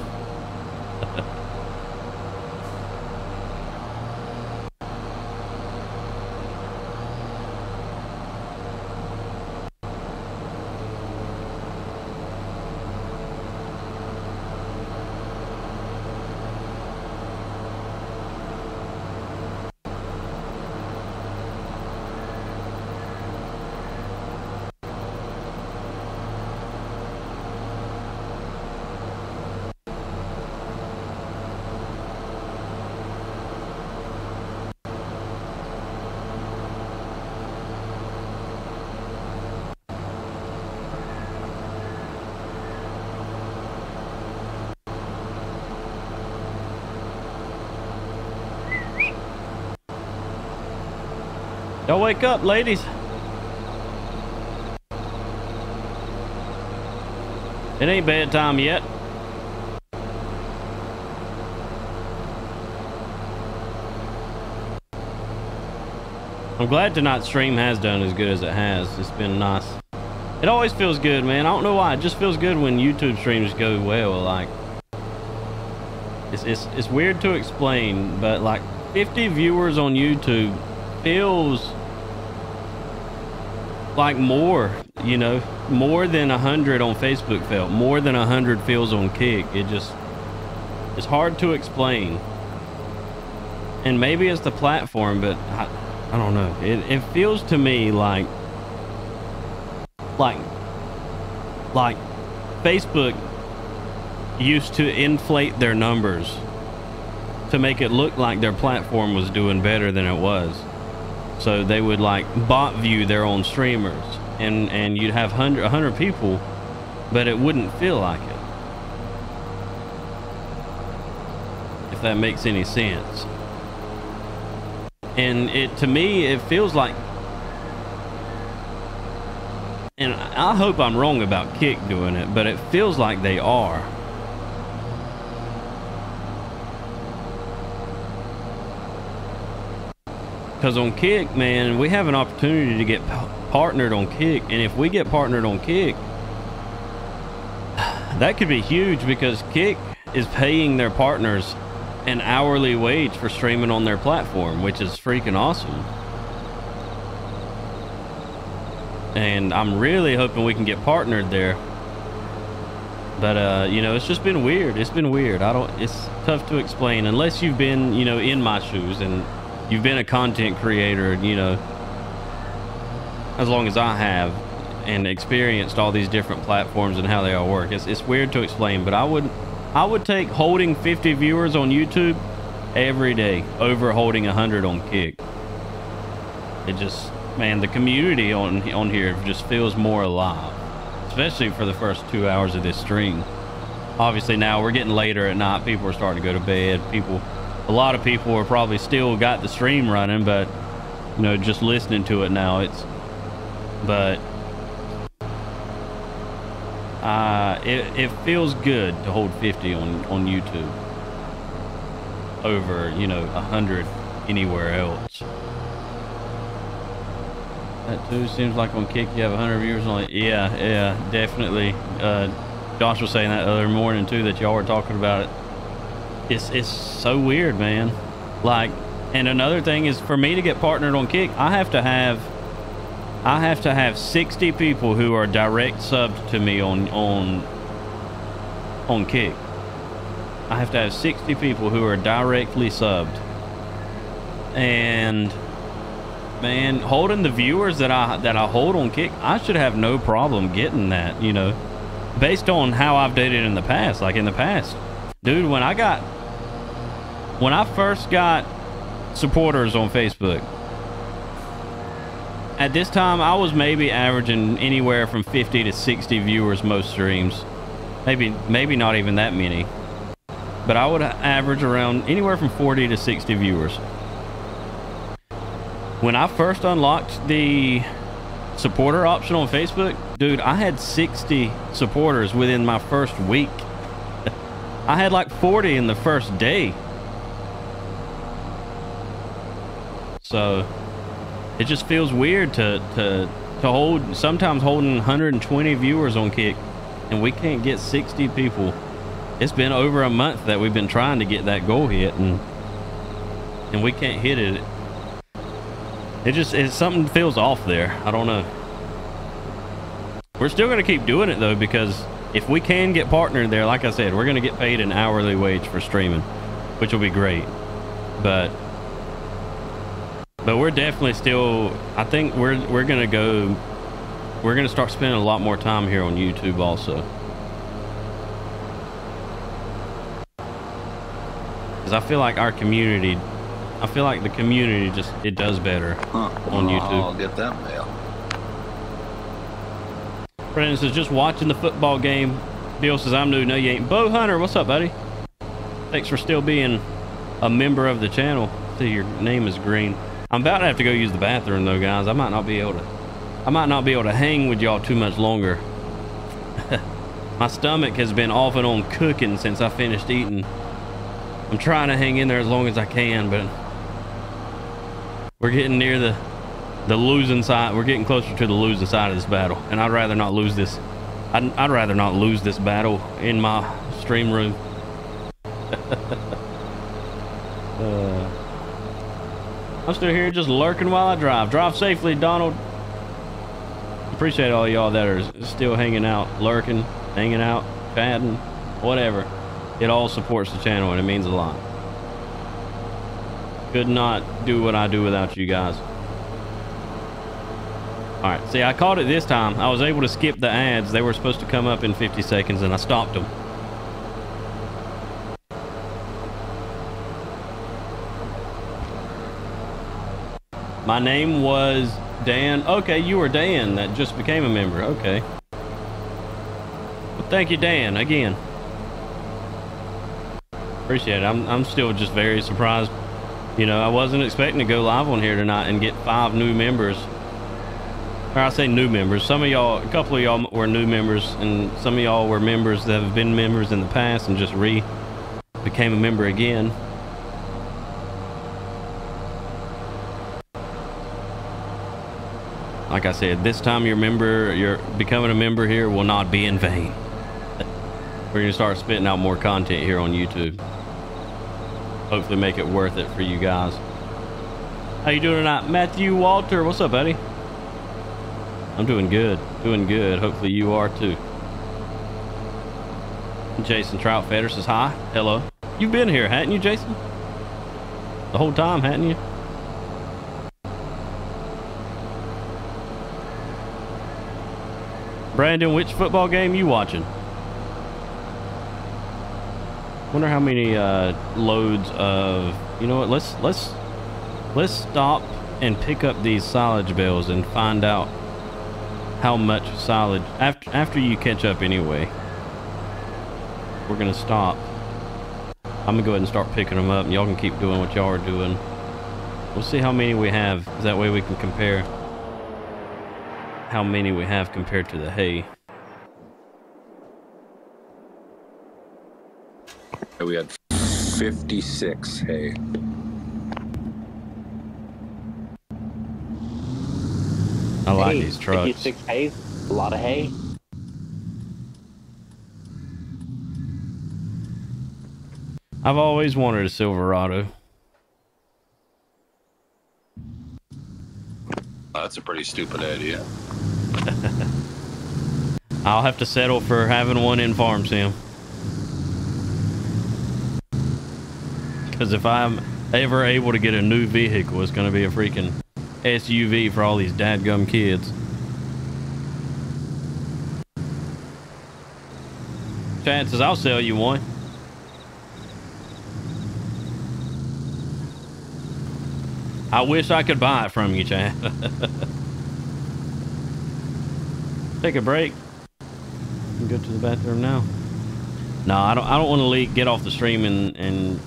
Y'all wake up, ladies. It ain't bedtime yet. I'm glad tonight's stream has done as good as it has. It's been nice. It always feels good, man. I don't know why. It just feels good when YouTube streams go well. Like, it's, it's, it's weird to explain, but like 50 viewers on YouTube feels like more, you know, more than a hundred on Facebook felt, more than a hundred feels on Kick. It just, it's hard to explain. And maybe it's the platform, but I, I don't know. It, it feels to me like, like, like Facebook used to inflate their numbers to make it look like their platform was doing better than it was. So they would like bot view their own streamers, and and you'd have 100, 100 people, but it wouldn't feel like it. If that makes any sense. And it to me, it feels like, and I hope I'm wrong about Kick doing it, but it feels like they are. Because on Kick, man, we have an opportunity to get partnered on Kick. And if we get partnered on Kick, that could be huge because Kick is paying their partners an hourly wage for streaming on their platform, which is freaking awesome. And I'm really hoping we can get partnered there. But, uh, you know, it's just been weird. It's been weird. I don't, it's tough to explain unless you've been, you know, in my shoes and you've been a content creator, you know, as long as I have, and experienced all these different platforms and how they all work. It's, it's weird to explain, but I would, I would take holding 50 viewers on YouTube every day over holding 100 on Kick. It just, man, the community on on here just feels more alive, especially for the first two hours of this stream. Obviously, now we're getting later at night. People are starting to go to bed. People a lot of people are probably still got the stream running, but you know, just listening to it now, it's but uh, it, it feels good to hold 50 on, on YouTube over, you know, 100 anywhere else. That too seems like on Kick you have 100 viewers on it. Yeah, yeah, definitely. Uh, Josh was saying that the other morning too that y'all were talking about it it's it's so weird, man. Like, and another thing is for me to get partnered on Kick, I have to have I have to have 60 people who are direct subs to me on on on Kick. I have to have 60 people who are directly subbed. And man, holding the viewers that I that I hold on Kick, I should have no problem getting that, you know, based on how I've dated in the past. Like in the past, dude, when I got when I first got supporters on Facebook, at this time I was maybe averaging anywhere from 50 to 60 viewers most streams. Maybe maybe not even that many. But I would average around anywhere from 40 to 60 viewers. when I first unlocked the supporter option on Facebook, dude, I had 60 supporters within my first week. I had like 40 in the first day. So it just feels weird to to to hold sometimes holding 120 viewers on Kick and we can't get 60 people. It's been over a month that we've been trying to get that goal hit and and we can't hit it. It just it's something feels off there. I don't know. We're still going to keep doing it though because if we can get partnered there, like I said, we're going to get paid an hourly wage for streaming, which will be great. But but we're definitely still I think we're we're going to go we're going to start spending a lot more time here on YouTube also. Cuz I feel like our community I feel like the community just it does better Huh. on YouTube. I'll get that mail. Brandon says, just watching the football game. Bill says, I'm new. No, you ain't. Bo Hunter, what's up, buddy? Thanks for still being a member of the channel. See, your name is green. I'm about to have to go use the bathroom, though, guys. I might not be able to. I might not be able to hang with y'all too much longer. My stomach has been off and on cooking since I finished eating. I'm trying to hang in there as long as I can, but we're getting near the the losing side. We're getting closer to the losing side of this battle, and I'd rather not lose this. I'd, I'd rather not lose this battle in my stream room. uh, I'm still here, just lurking while I drive. Drive safely, Donald. Appreciate all y'all that are still hanging out, lurking, hanging out, chatting, whatever. It all supports the channel, and it means a lot. Could not do what I do without you guys. All right, see, I caught it this time. I was able to skip the ads. They were supposed to come up in 50 seconds, and I stopped them. My name was Dan. Okay, you were Dan that just became a member. Okay. Well, thank you, Dan, again. Appreciate it. I'm, I'm still just very surprised. You know, I wasn't expecting to go live on here tonight and get five new members or I say new members. Some of y'all, a couple of y'all were new members, and some of y'all were members that have been members in the past and just re became a member again. Like I said, this time your member, your becoming a member here will not be in vain. We're gonna start spitting out more content here on YouTube. Hopefully, make it worth it for you guys. How you doing tonight, Matthew Walter? What's up, buddy? I'm doing good. Doing good. Hopefully you are too. Jason Troutfetter says hi. Hello. You've been here, hadn't you, Jason? The whole time, hadn't you? Brandon, which football game you watching? Wonder how many uh, loads of. You know what? Let's let's let's stop and pick up these silage bales and find out how much silage after after you catch up anyway we're gonna stop i'm gonna go ahead and start picking them up and y'all can keep doing what y'all are doing we'll see how many we have that way we can compare how many we have compared to the hay We had 56 hay. i like Hey, these trucks 56 hay, a lot of hay. i've always wanted a silverado That's a pretty stupid idea. i'll have to settle for having one in farm sim because if i'm ever able to get a new vehicle it's going to be a freaking suv for all these dadgum kids. Chances i'll sell you one i wish i could buy it from you chad take a break go to the bathroom now. No, I don't. I don't want to leak. Get off the stream and and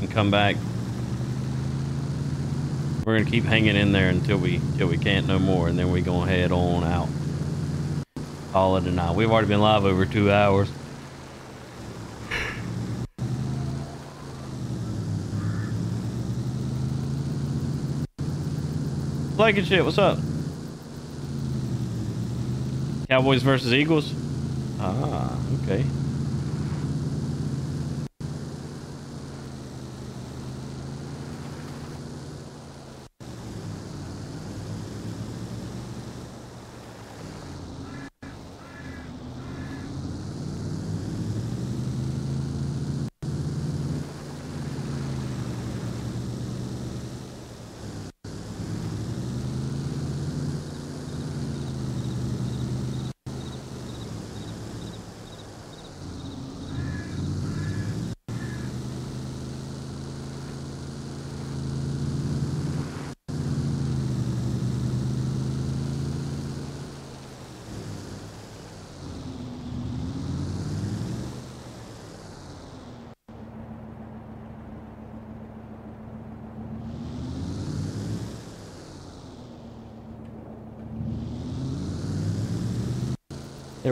and come back. We're gonna keep hanging in there until we till we can't no more, and then we gonna head on out. Call it a night. We've already been live over two hours. Blankenship, what's up? Cowboys versus Eagles? Ah, okay.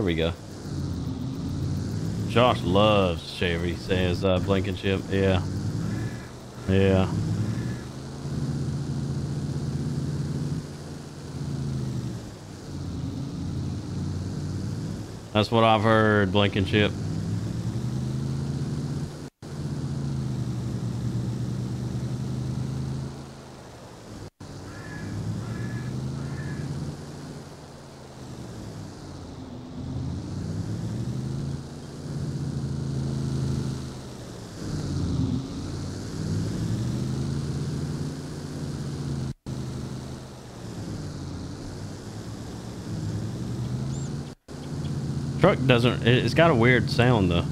There we go. Josh loves Chevy, says uh, Blankenship. Yeah. Yeah. That's what I've heard, Blankenship. Doesn't. it- It's got a weird sound though.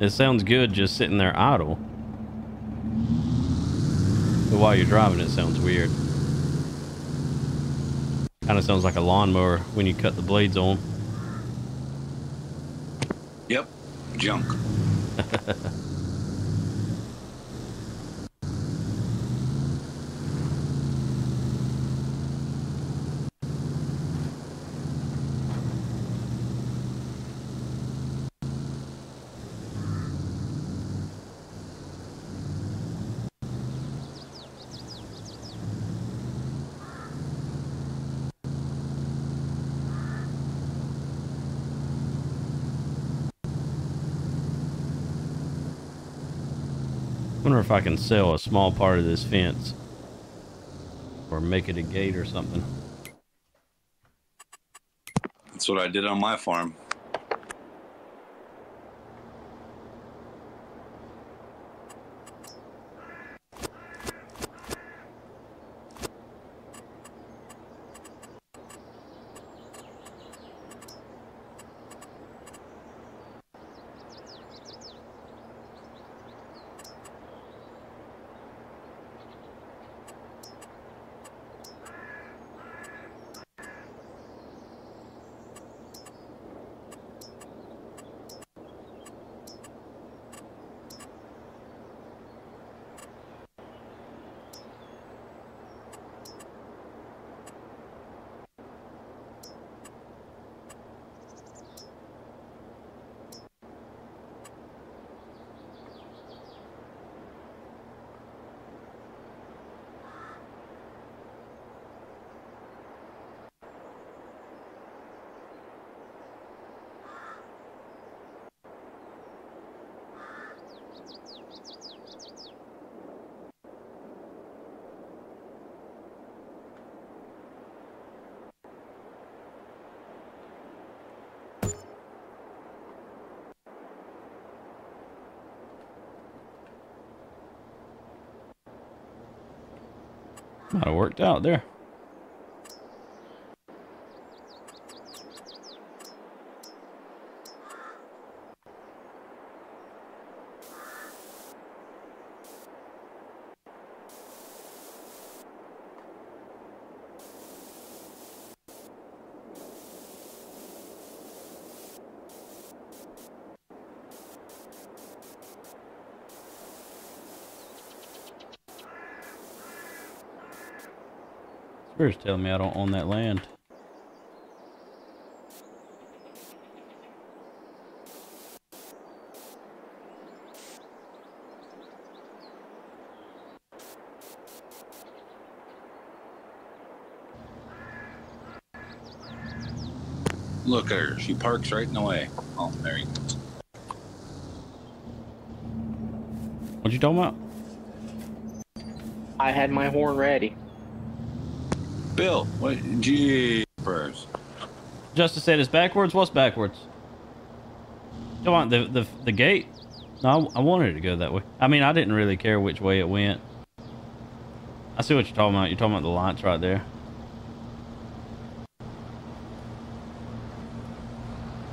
It sounds good just sitting there idle. But while you're driving, it sounds weird. Kind of sounds like a lawnmower when you cut the blades on. Yep. Junk. Wonder if I can sell a small part of this fence. Or make it a gate or something. That's what I did on my farm. Might have worked out there. Spirit's telling me I don't own that land. Look at her. She parks right in the way. Oh, there you go. What you talking about? I had my horn ready. Bill, what? Jeepers. Justice said it's backwards. What's backwards? Come on, the the the gate? No, I, I wanted it to go that way. I mean, I didn't really care which way it went. I see what you're talking about. You're talking about the lights right there.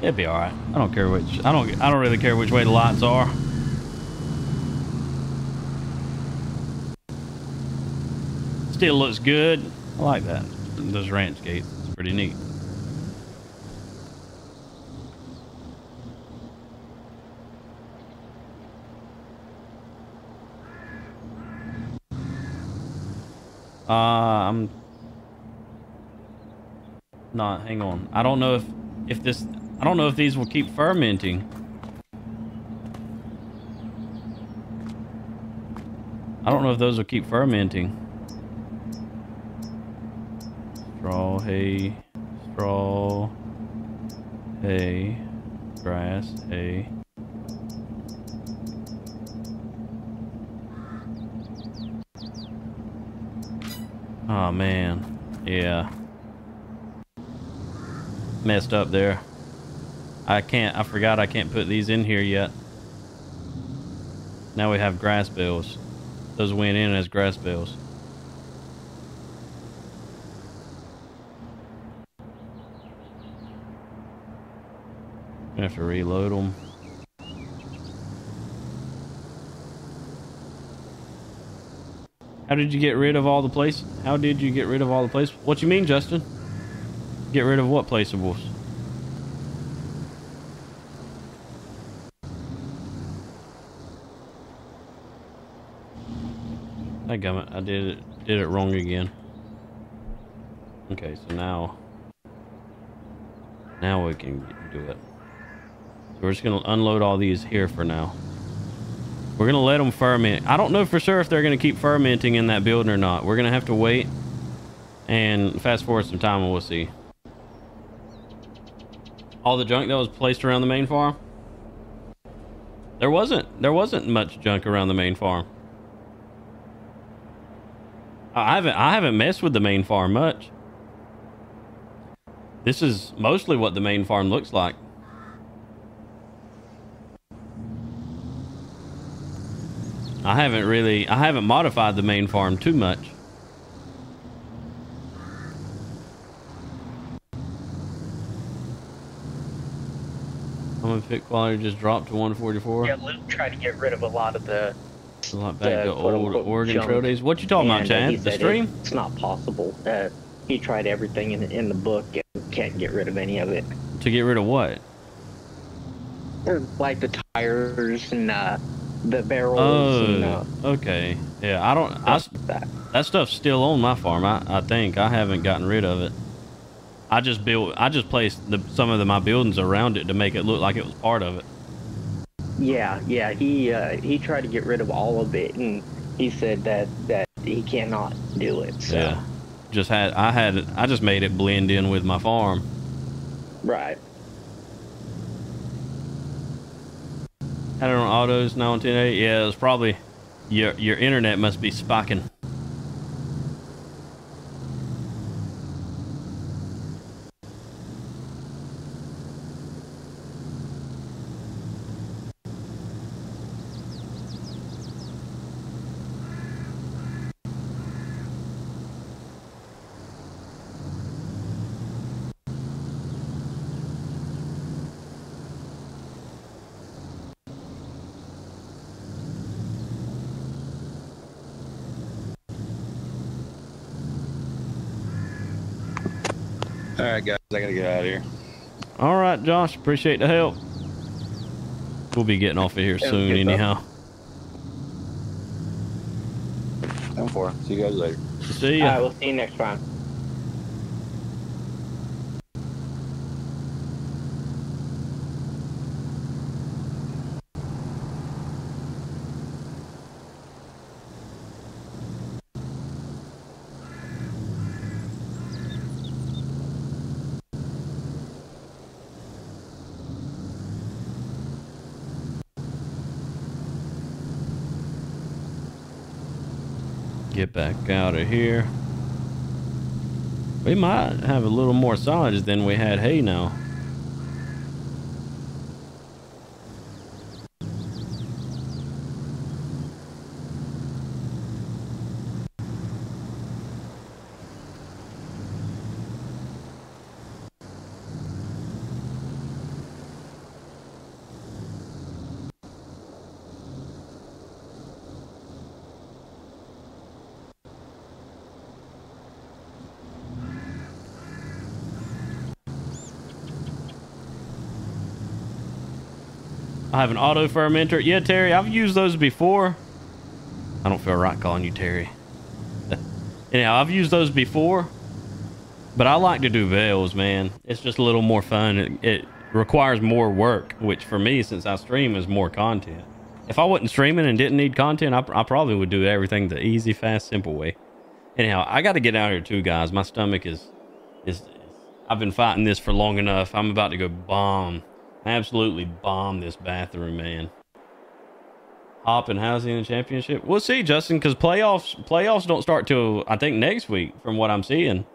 It'd be all right. I don't care which. I don't. I don't really care which way the lights are. Still looks good. I like that. This ranch gates. It's pretty neat. Uh, I'm not. Hang on. I don't know if if this. I don't know if these will keep fermenting. I don't know if those will keep fermenting. Straw, hay, straw, hay, grass, hay. Oh man, yeah. Messed up there. I can't, I forgot I can't put these in here yet. Now we have grass bales. Those went in as grass bales. Have to reload them. How did you get rid of all the place? How did you get rid of all the place? What you mean, Justin? Get rid of what placeables? I got it. I did it. Did it wrong again. Okay, so now, now we can do it. We're just gonna unload all these here for now. We're gonna let them ferment. I don't know for sure if they're gonna keep fermenting in that building or not. We're gonna have to wait and fast forward some time and we'll see. All the junk that was placed around the main farm. There wasn't. There wasn't much junk around the main farm. I haven't. I haven't messed with the main farm much. This is mostly what the main farm looks like. I haven't really, I haven't modified the main farm too much. How much fit quality just dropped to 144? Yeah, Luke tried to get rid of a lot of the. A lot back the to old Oregon. Trail days. What you talking about, Chad? The stream? it- it's not possible. Uh, he tried everything in in the book and can't get rid of any of it. To get rid of what? Like the tires and uh, the barrels and uh, Oh, okay. Yeah, I don't. I, stuff that. that stuff's still on my farm. I, I think I haven't gotten rid of it. I just built. I just placed the, some of the, my buildings around it to make it look like it was part of it. Yeah, yeah. He uh, he tried to get rid of all of it, and he said that that he cannot do it. So. Yeah. Just had. I had. I just made it blend in with my farm. Right. Had it on autos now on 1080. Yeah, it was probably your your internet must be spiking. All right, guys, I gotta get out of here. All right, Josh. Appreciate the help. We'll be getting off of here Sounds soon, good, bud. anyhow. I'm for. See you guys later. See All ya. right. We'll see you next time. Back out of here. We might have a little more silage than we had hay now. Have an auto fermenter. Yeah, Terry, I've used those before. I don't feel right calling you Terry. Anyhow, I've used those before, but I like to do bales, man. It's just a little more fun. It, it requires more work, which for me, since I stream, is more content. If I wasn't streaming and didn't need content, I, I probably would do everything the easy, fast, simple way. Anyhow, I got to get out here too, guys. My stomach is, is, I've been fighting this for long enough. I'm about to go bomb absolutely bomb this bathroom, man. Hop and housing in the championship. We'll see, Justin, because playoffs playoffs don't start till I think next week, from what I'm seeing.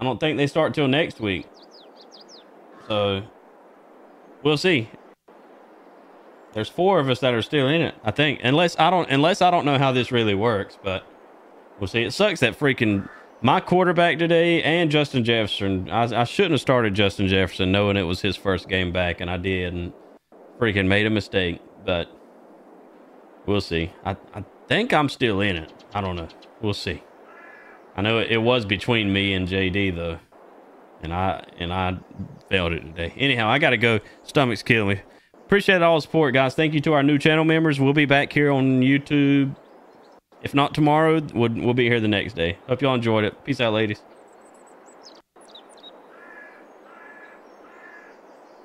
I don't think they start till next week. So we'll see. There's four of us that are still in it, I think. Unless I don't unless I don't know how this really works, but we'll see. It sucks that freaking my quarterback today and Justin Jefferson. I, I, shouldn't have started Justin Jefferson knowing it was his first game back, and I did, and freaking made a mistake. But we'll see. I, I think I'm still in it. I don't know. We'll see. I know it, it was between me and JD though, and I and I failed it today. Anyhow, I gotta go. Stomach's killing me. Appreciate all the support, guys. Thank you to our new channel members. We'll be back here on YouTube if not tomorrow, we'll, we'll be here the next day. Hope y'all enjoyed it. Peace out, ladies.